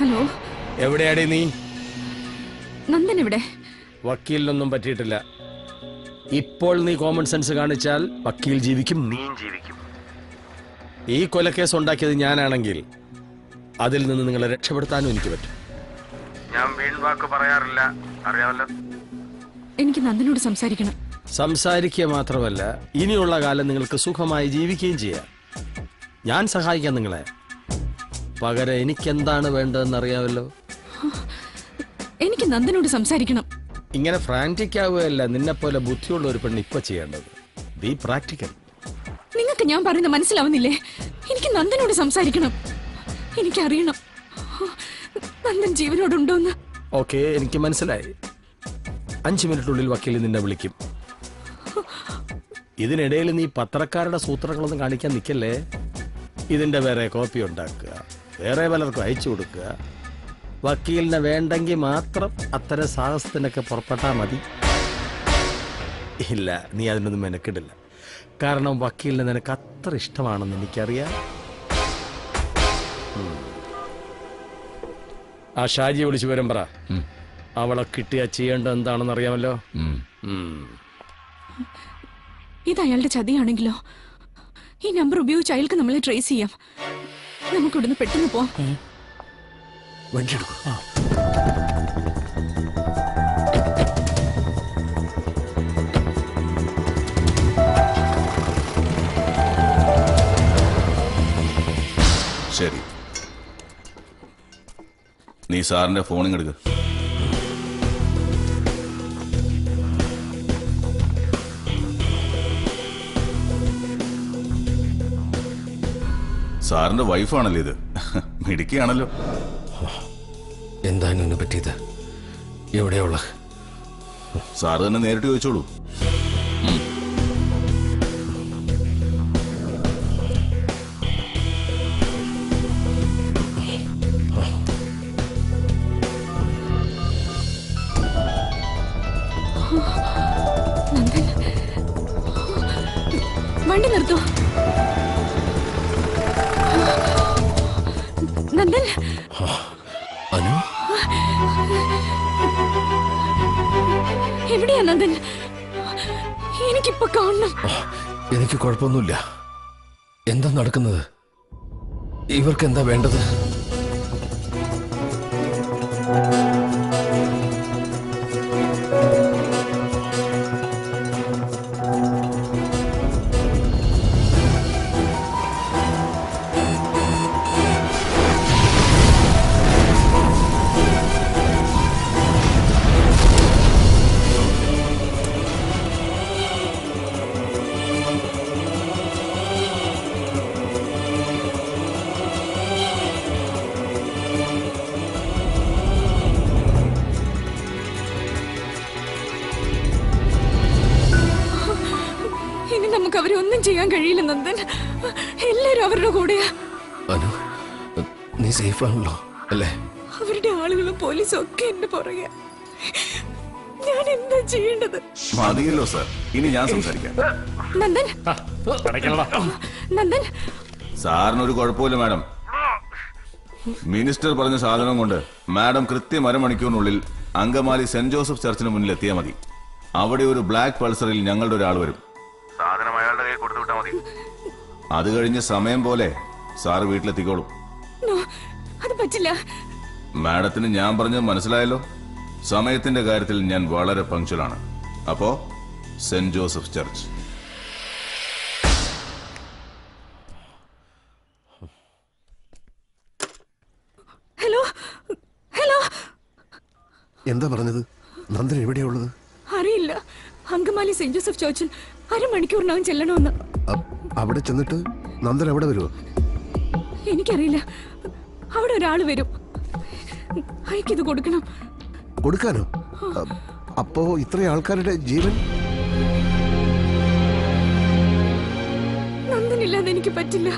ഹലോ. എവിടെയാടേ നീ? നന്ദൻ ഇവിടെ വക്കീലിനൊന്നും പറ്റിയിട്ടില്ല. ഇപ്പോൾ നീ കോമൺ സെൻസ് കാണിച്ചാൽ വക്കീൽ ജീവിക്കും നീയും ജീവിക്കും. ഈ കൊലക്കേസ് ഉണ്ടാക്കിയത് ഞാനാണെങ്കിൽ അതിൽ നിന്ന് നിങ്ങളെ രക്ഷപ്പെടുത്താനും എനിക്ക് പറ്റും. ഞാൻ വീൺവാക്ക് പറയാറില്ല. അറിയാമല്ലോ. എനിക്ക് നന്ദനോട് സംസാരിക്കണം. സംസാരിക്കുക മാത്രമല്ല ഇനിയുള്ള കാലം നിങ്ങൾക്ക് സുഖമായി ജീവിക്കുകയും ചെയ്യാം. ഞാൻ സഹായിക്കാം നിങ്ങളെ. പകരം എനിക്കെന്താണ് വേണ്ടതെന്ന് അറിയാമല്ലോ എനിക്ക് നന്ദനോട് സംസാരിക്കണം. ഇങ്ങനെ ഫ്രാന്റിക് ആവുകയല്ല നിന്നെപ്പോലെ ബുദ്ധിയുള്ള ഒരു പെണ്ണ് ഇപ്പൊ ചെയ്യേണ്ടത്. ബി പ്രാക്ടിക്കൽ നിങ്ങൾക്ക് ഞാൻ പറയുന്നത് മനസ്സിലാവുന്നില്ലേ? എനിക്ക് നന്ദനോട് സംസാരിക്കണം. എനിക്കറിയണം. നന്ദൻ ജീവനോടുണ്ടോന്ന്? ഓക്കെ എനിക്ക് മനസ്സിലായി. അഞ്ച് മിനിറ്റിനുള്ളിൽ വക്കീൽ നിന്നെ വിളിക്കും. ഇതിനിടയിൽ നീ പത്രക്കാരുടെ സൂത്രങ്ങളൊന്നും കാണിക്കാൻ നിൽക്കല്ലേ? ഇതിന്റെ വേറെ കോപ്പി ഉണ്ടാക്കുക വേറെ പലർക്കും അയച്ചു കൊടുക്കുക. വക്കീലിനെ വേണ്ടെങ്കിൽ മാത്രം അത്തരം സാഹസത്തിനൊക്കെ പുറപ്പെട്ടാൽ മതി. ഇല്ല നീ അതിനൊന്നും മെനക്കിടില്ല. കാരണം വക്കീലിനെ നിനക്ക് അത്ര ഇഷ്ടമാണെന്ന് എനിക്കറിയാം. ആ ഷാജിയെ വിളിച്ചു വരും പറ. അവളെ കിട്ടിയ ചെയ്യേണ്ടത് എന്താണെന്ന് അറിയാമല്ലോ. ഇത് അയാളുടെ ചതിയാണെങ്കിലോ? ഈ നമ്പർ ഉപയോഗിച്ച് അയാൾക്ക് നമ്മളെ ട്രേസ് ചെയ്യാം. നമുക്ക് ഇവിടുന്ന് പെട്ടെന്ന് പോവാം. ശരി. നീ സാറിന്റെ ഫോൺ എടുക്ക. സാറിന്റെ വൈഫാണല്ലോ ഇത്? മിടുക്കിയാണല്ലോ. എന്താ എന്നെ പറ്റിയത്? എവിടെയുള്ള സാറ് തന്നെ നേരിട്ട് ചോദിച്ചോളൂ. എനിക്ക് കുഴപ്പമൊന്നുമില്ല. എന്താ നടക്കുന്നത്? ഇവർക്ക് എന്താ വേണ്ടത്? ഇനി ഞാൻ സംസാരിക്കാം. നന്ദൻ. നന്ദൻ. സാറിനൊരു കുഴപ്പമില്ല മാഡം. മിനിസ്റ്റർ പറഞ്ഞ സാധനം കൊണ്ട് മാഡം കൃത്യം അരമണിക്കൂറിനുള്ളിൽ അങ്കമാലി സെന്റ് ജോസഫ് ചർച്ചിന് മുന്നിൽ എത്തിയാൽ മതി. അവിടെ ഒരു ബ്ലാക്ക് പൾസറിൽ ഞങ്ങളുടെ ഒരാൾ വരും. സാധനം അയാളുടെ കയ്യിൽ കൊടുത്തു വിട്ടാൽ മതി. അത് കഴിഞ്ഞ് സമയം പോലെ സാറ് വീട്ടിലെത്തിക്കോളും. അത് പറ്റില്ല. മാഡത്തിന് ഞാൻ പറഞ്ഞത് മനസ്സിലായല്ലോ. സമയത്തിന്റെ കാര്യത്തിൽ ഞാൻ വളരെ പങ്ക്ച്വലാണ് അപ്പോ Saint Joseph church. Hello hello. എന്താ പറഞ്ഞത്? നന്ദൻ എവിടെയുള്ളത് അറിയില്ല. അങ്കമാലി സെന്റ് ജോസഫ് ചർച്ചിൽ അരമണിക്കൂറിനകം ചെല്ലണമെന്ന്. അവിടെ ചെന്നിട്ട് നന്ദൻ എവിടെ വരുമോ എനിക്കറിയില്ല. അവിടെ ഒരാൾ വരും. അയക്കിത് കൊടുക്കണം. കൊടുക്കാനോ? അപ്പോ ഇത്രയും ആൾക്കാരുടെ ജീവൻ? പറ്റില്ല.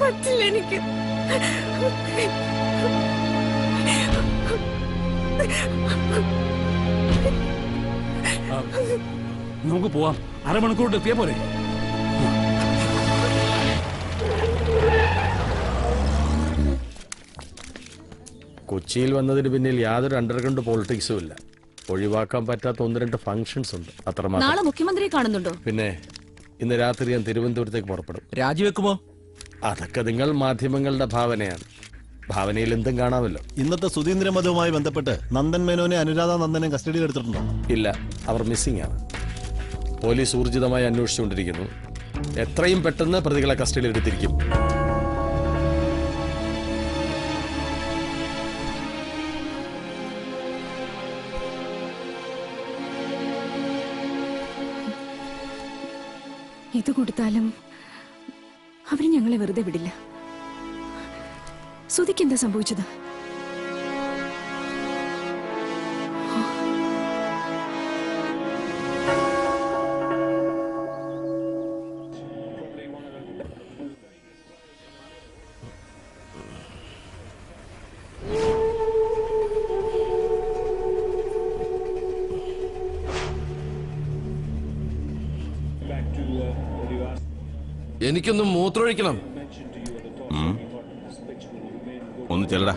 പറ്റില്ല എനിക്ക്. നമുക്ക് പോവാം. അരമണിക്കൂറിട്ട് എത്തിയാ പോരെ? കൊച്ചിയിൽ വന്നതിന് പിന്നിൽ യാതൊരു അണ്ടർഗ്രൗണ്ട് പോളിറ്റിക്സും ഇല്ല. ഒഴിവാക്കാൻ പറ്റാത്ത ഒന്ന് രണ്ട് ഫംഗ്ഷൻസ് ഉണ്ട്. നാളെ മുഖ്യമന്ത്രി മുഖ്യമന്ത്രിയെ കാണുന്നുണ്ടോ? പിന്നെ ഇന്ന് രാത്രി ഞാൻ തിരുവനന്തപുരത്തേക്ക് പുറപ്പെടും. രാജിവെക്കുമോ? അതൊക്കെ നിങ്ങൾ മാധ്യമങ്ങളുടെ ഭാവനയാണ്. ഭാവനയിൽ എന്തും കാണാമല്ലോ. ഇന്നത്തെ സുധീന്ദ്ര മതവുമായി ബന്ധപ്പെട്ട് നന്ദൻ മേനോനെ അനുരാധ നന്ദനെ കസ്റ്റഡിയിൽ എടുത്തിട്ടുണ്ടോ? ഇല്ല അവർ മിസ്സിംഗ് ആണ്. പോലീസ് ഊർജിതമായി അന്വേഷിച്ചുകൊണ്ടിരിക്കുന്നു. എത്രയും പെട്ടെന്ന് പ്രതികളെ കസ്റ്റഡിയിൽ എടുത്തിരിക്കും. ഇത് കൊടുത്താലും അവർ ഞങ്ങളെ വെറുതെ വിടില്ല. സുധിക്ക് എന്താ സംഭവിച്ചത്? എനിക്കൊന്ന് മൂത്രമൊഴിക്കണം. ഒന്ന് ചെല്ലടാ.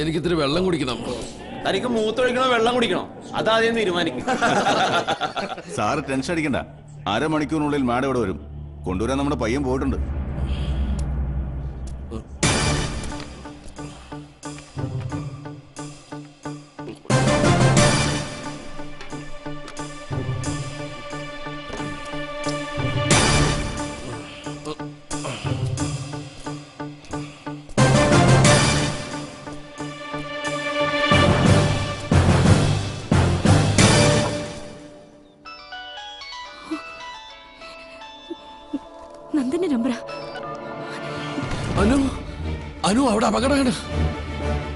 എനിക്കിത്തിരി വെള്ളം കുടിക്കണം. തനിക്ക് മൂത്തൊഴിക്കണോ വെള്ളം കുടിക്കണോ? അതാദ്യം തീരുമാനിക്കും. സാറ് ടെൻഷൻ അടിക്കണ്ട. അരമണിക്കൂറിനുള്ളിൽ മാഡം ഇവിടെ വരും. കൊണ്ടുവരാൻ നമ്മുടെ പയ്യൻ പോയിട്ടുണ്ട്. അപകടമാണ്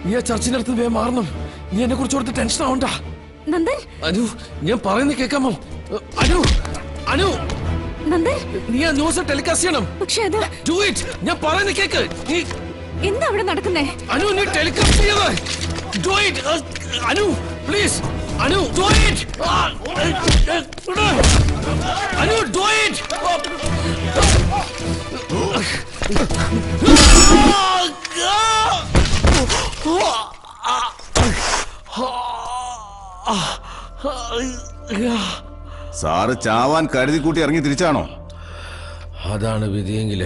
നീ ആ ചർച്ചിനടുത്ത് വേ മാറണം. നീ എന്നെ കുറിച്ച് ഓർത്ത് ടെൻഷൻ ആവണ്ട. നന്ദൻ? അനു ഞാൻ പറയുന്നത് കേൾക്കാമോ അനു അനു. നന്ദൻ? നീ ആ ന്യൂസ് ടെലികാസ്റ്റ് ചെയ്യണം. പക്ഷേ അത് ഡു ഇറ്റ് ഞാൻ പറയുന്നത് കേക്ക്. നീ എന്താ അവിടെ നടക്കുന്നേ? അനു നീ ടെലികാസ്റ്റ് ചെയ്യണം? Do it Anu please Anu do it Anu do it sir ചാവാൻ കരുതി കൂട്ടി ഇറങ്ങി തിരിച്ചാണോ? അതാണ് വിധിയെങ്കിൽ.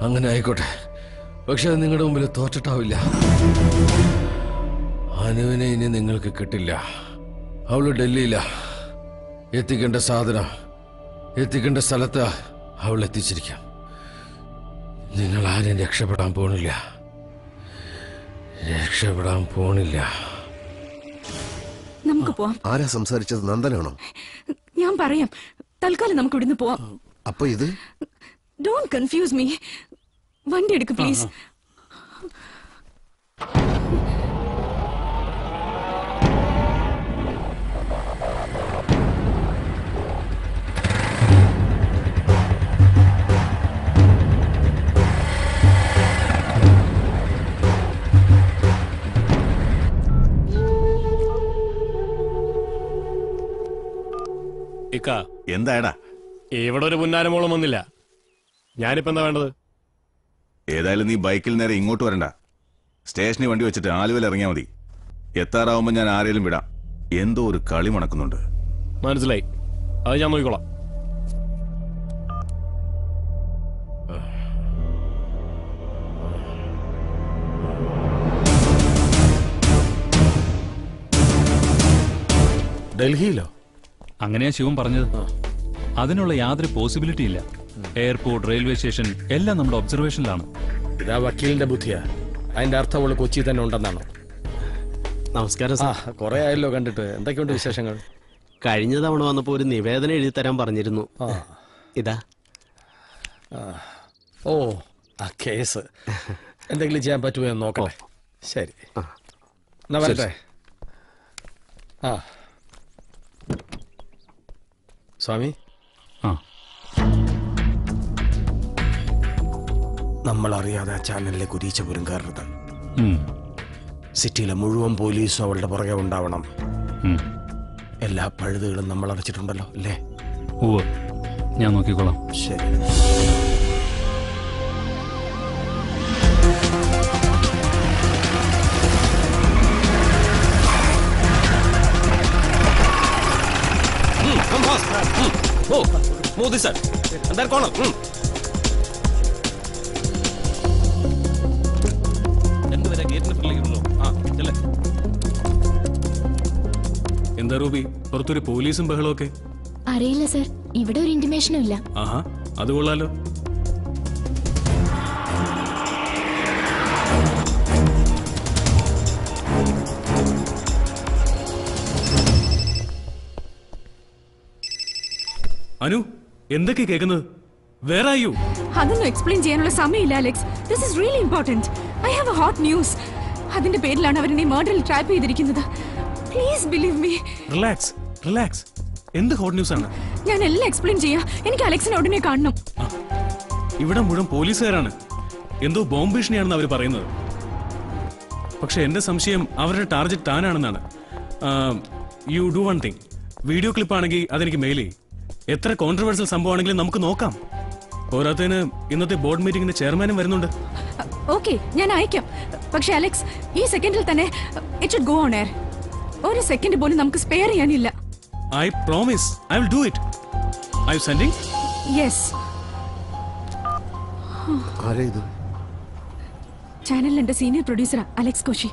അങ്ങനെ ആയിക്കോട്ടെ. പക്ഷെ അത് നിങ്ങളുടെ മുമ്പിൽ തോറ്റിട്ടാവില്ല. അനുവിനെ ഇനി നിങ്ങൾക്ക് കിട്ടില്ല. അവൾ ഡൽഹിയില. എത്തിക്കേണ്ട സാധനം എത്തിക്കേണ്ട സ്ഥലത്ത് അവൾ എത്തിച്ചിരിക്കാം. നിങ്ങൾ ആരും രക്ഷപ്പെടാൻ പോണില്ല. രക്ഷപ്പെടാൻ പോണില്ല. നമുക്ക് പോവാം. ആരാ സംസാരിച്ചത്? നന്ദനാണോ? ഞാൻ പറയാം. തൽക്കാലം നമുക്ക് ഇവിടുന്ന് പോവാം. അപ്പൊ ഇത്? ഡോണ്ട് കൺഫ്യൂസ് മീ വണ്ടി എടുക്ക് പ്ലീസ് ഇക്ക. എന്തായടാ? ഇവിടെ ഒരു പുന്നാരമോളം വന്നില്ല. ഞാനിപ്പോ എന്താ വേണ്ടത്? ഏതായാലും നീ ബൈക്കിൽ നേരെ ഇങ്ങോട്ട് വരണ്ട. സ്റ്റേഷനിൽ വണ്ടി വെച്ചിട്ട് ആലുവയിൽ ഇറങ്ങിയാ മതി. എത്താറാവുമ്പോൾ ഞാൻ ആരെയും വിടാം. എന്തോ ഒരു കളി മണക്കുന്നുണ്ട്. മനസ്സിലായി. അത് ഞാൻ നോക്കിക്കോളാം. ഡൽഹിയിലോ? അങ്ങനെയാ ശിവൻ പറഞ്ഞത്. അതിനുള്ള യാതൊരു പോസിബിലിറ്റി ഇല്ല. എയർപോർട്ട് റെയിൽവേ സ്റ്റേഷൻ എല്ലാം നമ്മുടെ ഒബ്സർവേഷനിലാണ് ഇതാ വക്കീലിന്റെ ബുദ്ധിയാ. അതിന്റെ അർത്ഥം അവൾ കൊച്ചി തന്നെ ഉണ്ടെന്നാണോ. നമസ്കാരം സാർ. കുറെ ആയല്ലോ കണ്ടിട്ട്. എന്തൊക്കെയുണ്ട് വിശേഷങ്ങൾ? കഴിഞ്ഞ തവണ വന്നപ്പോ ഒരു നിവേദനം എഴുതി തരാൻ പറഞ്ഞിരുന്നു. ഇതാ. ഓ ആ കേസ്. എന്തെങ്കിലും ചെയ്യാൻ പറ്റുമോ എന്ന് നോക്കട്ടെ. ശരി. എന്നാ വരട്ടെ. ആ. സ്വാമി? ആ. നമ്മൾ അറിയാതെ ആ ചാനലിലേക്ക് കുതിച്ച പോലും കയറരുത് സിറ്റിയിലെ മുഴുവൻ പോലീസും അവളുടെ പുറകെ ഉണ്ടാവണം. എല്ലാ പഴുതുകളും നമ്മൾ അടച്ചിട്ടുണ്ടല്ലോ അല്ലേ? ഓ ഞാൻ നോക്കിക്കോളാം. ശരി. ഓ മോദി സാർ എന്താ കോണം രണ്ടുപേരെ ഗേറ്റിന് പിള്ളിക്കുള്ളൂ ആ ചെല്ലേ. എന്താ റൂബി പുറത്തൊരു പോലീസും ബഹളമൊക്കെ ഒക്കെ? അറിയില്ല സർ. ഇവിടെ ഒരു ഇന്റിമേഷനും ഇല്ല. ആഹാ അത് കൊള്ളാലോ. അനു എന്തൊക്കെ കേൾക്കുന്നത്? Are you? അതൊന്നും എക്സ്പ്ലെയിൻ ചെയ്യാനുള്ള സമയമില്ല Alex this is really important I have a hot news അതിന്റെ പേരിലാണ് അവർ എന്നെ മർഡറിൽ ട്രാപ്പ് ചെയ്തിരിക്കുന്നത്. Please believe me relax relax എന്ത് ഹോട്ട് ന്യൂസ് ആണ്? ഞാൻ എല്ലാം എക്സ്പ്ലെയിൻ ചെയ്യാം. എനിക്ക് അലക്സിനെ ഉടനെ കാണണം. ഇവിടെ മുഴുവൻ പോലീസുകാരാണ്. എന്തോ ബോംബ് ഭീഷണിയാണെന്ന് അവർ പറയുന്നത്. പക്ഷെ എന്റെ സംശയം അവരുടെ target താനാണെന്നാണ്. You do one thing video clip ആണെങ്കിൽ അതെനിക്ക് മെയിൽ ചെയ്യും. എത്ര കോൺട്രവേഴ്സൽ സംഭവമാണെങ്കിലും നമുക്ക് നോക്കാം. പോരാത്തതിന് ഇന്നത്തെ ബോർഡ് മീറ്റിംഗിന്റെ ചെയർമാനും വരുന്നുണ്ട്. ഓക്കെ ഞാൻ അയക്കാം. പക്ഷെ അലക്സ് ഈ സെക്കൻഡിൽ തന്നെ it should go on air ഒരു സെക്കൻഡ് പോലും നമുക്ക് സ്പെയർ ചെയ്യാനില്ല. I promise I will do it I sending yes ആരാ ഇത്? ചാനലിൽ എന്റെ സീനിയർ പ്രൊഡ്യൂസറാ അലക്സ് കോശി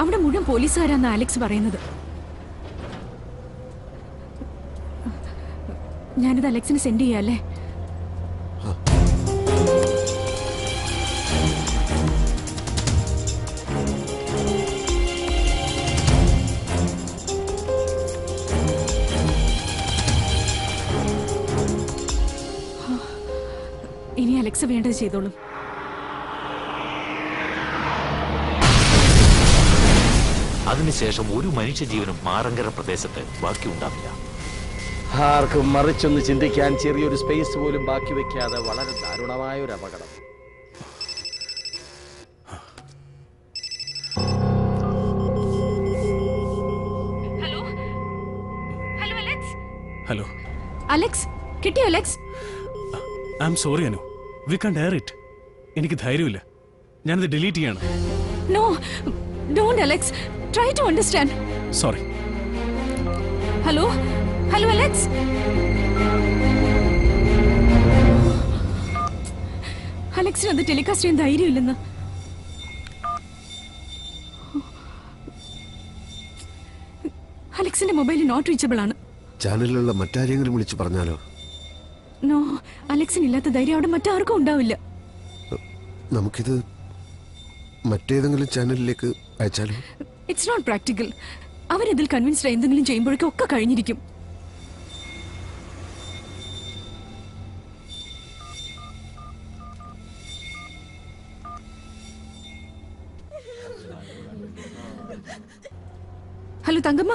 അവിടെ മുഴുവൻ പോലീസുകാരാന്ന് അലക്സ് പറയുന്നത്. ഞാനിത് അലക്സിന് സെൻഡ് ചെയ്യാല്ലേ? ഇനി അലക്സ് വേണ്ടത് ചെയ്തോളും. അതിനുശേഷം ഒരു മനുഷ്യജീവനും മാറങ്കര പ്രദേശത്ത് ബാക്കിയുണ്ടാവില്ല. ആർക്കും മറിച്ചൊന്ന് ചിന്തിക്കാൻ ചെറിയൊരു സ്പേസ് പോലും ബാക്കി വെക്കാതെ വളരെ ദാരുണമായ ഒരു അപകടം ഹലോ അലക്സ് ഹലോ അലക്സ് കിട്ടിയോ Alex I'm sorry Anu we can dare it എനിക്ക് ധൈര്യമില്ല. ഞാനത് ഡിലീറ്റ് ചെയ്യാണ്. No don't Alex try to understand sorry hello hello Alex അലക്സിന് അത് ടെലികാസ്റ്റ് ചെയ്യാൻ ധൈര്യമില്ലെന്ന്. അലക്സിന്റെ മൊബൈൽ നോട്ട് റീച്ചബിൾ ആണ്. ചാനലിലുള്ള മറ്റാരെങ്കിലും വിളിച്ചു പറഞ്ഞാലോ? നോ അലക്സിന് ഇല്ലാത്ത ധൈര്യം അവിടെ മറ്റാർക്കും ഉണ്ടാവില്ല. നമുക്കിത് മറ്റേതെങ്കിലും ചാനലിലേക്ക് അയച്ചാലോ? ഇറ്റ്സ് നോട്ട് പ്രാക്ടിക്കൽ അവരിതിൽ കൺവിൻസ്ഡ് എന്തെങ്കിലും ചെയ്യുമ്പോഴേക്കും ഒക്കെ കഴിഞ്ഞിരിക്കും. തങ്കമ്മ?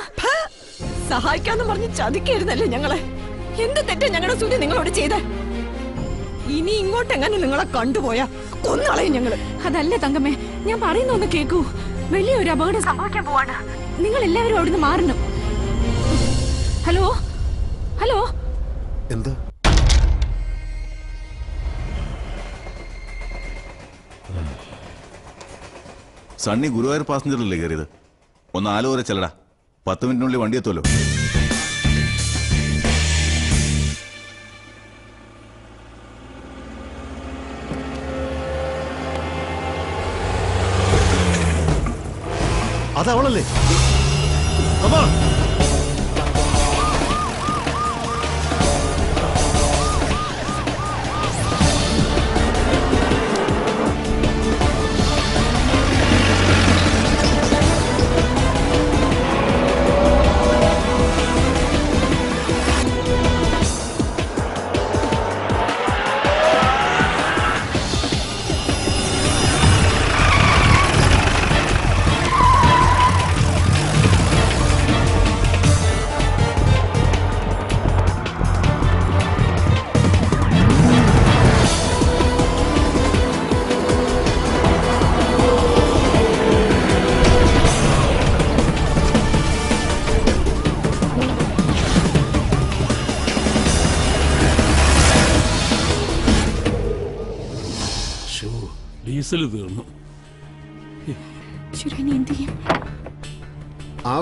സഹായിക്കാന്ന് പറഞ്ഞ് ചതിക്കായിരുന്നല്ലേ ഞങ്ങളെ? എന്ത് തെറ്റാ ഞങ്ങളുടെ സൂര്യ നിങ്ങളോട് ചെയ്തേ? ഇനി ഇങ്ങോട്ട് എങ്ങനെ നിങ്ങളെ കണ്ടുപോയാ കൊന്നളയും ഞങ്ങൾ. അതല്ല തങ്കമ്മേ ഞാൻ പറയുന്ന ഒന്ന് കേക്കൂ. വലിയൊരു അപകടം സംഭവിക്കാൻ പോവാണ്. നിങ്ങൾ എല്ലാവരും അവിടുന്ന് മാറണം. ഹലോ? ഹലോ? എന്താ? സണ്ണി ഗുരുവായൂർ പാസഞ്ചറിലല്ലേ കയറിയത്? ഒന്ന് ആലോചന ചെല്ലടാ. പത്ത് മിനിറ്റിനുള്ളിൽ വണ്ടി എത്തുമല്ലോ. അതവളല്ലേ Come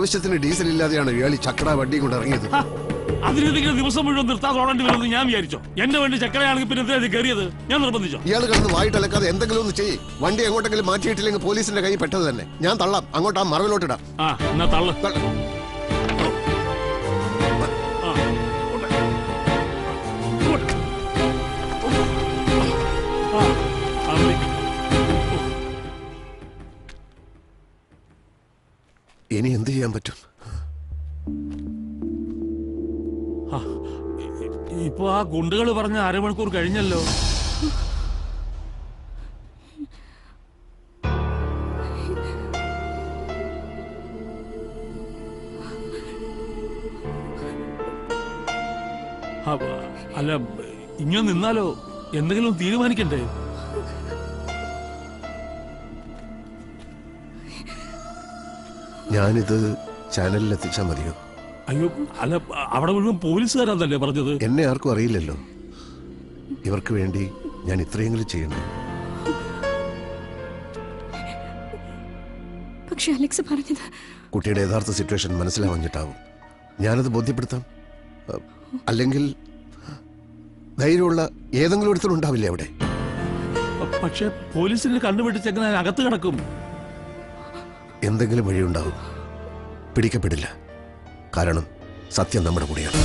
ആവശ്യത്തിന് ഡീസൽ ഇല്ലാതെയാണ് ഇയാളി ചക്ര ചക്കട വണ്ടിയും കൊണ്ട് ഇറങ്ങിയത്. അതിനെന്തെങ്കിലും ദിവസം മുഴുവൻ നിർത്താതെ ഓടേണ്ടി വരുമെന്ന് ഞാൻ വിചാരിച്ചോ. എന്റെ വേണ്ടി ചക്കരയാണെങ്കിൽ പിന്നെ എന്തിനാ ഇത് കയറിയത്? ഞാൻ നിർബന്ധിച്ചോ? ഇയാൾ കിടന്ന് വായിട്ടലക്കാതെ എന്തെങ്കിലും ഒന്ന് ചെയ്യ്. വണ്ടി എങ്ങോട്ടെങ്കിലും മാറ്റിയിട്ടില്ലെങ്കിൽ പോലീസിന്റെ കൈ പെട്ടത് തന്നെ. ഞാൻ തള്ളാം. അങ്ങോട്ട് ആ മറവിലോട്ടിടാം. ആ എന്നാ തള്ളു. ആ ഗുണ്ടുകൾ പറഞ്ഞ അരമണിക്കൂർ കഴിഞ്ഞല്ലോ. അല്ല ഇങ്ങനെ നിന്നാലോ? എന്തെങ്കിലും തീരുമാനിക്കണ്ടേ? ഞാനിത് ചാനലിൽ എത്തിച്ചാൽ മതിയോ? അയ്യോ അല്ല അവിടെ മുഴുവൻ പോലീസുകാരാന്നല്ലേ പറഞ്ഞത്? എന്നെ ആർക്കും അറിയില്ലല്ലോ. ഇവർക്ക് വേണ്ടി ഞാൻ ഇത്രയെങ്കിലും ചെയ്യണം. പക്ഷെ അലക്സ് പറഞ്ഞത് കുട്ടിയുടെ യഥാർത്ഥ സിറ്റുവേഷൻ മനസ്സിലാവഞ്ഞിട്ടാവും ഞാനത് ബോധ്യപ്പെടുത്താം. അല്ലെങ്കിൽ ധൈര്യമുള്ള ഏതെങ്കിലും ഒരുത്തരുണ്ടാവില്ലേ അവിടെ? പക്ഷെ പോലീസിന് കണ്ടുപിടിച്ച് എങ്ങനെ അകത്ത് കിടക്കും. എന്തെങ്കിലും വഴിയുണ്ടാവും. പിടിക്കപ്പെടില്ല. കാരണം സത്യം നമ്മുടെ കൂടെയാണ്.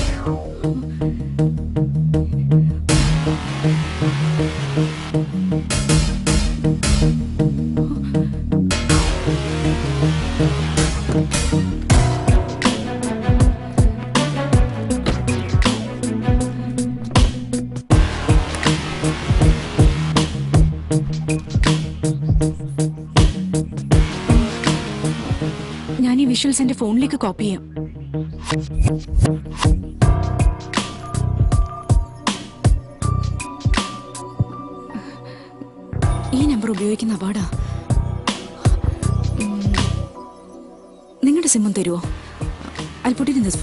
ഞാൻ ഈ വിഷ്വൽസ് എന്റെ ഫോണിലേക്ക് കോപ്പി ചെയ്യാം. നിങ്ങളുടെ തരുമോ it in this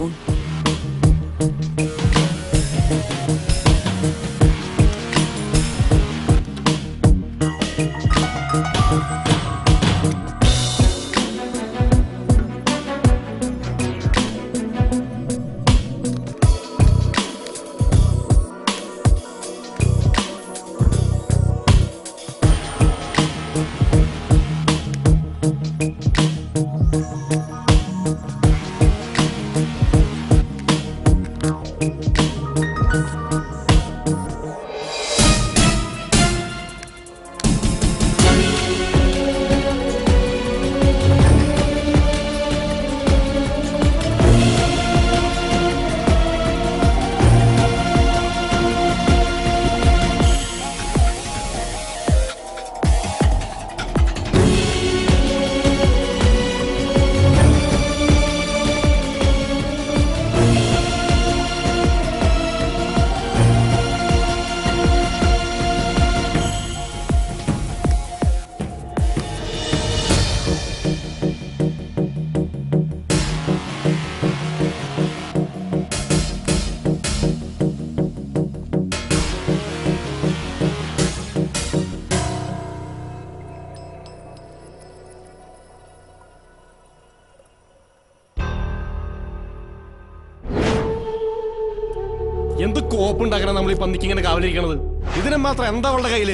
കോപ്പുണ്ടാക്കണം നമ്മൾ ഈ പന്നിക്ക് ഇങ്ങനെ കാവലിരിക്കണത്? ഇതിനെ മാത്രം എന്താ അവളുടെ കയ്യിൽ?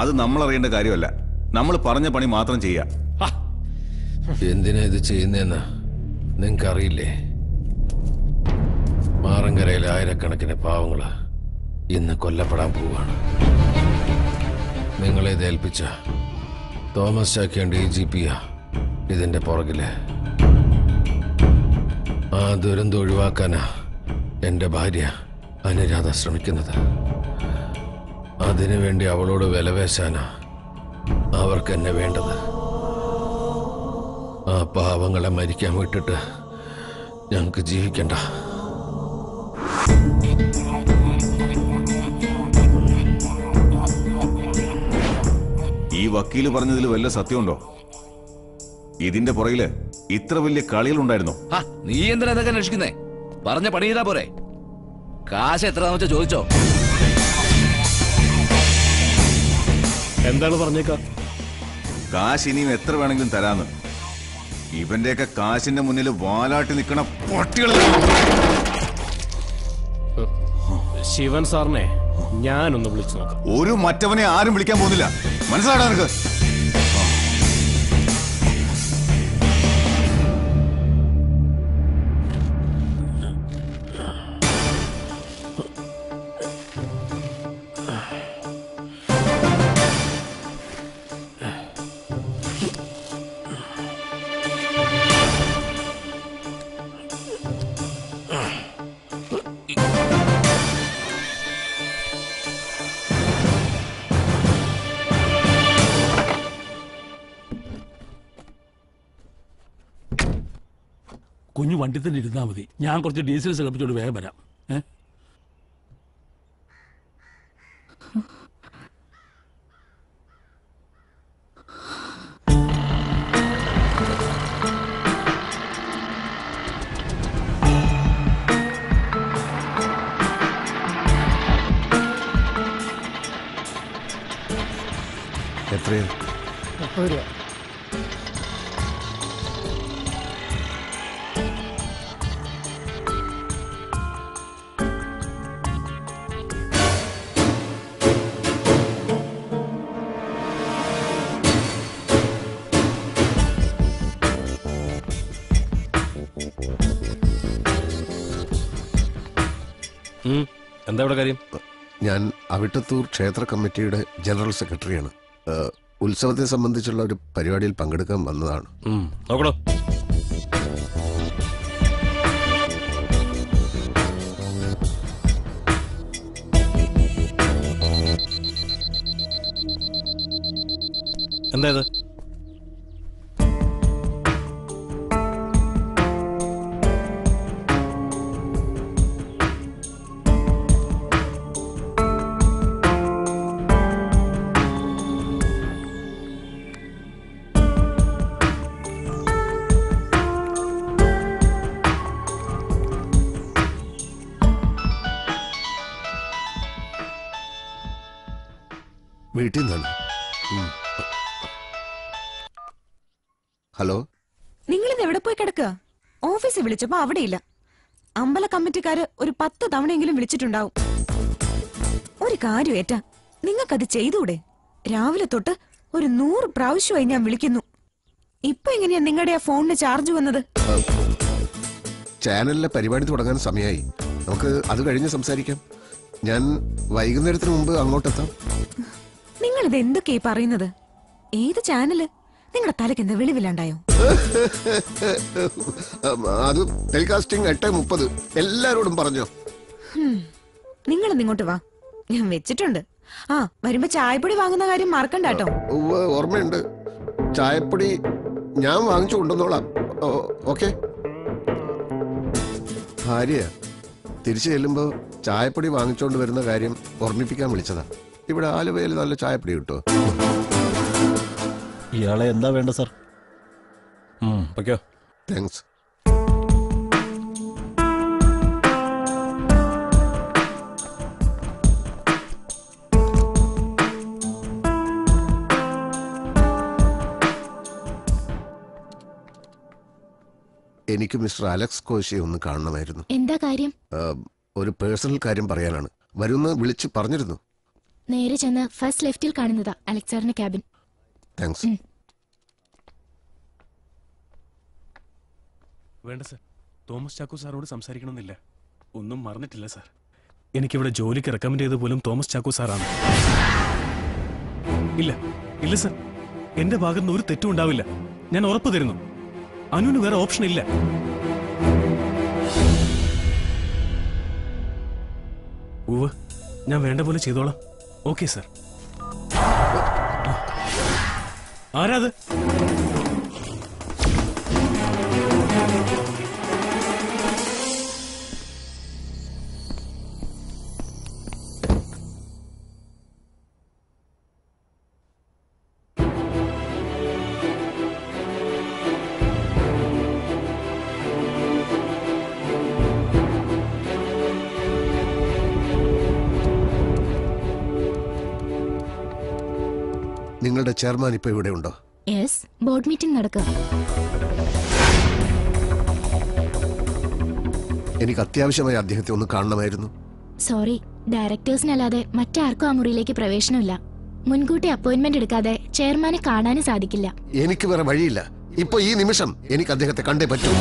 അത് നമ്മൾ അറിയേണ്ട കാര്യമല്ല. നമ്മൾ പറഞ്ഞ പണി മാത്രം ചെയ്യാ. എന്തിനാ ഇത് ചെയ്യുന്നതെന്ന് നിങ്ങൾക്ക് അറിയില്ലേ മാറങ്കരയിലെ ആയിരക്കണക്കിന് പാവങ്ങൾ ഇന്ന് കൊല്ലപ്പെടാൻ പോവാണ് നിങ്ങളെ ഇത് ഏൽപ്പിച്ച തോമസ് ചാക്കിയാൻ ഡി ജി പിയാ ഇതിന്റെ പുറകിൽ. ആ ദുരന്തം ഒഴിവാക്കാനാ എന്റെ ഭാര്യ അനുരാധ ശ്രമിക്കുന്നത്. അതിനുവേണ്ടി അവളോട് വിലവേശാനാ അവർക്ക് എന്നെ വേണ്ടത്. ആ പാവങ്ങളെ മരിക്കാൻ വിട്ടിട്ട് ഞങ്ങൾക്ക് ജീവിക്കണ്ട. ഈ വക്കീൽ പറഞ്ഞതിൽ വല്ല സത്യമുണ്ടോ? ഇതിന്റെ പുറകിൽ ഇത്ര വലിയ കളികളുണ്ടായിരുന്നോ? നീ എന്തിനാ അന്വേഷിക്കുന്നേ? പറഞ്ഞ പണിയതാ പോരെ. കാശ് എത്ര വെച്ചാ ചോദിച്ചോ? എന്താണ് പറഞ്ഞേക്ക? കാശ് ഇനിയും എത്ര വേണമെങ്കിലും തരാന്ന്. ഇവന്റെയൊക്കെ കാശിന്റെ മുന്നിൽ വാലാട്ടി നിൽക്കണ പൊട്ടികൾ ശിവൻ സാറിനെ ഞാനൊന്ന് വിളിച്ചു നോക്കാം. ഒരു മറ്റവനെ ആരും വിളിക്കാൻ പോകുന്നില്ല. മനസ്സിലാണോ നിനക്ക്? വണ്ടി തന്നെ ഇരുന്നാൽ മതി. ഞാൻ കുറച്ച് ഡീസൽ സെലപ്പിച്ചോട് വേഗം വരാം. ഏ? എത്രയാ? എന്താ ഇവിടെ കാര്യം? ഞാൻ അവിട്ടത്തൂർ ക്ഷേത്ര കമ്മിറ്റിയുടെ ജനറൽ സെക്രട്ടറിയാണ്. ഉത്സവത്തെ സംബന്ധിച്ചുള്ള ഒരു പരിപാടിയിൽ പങ്കെടുക്കാൻ വന്നതാണ്. നോക്കണോ? എന്താ ഇത്? ഓഫീസിൽ വിളിച്ചപ്പോ അവിടെയില്ല. അമ്പല കമ്മിറ്റിക്കാര് ഒരു പത്ത് തവണയെങ്കിലും വിളിച്ചിട്ടുണ്ടാവും. ഒരു കാര്യം ഏറ്റാ നിങ്ങൾക്കത് ചെയ്തൂടെ? രാവിലെ തൊട്ട് ഒരു നൂറ് പ്രാവശ്യമായി ഞാൻ വിളിക്കുന്നു. ഇപ്പൊ എങ്ങനെയാ നിങ്ങളുടെ ആ ഫോണിന് ചാർജ് വന്നത്? ചാനലിലെ പരിപാടി തുടങ്ങാൻ സമയമായി നമുക്ക് അത് കഴിഞ്ഞ് സംസാരിക്കാം. ഞാൻ വൈകുന്നേരത്തിന് മുമ്പ് അങ്ങോട്ടെത്താം. നിങ്ങൾ ഇത് പറയുന്നത്? ഏത് ചാനൽ? നിങ്ങളുടെ തലയ്ക്ക് എന്താ വെളിവില്ലാണ്ടായോ അത് ടെലികാസ്റ്റിംഗ് എട്ട് മുപ്പത്. എല്ലാരോടും പറഞ്ഞോ. നിങ്ങൾ ഇങ്ങോട്ട് വാ. ഞാൻ വെച്ചിട്ടുണ്ട്. ആ വരുമ്പോ ചായപ്പൊടി വാങ്ങുന്ന കാര്യം മറക്കണ്ട കേട്ടോ. ഓർമ്മയുണ്ട്. ചായപ്പൊടി ഞാൻ വാങ്ങിച്ചു കൊണ്ടുവന്നോളാം. ഓക്കെ. ഭാര്യ തിരിച്ചു ചെല്ലുമ്പോ ചായപ്പൊടി വാങ്ങിച്ചോണ്ട് വരുന്ന കാര്യം ഓർമ്മിപ്പിക്കാൻ വിളിച്ചതാ. ഇവിടെ ആലുവയിൽ നല്ല ചായപ്പൊടി കിട്ടുമോ ഇയാളെ എന്താ വേണ്ട സാർ ഓക്കെയോ താങ്ക്സ് എനിക്ക് മിസ്റ്റർ അലക്സ് കോശിയെ ഒന്ന് കാണണമായിരുന്നു. എന്താ കാര്യം? ഒരു പേഴ്സണൽ കാര്യം പറയാനാണ്. വരുന്ന് വിളിച്ച് പറഞ്ഞിരുന്നു. നേരെ ചെന്ന് ഫസ്റ്റ് ലെഫ്റ്റിൽ കാണുന്നതാ അലക്സാറിന്റെ ക്യാബിൻ. താങ്ക്സ്. വേണ്ട സർ. തോമസ് ചാക്കോ സാറോട് സംസാരിക്കണമെന്നില്ല. ഒന്നും മറന്നിട്ടില്ല സാർ. എനിക്കിവിടെ ജോലിക്ക് റെക്കമെൻഡ് ചെയ്ത പോലും തോമസ് ചാക്കോ സാറാണ്. ഇല്ല ഇല്ല സർ. എന്റെ ഭാഗത്ത് നിന്ന് ഒരു തെറ്റും ഉണ്ടാവില്ല. ഞാൻ ഉറപ്പ് തരുന്നു. അനുവിന് വേറെ ഓപ്ഷൻ ഇല്ല. ഉവ് ഞാൻ വേണ്ട പോലെ ചെയ്തോളാം. Okay sir. ആരാത്? ചെയർമാൻ ഇപ്പൊ ഇവിടെ ഉണ്ടോ? യെസ് ബോർഡ് മീറ്റിംഗ് നടക്കുക. എനിക്ക് അത്യാവശ്യമായി അദ്ദേഹത്തെ ഒന്ന് കാണണമായിരുന്നു. സോറി ഡയറക്ടേഴ്സിനല്ലാതെ മറ്റാർക്കും ആ മുറിയിലേക്ക് പ്രവേശനമില്ല. മുൻകൂട്ടി അപ്പോയിന്റ്മെന്റ് എടുക്കാതെ ചെയർമാനെ കാണാനും സാധിക്കില്ല. എനിക്ക് വേറെ വഴിയില്ല. ഇപ്പൊ ഈ നിമിഷം എനിക്ക് അദ്ദേഹത്തെ കണ്ടേ പറ്റൂ.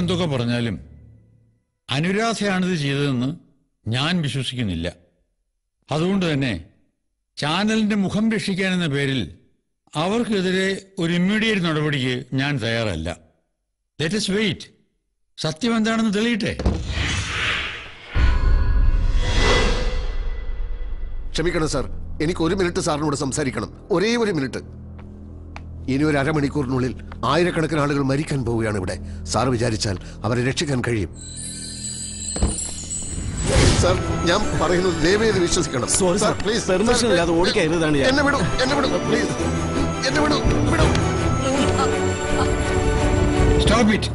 എന്തൊക്കെ പറഞ്ഞാലും അനുരാധയാണിത് ചെയ്തതെന്ന് ഞാൻ വിശ്വസിക്കുന്നില്ല. അതുകൊണ്ട് തന്നെ ചാനലിന്റെ മുഖം രക്ഷിക്കാൻ എന്ന പേരിൽ അവർക്കെതിരെ ഒരു ഇമ്മീഡിയറ്റ് നടപടിക്ക് ഞാൻ തയ്യാറല്ല. ലെറ്റസ് വെയിറ്റ് സത്യം എന്താണെന്ന് തെളിയട്ടെ? ക്ഷമിക്കണം സാർ. എനിക്ക് ഒരു മിനിറ്റ് സാറിനോട് സംസാരിക്കണം. ഒരേ ഒരു മിനിറ്റ്. ഇനി ഒരു അരമണിക്കൂറിനുള്ളിൽ ആയിരക്കണക്കിന് ആളുകൾ മരിക്കാൻ പോവുകയാണ് ഇവിടെ. സാർ വിചാരിച്ചാൽ അവരെ രക്ഷിക്കാൻ കഴിയും. സാർ ഞാൻ പറയുന്നത് ദയവേത് വിശ്വസിക്കണം. പ്ലീസ് ഇല്ലാതെ ഞാൻ. എന്നെ വിടൂ എന്നെ വിടൂ പ്ലീസ് എന്നെ വിടൂ വിടൂ. സ്റ്റോപ്പ് ഇറ്റ്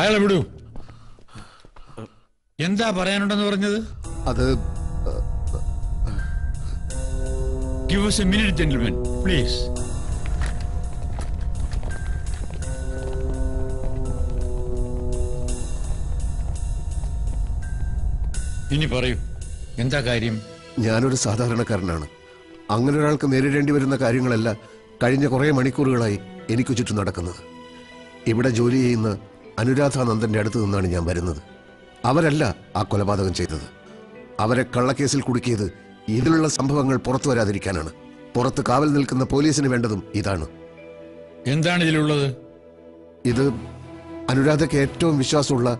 അയാളെ വിടൂ. എന്താ പറയാനുണ്ടെന്ന് പറഞ്ഞത്? അത് give us a minute gentlemen please ഇനി പറയൂ. എന്താ കാര്യം? ഞാനൊരു സാധാരണക്കാരനാണ്. അങ്ങനെ ഒരാൾക്ക് നേരിടേണ്ടി വരുന്ന കാര്യങ്ങളല്ല കഴിഞ്ഞ കുറേ മണിക്കൂറുകളായി എനിക്ക് ചുറ്റും നടക്കുന്നത്. ഇവിടെ ജോലി ചെയ്യുന്ന അനുരാധാനന്ദന്റെ അടുത്ത് നിന്നാണ് ഞാൻ വരുന്നത്. അവരല്ല ആ കൊലപാതകം ചെയ്തത്. അവരെ കള്ളക്കേസിൽ കുടുക്കിയത് ഇതിലുള്ള സംഭവങ്ങൾ പുറത്തു വരാതിരിക്കാനാണ്. പുറത്ത് കാവൽ നിൽക്കുന്ന പോലീസിന് വേണ്ടതും ഇതാണ്. എന്താണ് ഇതിലുള്ളത്? ഇത് അനുരാധയ്ക്ക് ഏറ്റവും വിശ്വാസമുള്ള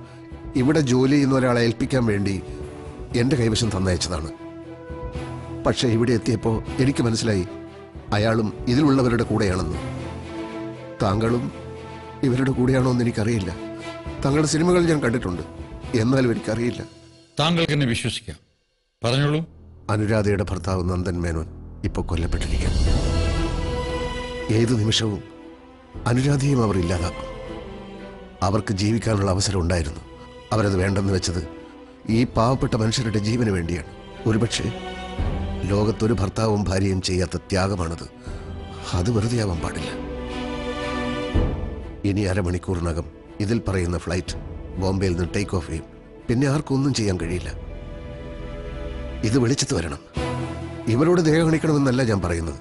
ഇവിടെ ജോലി ചെയ്യുന്ന ഒരാളെ ഏൽപ്പിക്കാൻ വേണ്ടി എന്റെ കൈവശം തന്നയച്ചതാണ്. പക്ഷേ ഇവിടെ എത്തിയപ്പോൾ എനിക്ക് മനസ്സിലായി അയാളും ഇതിലുള്ളവരുടെ കൂടെയാണെന്ന്. താങ്കളും ഇവരുടെ കൂടെയാണോ എന്ന് എനിക്കറിയില്ല. താങ്കളുടെ സിനിമകൾ ഞാൻ കണ്ടിട്ടുണ്ട്. എന്നാലും എനിക്കറിയില്ല. താങ്കൾക്ക് എന്നെ വിശ്വസിക്കാം. പറഞ്ഞോളൂ. അനുരാധയുടെ ഭർത്താവ് നന്ദൻ മേനോൻ ഇപ്പൊ കൊല്ലപ്പെട്ടിരിക്കുന്നു ഏതു നിമിഷവും അനുരാധയും അവർ ഇല്ലാതാക്കും. അവർക്ക് ജീവിക്കാനുള്ള അവസരം ഉണ്ടായിരുന്നു. അവരത് വേണ്ടെന്ന് വെച്ചത് ഈ പാവപ്പെട്ട മനുഷ്യരുടെ ജീവന് വേണ്ടിയാണ്. ഒരുപക്ഷെ ലോകത്തൊരു ഭർത്താവും ഭാര്യയും ചെയ്യാത്ത ത്യാഗമാണത്. അത് വെറുതെ ആവാൻ പാടില്ല. ഇനി അരമണിക്കൂറിനകം ഇതിൽ പറയുന്ന ഫ്ലൈറ്റ് ബോംബെയിൽ നിന്ന് ടേക്ക് ഓഫ് ചെയ്യും. പിന്നെ ആർക്കൊന്നും ചെയ്യാൻ കഴിയില്ല. ഇത് വെളിച്ചത്ത് വരണം. ഇവരോട് ദേഹണിക്കണമെന്നല്ല ഞാൻ പറയുന്നത്.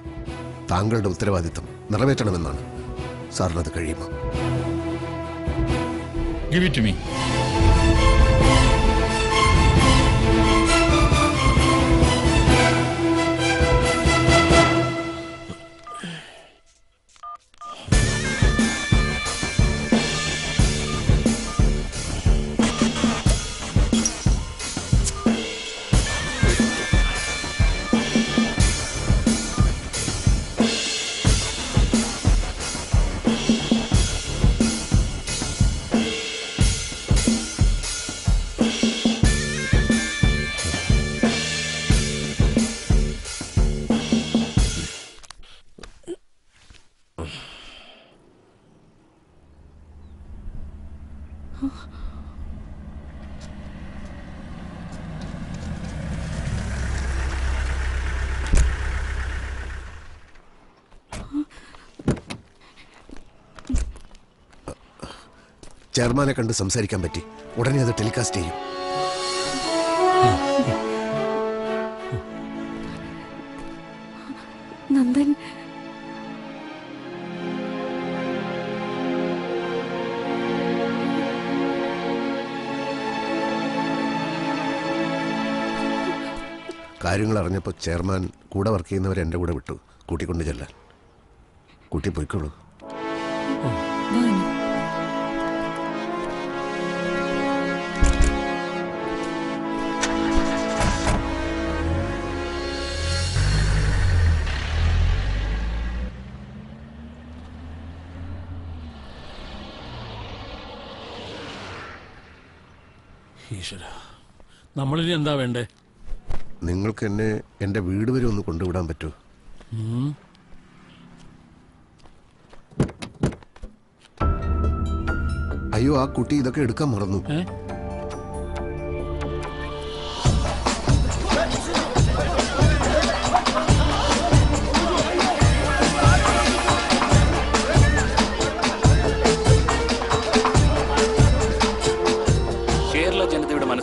താങ്കളുടെ ഉത്തരവാദിത്തം നിറവേറ്റണമെന്നാണ്. സാറിനത് കഴിയുമോ? ഗിവ് ഇറ്റ് മീ ചെയർമാനെ കണ്ട് സംസാരിക്കാൻ പറ്റി. ഉടനെ അത് ടെലികാസ്റ്റ് ചെയ്യും. നന്ദൻ. കാര്യങ്ങൾ അറിഞ്ഞപ്പോൾ ചെയർമാൻ കൂടെ വർക്ക് ചെയ്യുന്നവരെ എന്റെ കൂടെ വിട്ടു. കൂട്ടിക്കൊണ്ട് ചെല്ലാൻ. കൂട്ടി പോയിക്കോളൂ. നമ്മളിനി എന്താ വേണ്ടേ? നിങ്ങൾക്ക് എന്നെ എന്റെ വീട് വരെ ഒന്ന് കൊണ്ടുവിടാൻ പറ്റുമോ അയ്യോ ആ കുട്ടി ഇതൊക്കെ എടുക്കാൻ മറന്നു.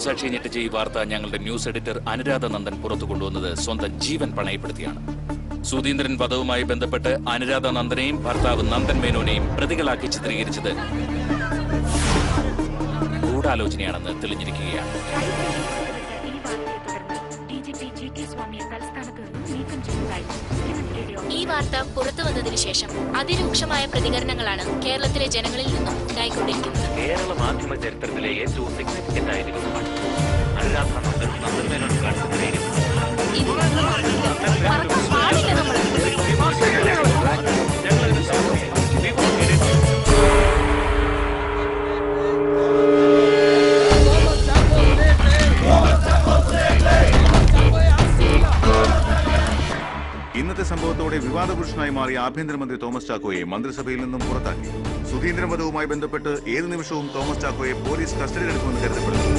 മനസാക്ഷി ഞെട്ടിച്ച ഈ വാർത്ത ഞങ്ങളുടെ ന്യൂസ് എഡിറ്റർ അനുരാധ നന്ദൻ പുറത്തു കൊണ്ടുവന്നത് സ്വന്തം ജീവൻ പണയപ്പെടുത്തിയാണ്. സുധീന്ദ്രൻ വധവുമായി ബന്ധപ്പെട്ട് അനുരാധ നന്ദനെയും ഭർത്താവ് നന്ദൻ മേനോനെയും പ്രതികളാക്കി ചിത്രീകരിച്ചത് ഗൂഢാലോചനയാണെന്ന് തെളിഞ്ഞിരിക്കുകയാണ്. വാർത്ത പുറത്തു വന്നതിനു ശേഷം അതിരൂക്ഷമായ പ്രതികരണങ്ങളാണ് കേരളത്തിലെ ജനങ്ങളിൽ നിന്നും ഉണ്ടായിക്കൊണ്ടിരിക്കുന്നത്. കേരള മാധ്യമ ചരിത്രത്തിലെ ഏറ്റവും സിഗ്നിഫിക്കന്റ് ആയ ദിവസമാണ് അനുരാധ നന്ദൻ ഇന്നത്തെ സംഭവത്തോടെ വിവാദ പുരുഷനായി മാറിയ ആഭ്യന്തരമന്ത്രി തോമസ് ചാക്കോയെ മന്ത്രിസഭയിൽ നിന്നും പുറത്താക്കി. സുധീന്ദ്രൻ വധവുമായി ബന്ധപ്പെട്ട് ഏത് നിമിഷവും തോമസ് ചാക്കോയെ പോലീസ് കസ്റ്റഡിയിലെടുക്കുമെന്ന് കരുതപ്പെടുന്നു.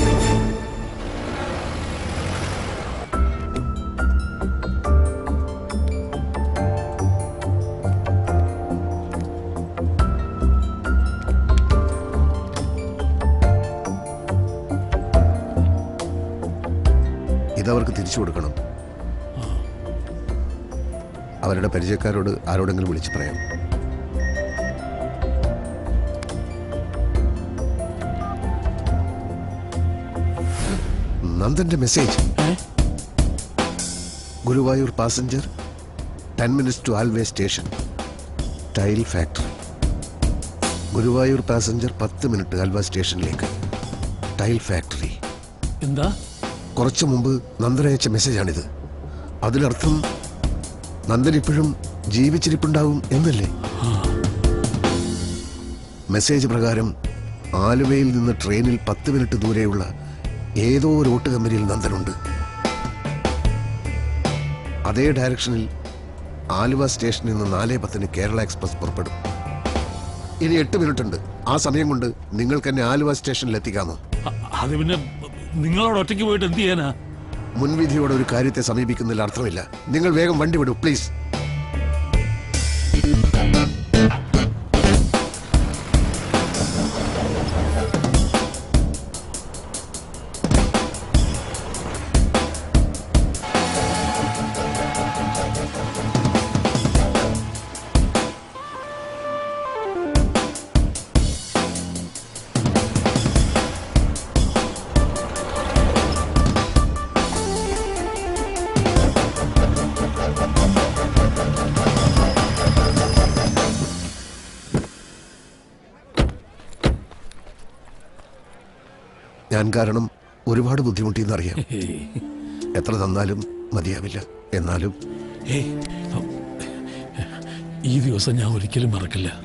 ഇതവർക്ക് തിരിച്ചു കൊടുക്കണം. അവരുടെ പരിചയക്കാരോട് ആരോടെങ്കിലും വിളിച്ച് പറയാം നന്ദന്റെ message. Guruvayur passenger ten minutes to Aluva station tile factory. Guruvayur passenger പത്ത് മിനിറ്റ് ആൽവ സ്റ്റേഷനിലേക്ക് ടൈൽ ഫാക്ടറി. എന്താ? കുറച്ചു മുമ്പ് നന്ദൻ അയച്ച മെസ്സേജാണിത്. അതിലർത്ഥം നന്ദൻ ഇപ്പോഴും ജീവിച്ചിരിപ്പുണ്ടാവും എന്നല്ലേ? മെസ്സേജ് പ്രകാരം ആലുവയിൽ നിന്ന് ട്രെയിനിൽ പത്ത് മിനിറ്റ് ദൂരെയുള്ള ഏതോ ഒരു ഓട്ട് കമ്പനിയിൽ നന്ദനുണ്ട്. അതേ ഡയറക്ഷനിൽ ആലുവ സ്റ്റേഷനിൽ നിന്ന് നാലേ പത്തിന് കേരള എക്സ്പ്രസ് പുറപ്പെടും. ഇനി എട്ട് മിനിറ്റ് ഉണ്ട് ആ സമയം കൊണ്ട് നിങ്ങൾക്ക് എന്നെ ആലുവ സ്റ്റേഷനിൽ എത്തിക്കാമോ അത് പിന്നെ നിങ്ങളോട് ഒറ്റയ്ക്ക് പോയിട്ട് എന്ത് ചെയ്യാനാ? മുൻവിധിയോടെ ഒരു കാര്യത്തെ സമീപിക്കുന്നതിൽ അർത്ഥമില്ല. നിങ്ങൾ വേഗം വണ്ടി വിടൂ പ്ലീസ്. കാരണം ഒരുപാട് ബുദ്ധിമുട്ടിയെന്നറിയാം. എത്ര തന്നാലും മതിയാവില്ല. എന്നാലും ഈ ദിവസം ഞാൻ ഒരിക്കലും മറക്കില്ല.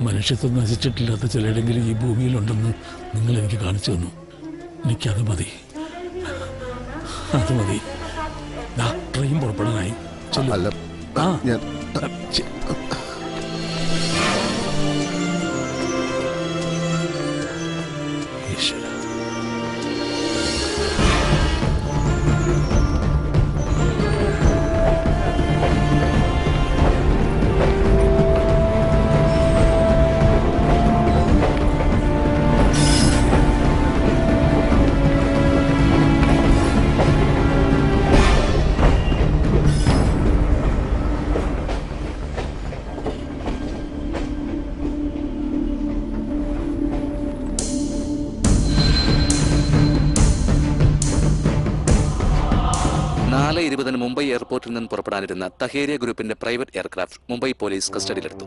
മനുഷ്യത്വം നശിച്ചിട്ടില്ലാത്ത ചിലയിടെങ്കിലും ഈ ഭൂമിയിലുണ്ടെന്ന് നിങ്ങൾ എനിക്ക് കാണിച്ചു തന്നു. എനിക്കത് മതി. അത് മതി. ട്രെയിൻ പുറപ്പെടാനായി. അല്ല ആ. എയർപോർട്ടിൽ നിന്ന് പുറപ്പെടാനിരുന്ന തഹേരിയ ഗ്രൂപ്പിന്റെ പ്രൈവറ്റ് എയർക്രാഫ്റ്റ് മുംബൈ പോലീസ് കസ്റ്റഡിയിലെടുത്തു.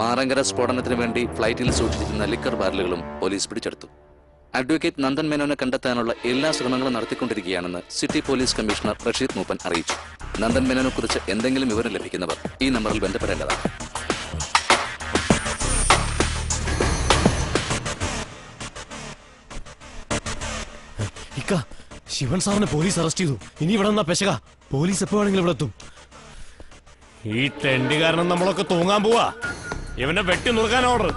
മാറങ്കര സ്ഫോടനത്തിന് വേണ്ടി ഫ്ലൈറ്റിൽ സൂക്ഷിച്ചിരുന്ന ലിക്കർ ബാരലുകളും പോലീസ് പിടിച്ചെടുത്തു. അഡ്വക്കേറ്റ് നന്ദൻ മേനോനെ കണ്ടെത്താനുള്ള എല്ലാ ശ്രമങ്ങളും നടത്തിക്കൊണ്ടിരിക്കുകയാണെന്ന് city police commissioner Rasheed Mooppan അറിയിച്ചു. നന്ദൻ മേനോനെ കുറിച്ച് എന്തെങ്കിലും വിവരം ലഭിക്കുന്നവർ ഈ നമ്പറിൽ ബന്ധപ്പെടേണ്ടതാണ്. ശിവൻ സാറിനെ പോലീസ് അറസ്റ്റ് ചെയ്തു. ഇനി ഇവിടെ നിന്നാ പെശക. പോലീസ് എപ്പോ വേണമെങ്കിലും ഇവിടെ എത്തും. ഈ ടെന്റ് കാരണം നമ്മളൊക്കെ തൂങ്ങാൻ പോവാ. ഇവനെ വെട്ടി നുറുക്കാൻ ഓർഡർ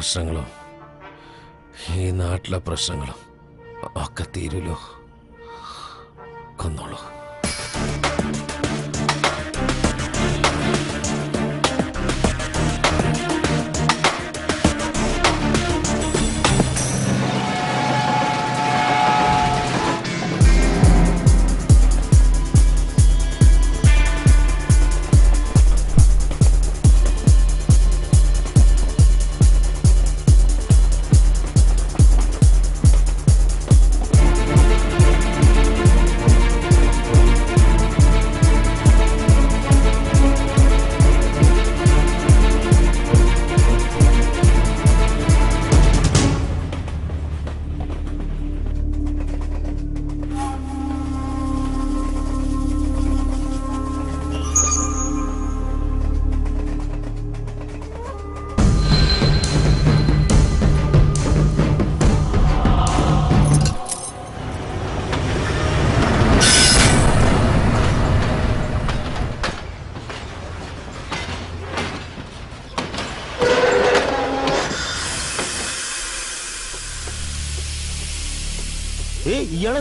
പ്രശ്നങ്ങളും? ഈ നാട്ടിലെ പ്രശ്നങ്ങളും? ഒക്കെ തീരുമല്ലോ കൊന്നോളൂ.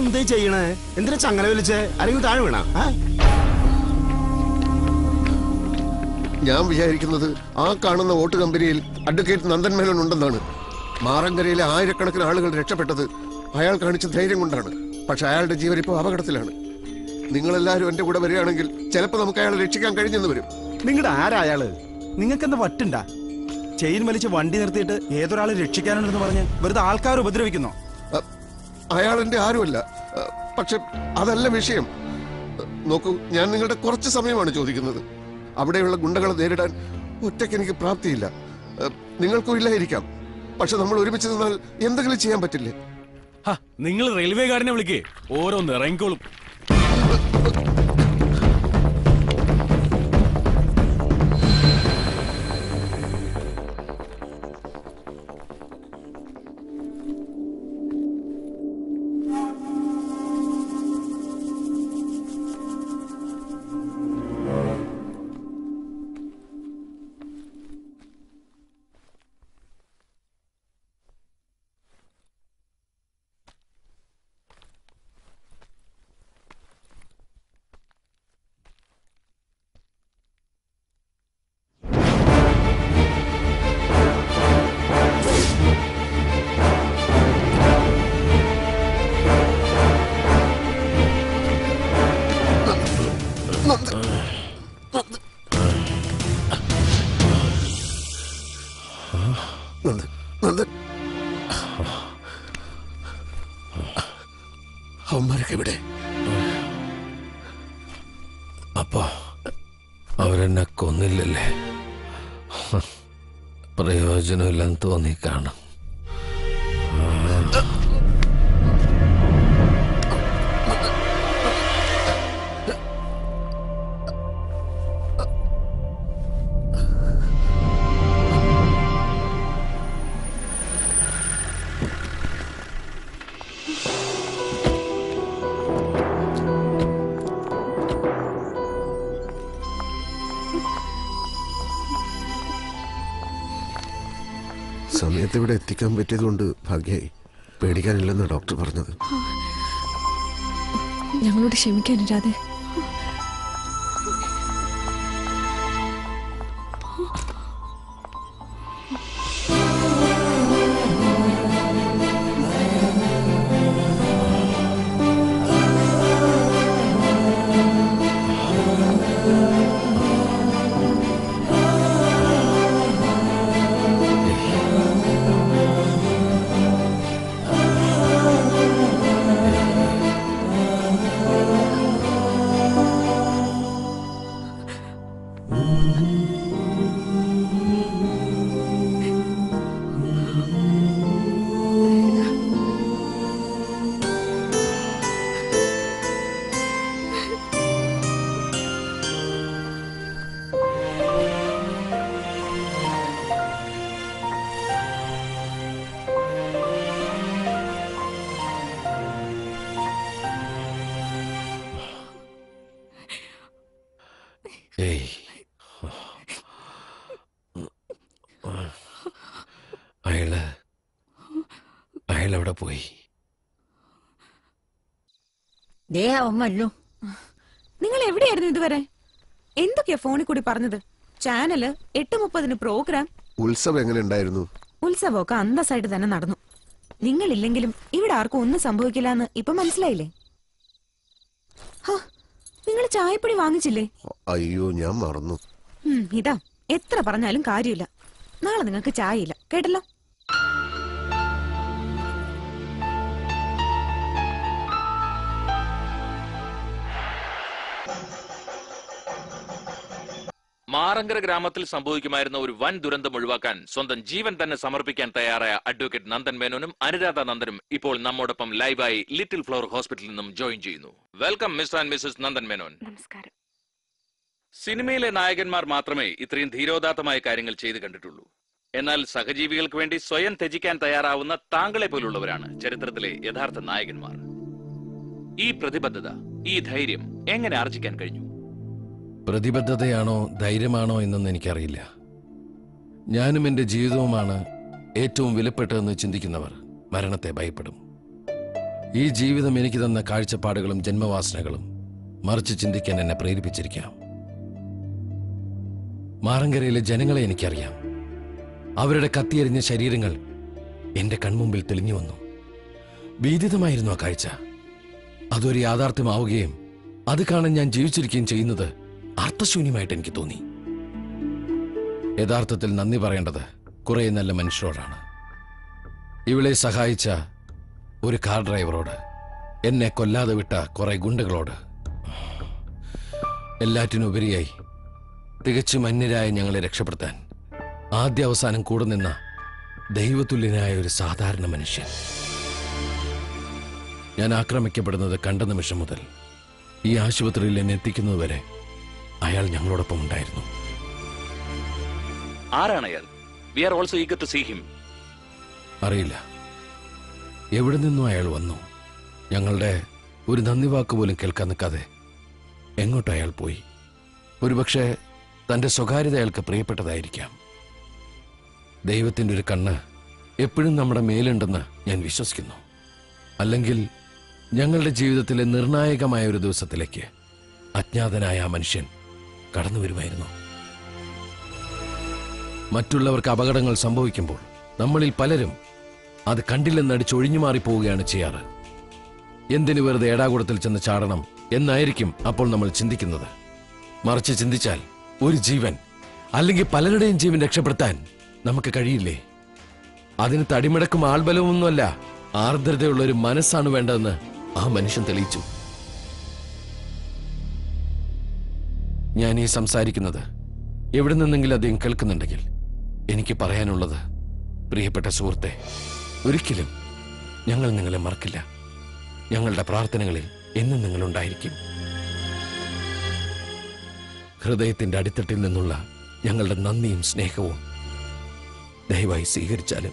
എന്തേ ചെയ്യണേ? എന്തിനാ ചങ്ങല വലിച്ചേ അല്ലെങ്കിൽ താഴെ വീണ? ഞാൻ വിചാരിക്കുന്നത് ആ കാണുന്ന വോട്ട് കമ്പനിയിൽ അഡ്വക്കേറ്റ് നന്ദൻ മേനോൻ ഉണ്ടെന്നാണ്. മാറങ്കരയിലെ ആയിരക്കണക്കിന് ആളുകൾ രക്ഷപ്പെട്ടത് അയാൾ കാണിച്ച ധൈര്യം കൊണ്ടാണ്. പക്ഷെ അയാളുടെ ജീവൻ ഇപ്പോൾ അപകടത്തിലാണ്. നിങ്ങളെല്ലാവരും എന്റെ കൂടെ വരികയാണെങ്കിൽ ചിലപ്പോൾ നമുക്ക് അയാളെ രക്ഷിക്കാൻ കഴിഞ്ഞെന്ന് വരും. നിങ്ങളുടെ ആരാ അയാൾ? നിങ്ങൾക്ക് എന്താ വട്ടുണ്ടാ ചെയിൻ വലിച്ച് വണ്ടി നിർത്തിയിട്ട് ഏതൊരാളെ രക്ഷിക്കാനുണ്ടെന്ന് പറഞ്ഞ് വെറുതെ ആൾക്കാർ ഉപദ്രവിക്കുന്നോ? അയാൾ എന്റെ ആരുമല്ല. പക്ഷെ അതല്ല വിഷയം. നോക്കൂ ഞാൻ നിങ്ങളുടെ കുറച്ച് സമയമാണ് ചോദിക്കുന്നത്. അവിടെയുള്ള ഗുണ്ടകളെ നേരിടാൻ ഒറ്റയ്ക്ക് എനിക്ക് പ്രാപ്തിയില്ല. നിങ്ങൾക്കും ഇല്ലായിരിക്കാം. പക്ഷെ നമ്മൾ ഒരുമിച്ച് നിന്നാൽ എന്തെങ്കിലും ചെയ്യാൻ പറ്റില്ലേ? നിങ്ങൾ റെയിൽവേ ഗാർഡിനെ വിളിക്കേ. ഓരോന്ന് ഇറങ്ങിക്കോളും. അപ്പോ അവരെന്നെ കൊന്നില്ലല്ലേ? പ്രയോജനമില്ലെന്ന് തോന്നി കാണും. സമയത്ത് പറ്റിയതുകൊണ്ട് ഭാഗ്യായി. പേടിക്കാനില്ലെന്ന് ഡോക്ടർ പറഞ്ഞത്. ഞങ്ങളോട് ക്ഷമിക്കാൻ വന്നു നിങ്ങൾ എവിടെയായിരുന്നു ഇതുവരെ? എന്തൊക്കെയാ ഫോണിൽ കൂടി പറഞ്ഞത്? ചാനൽ എട്ട് മുപ്പതിന് പ്രോഗ്രാം ഉത്സവം എങ്ങനെ ഉണ്ടായിരുന്നു? ഉത്സവമൊക്കെ അന്തസ്സായിട്ട് തന്നെ നടന്നു. നിങ്ങളില്ലെങ്കിലും ഇവിടെ ആർക്കും ഒന്നും സംഭവിക്കില്ല എന്ന് ഇപ്പൊ മനസ്സിലായില്ലേ? നിങ്ങൾ ചായപ്പൊടി വാങ്ങിച്ചില്ലേ? അയ്യോ ഞാൻ മറന്നു. ഇതാ എത്ര പറഞ്ഞാലും കാര്യമില്ല. നാളെ നിങ്ങൾക്ക് ചായയില്ല. കേട്ടല്ലോ? മാറങ്കര ഗ്രാമത്തിൽ സംഭവിക്കുമായിരുന്ന ഒരു വൻ ദുരന്തം ഒഴിവാക്കാൻ സ്വന്തം ജീവൻ തന്നെ സമർപ്പിക്കാൻ തയ്യാറായ അഡ്വക്കേറ്റ് നന്ദൻ മേനോനും അനുരാധ നന്ദനും ഇപ്പോൾ നമ്മോടൊപ്പം ലൈവായി ലിറ്റിൽ ഫ്ലവർ ഹോസ്പിറ്റലിൽ നിന്നും ജോയിൻ ചെയ്യുന്നു. Welcome miss and Mrs Nandan Menon. നമസ്കാരം. സിനിമയിലെ നായകന്മാർ മാത്രമേ ഇത്രയും ധീരോദാത്തമായ കാര്യങ്ങൾ ചെയ്തു കണ്ടിട്ടുള്ളൂ. എന്നാൽ സഹജീവികൾക്ക് വേണ്ടി സ്വയം ത്യജിക്കാൻ തയ്യാറാവുന്ന താങ്കളെ പോലുള്ളവരാണ് ചരിത്രത്തിലെ യഥാർത്ഥ നായകന്മാർ. ഈ പ്രതിബദ്ധത ഈ ധൈര്യം എങ്ങനെ ആർജിക്കാൻ കഴിഞ്ഞു? പ്രതിബദ്ധതയാണോ ധൈര്യമാണോ എന്നൊന്നും എനിക്കറിയില്ല. ഞാനും എന്റെ ജീവിതവുമാണ് ഏറ്റവും വിലപ്പെട്ടതെന്ന് ചിന്തിക്കുന്നവർ മരണത്തെ ഭയപ്പെടും. ഈ ജീവിതം എനിക്ക് തന്ന കാഴ്ചപ്പാടുകളും ജന്മവാസനകളും മറിച്ച് ചിന്തിക്കാൻ എന്നെ പ്രേരിപ്പിച്ചിരിക്കാം. മാറങ്കരയിലെ ജനങ്ങളെ എനിക്കറിയാം. അവരുടെ കത്തിയെറിഞ്ഞ ശരീരങ്ങൾ എന്റെ കൺമുമ്പിൽ തെളിഞ്ഞു വന്നു. ഭീതിതമായിരുന്നു ആ കാഴ്ച. അതൊരു യാഥാർത്ഥ്യമാവുകയും അത് കാണാൻ ഞാൻ ജീവിച്ചിരിക്കുകയും ചെയ്യുന്നത് അർത്ഥശൂന്യമായിട്ട് എനിക്ക് തോന്നി. യഥാർത്ഥത്തിൽ നന്ദി പറയേണ്ടത് കുറെ നല്ല മനുഷ്യരോടാണ്. ഇവളെ സഹായിച്ച ഒരു കാർ ഡ്രൈവറോട് എന്നെ കൊല്ലാതെ വിട്ട കുറെ ഗുണ്ടകളോട്. എല്ലാറ്റിനുപരിയായി തികച്ചും അന്യരായ ഞങ്ങളെ രക്ഷപ്പെടുത്താൻ ആദ്യ അവസാനം കൂടെ നിന്ന ദൈവതുല്യനായ ഒരു സാധാരണ മനുഷ്യൻ. ഞാൻ ആക്രമിക്കപ്പെടുന്നത് കണ്ട നിമിഷം മുതൽ ഈ ആശുപത്രിയിൽ എന്നെ എത്തിക്കുന്നതുവരെ അയാൾ ഞങ്ങളോടൊപ്പം ഉണ്ടായിരുന്നു. ആരാണ് അയാൾ? We are also eager to see him അറിയില്ല. എവിടെ നിന്നും അയാൾ വന്നു. ഞങ്ങളുടെ ഒരു നന്ദി വാക്ക് പോലും കേൾക്കാൻ നിൽക്കാതെ എങ്ങോട്ട് അയാൾ പോയി. ഒരുപക്ഷെ തന്റെ സ്വകാര്യത അയാൾക്ക് പ്രിയപ്പെട്ടതായിരിക്കാം. ദൈവത്തിന്റെ ഒരു കണ്ണ് എപ്പോഴും നമ്മുടെ മേലുണ്ടെന്ന് ഞാൻ വിശ്വസിക്കുന്നു. അല്ലെങ്കിൽ ഞങ്ങളുടെ ജീവിതത്തിലെ നിർണായകമായ ഒരു ദിവസത്തിലേക്ക് അജ്ഞാതനായ ആ മനുഷ്യൻ കടന്നു വരുമായിരുന്നു. മറ്റുള്ളവർക്ക് അപകടങ്ങൾ സംഭവിക്കുമ്പോൾ നമ്മളിൽ പലരും അത് കണ്ടില്ലെന്നടിച്ച് ഒഴിഞ്ഞു മാറിപ്പോവുകയാണ് ചെയ്യാറ്. എന്തിനു വെറുതെ ഏടാകുടത്തിൽ ചെന്ന് ചാടണം എന്നായിരിക്കും അപ്പോൾ നമ്മൾ ചിന്തിക്കുന്നത്. മറിച്ച് ചിന്തിച്ചാൽ ഒരു ജീവൻ അല്ലെങ്കിൽ പലരുടെയും ജീവൻ രക്ഷപ്പെടുത്താൻ നമുക്ക് കഴിയില്ലേ? അതിന് തടിമിടക്കും ആൾബലമൊന്നുമല്ല ആർദ്രതയുള്ള ഒരു മനസ്സാണ് വേണ്ടതെന്ന് ആ മനുഷ്യൻ തെളിയിച്ചു. ഞാൻ ഈ സംസാരിക്കുന്നത് എവിടെ നിന്നെങ്കിലും അദ്ദേഹം കേൾക്കുന്നുണ്ടെങ്കിൽ എനിക്ക് പറയാനുള്ളത് പ്രിയപ്പെട്ട സുഹൃത്തെ ഒരിക്കലും ഞങ്ങൾ നിങ്ങളെ മറക്കില്ല. ഞങ്ങളുടെ പ്രാർത്ഥനകളിൽ എന്നും നിങ്ങളുണ്ടായിരിക്കും ഹൃദയത്തിന്റെ അടിത്തട്ടിൽ നിന്നുള്ള ഞങ്ങളുടെ നന്ദിയും സ്നേഹവും ദയവായി സ്വീകരിച്ചാലും.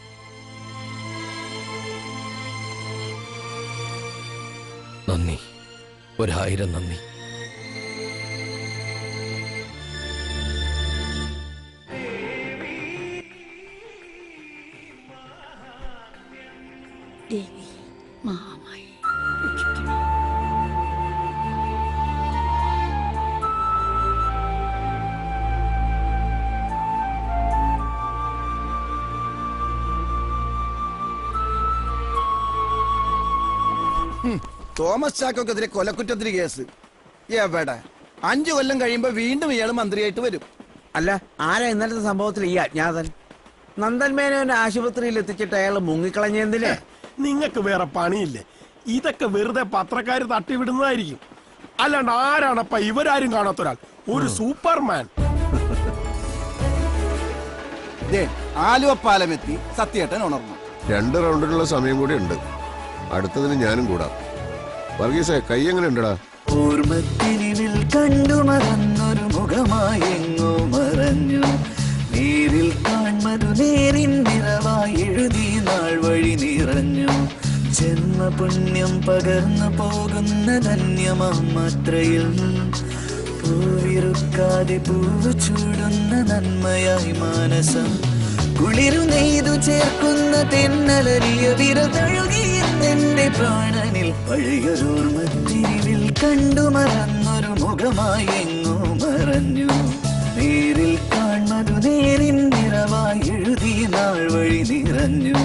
നന്ദി. ഒരായിരം നന്ദി. ദേവി മാമായി ഹും, തോമസ് ചാക്കോക്കെതിരെ കൊലക്കുറ്റത്തിന് കേസ്. എവിടെ? അഞ്ചു കൊല്ലം കഴിയുമ്പോ വീണ്ടും ഇയാൾ മന്ത്രിയായിട്ട് വരും. അല്ല ആരാ ഇന്നലത്തെ സംഭവത്തിൽ ഈ അജ്ഞാതൻ നന്ദൻ മേനോന്റെ ആശുപത്രിയിൽ എത്തിച്ചിട്ട് അയാൾ മുങ്ങിക്കളഞ്ഞെന്തിനെ? നിങ്ങൾക്ക് വേറെ പണിയില്ലേ? ഇതൊക്കെ വെറുതെ പത്രക്കാർ തട്ടിവിടുന്നതായിരിക്കും. അല്ലാണ്ട് ആരാണപ്പ ഇവരാരും കാണാത്ത ഒരാൾ? ഒരു സൂപ്പർമാൻ. ദേ ആലുവ പാലമെത്തി സത്യേട്ടൻ ഉണർന്നു. രണ്ട് റൗണ്ടിനുള്ള സമയം കൂടി ഉണ്ട്. അടുത്തതിന് ഞാനും കൂടാം. വർഗീസേ കൈ എങ്ങനെ ഉണ്ടടാ? ഓർമ്മത്തിനിൽ കണ്ടു മറന്നൊരു മുഖമായെങ്ങോ മറഞ്ഞു. നേരിൽ കാൺമതു നേരിൻ നിറവായി എഴുതി നാൾ വഴി നിറഞ്ഞു. ജന്മപുണ്യം പകർന്നു പോകുന്ന ധന്യമാത്രയിൽ പൂവിറുക്കാതെ പൂവ് ചൂടുന്ന നന്മയായി മാനസം. കുളിരു നെയ്തു ചേർക്കുന്ന തെന്നലരിയ വിരതഴുകിയെന്റെ പ്രാണനിൽ പഴയൊരോർമ്മത്തിരിവിൽ കണ്ടു മറന്നൊരു മുഖമായി എങ്ങോ മറഞ്ഞു. നേരിൽ കാൺമതു നേരിൻ നിറവായി എഴുതി നാൾ വഴി നിറഞ്ഞു.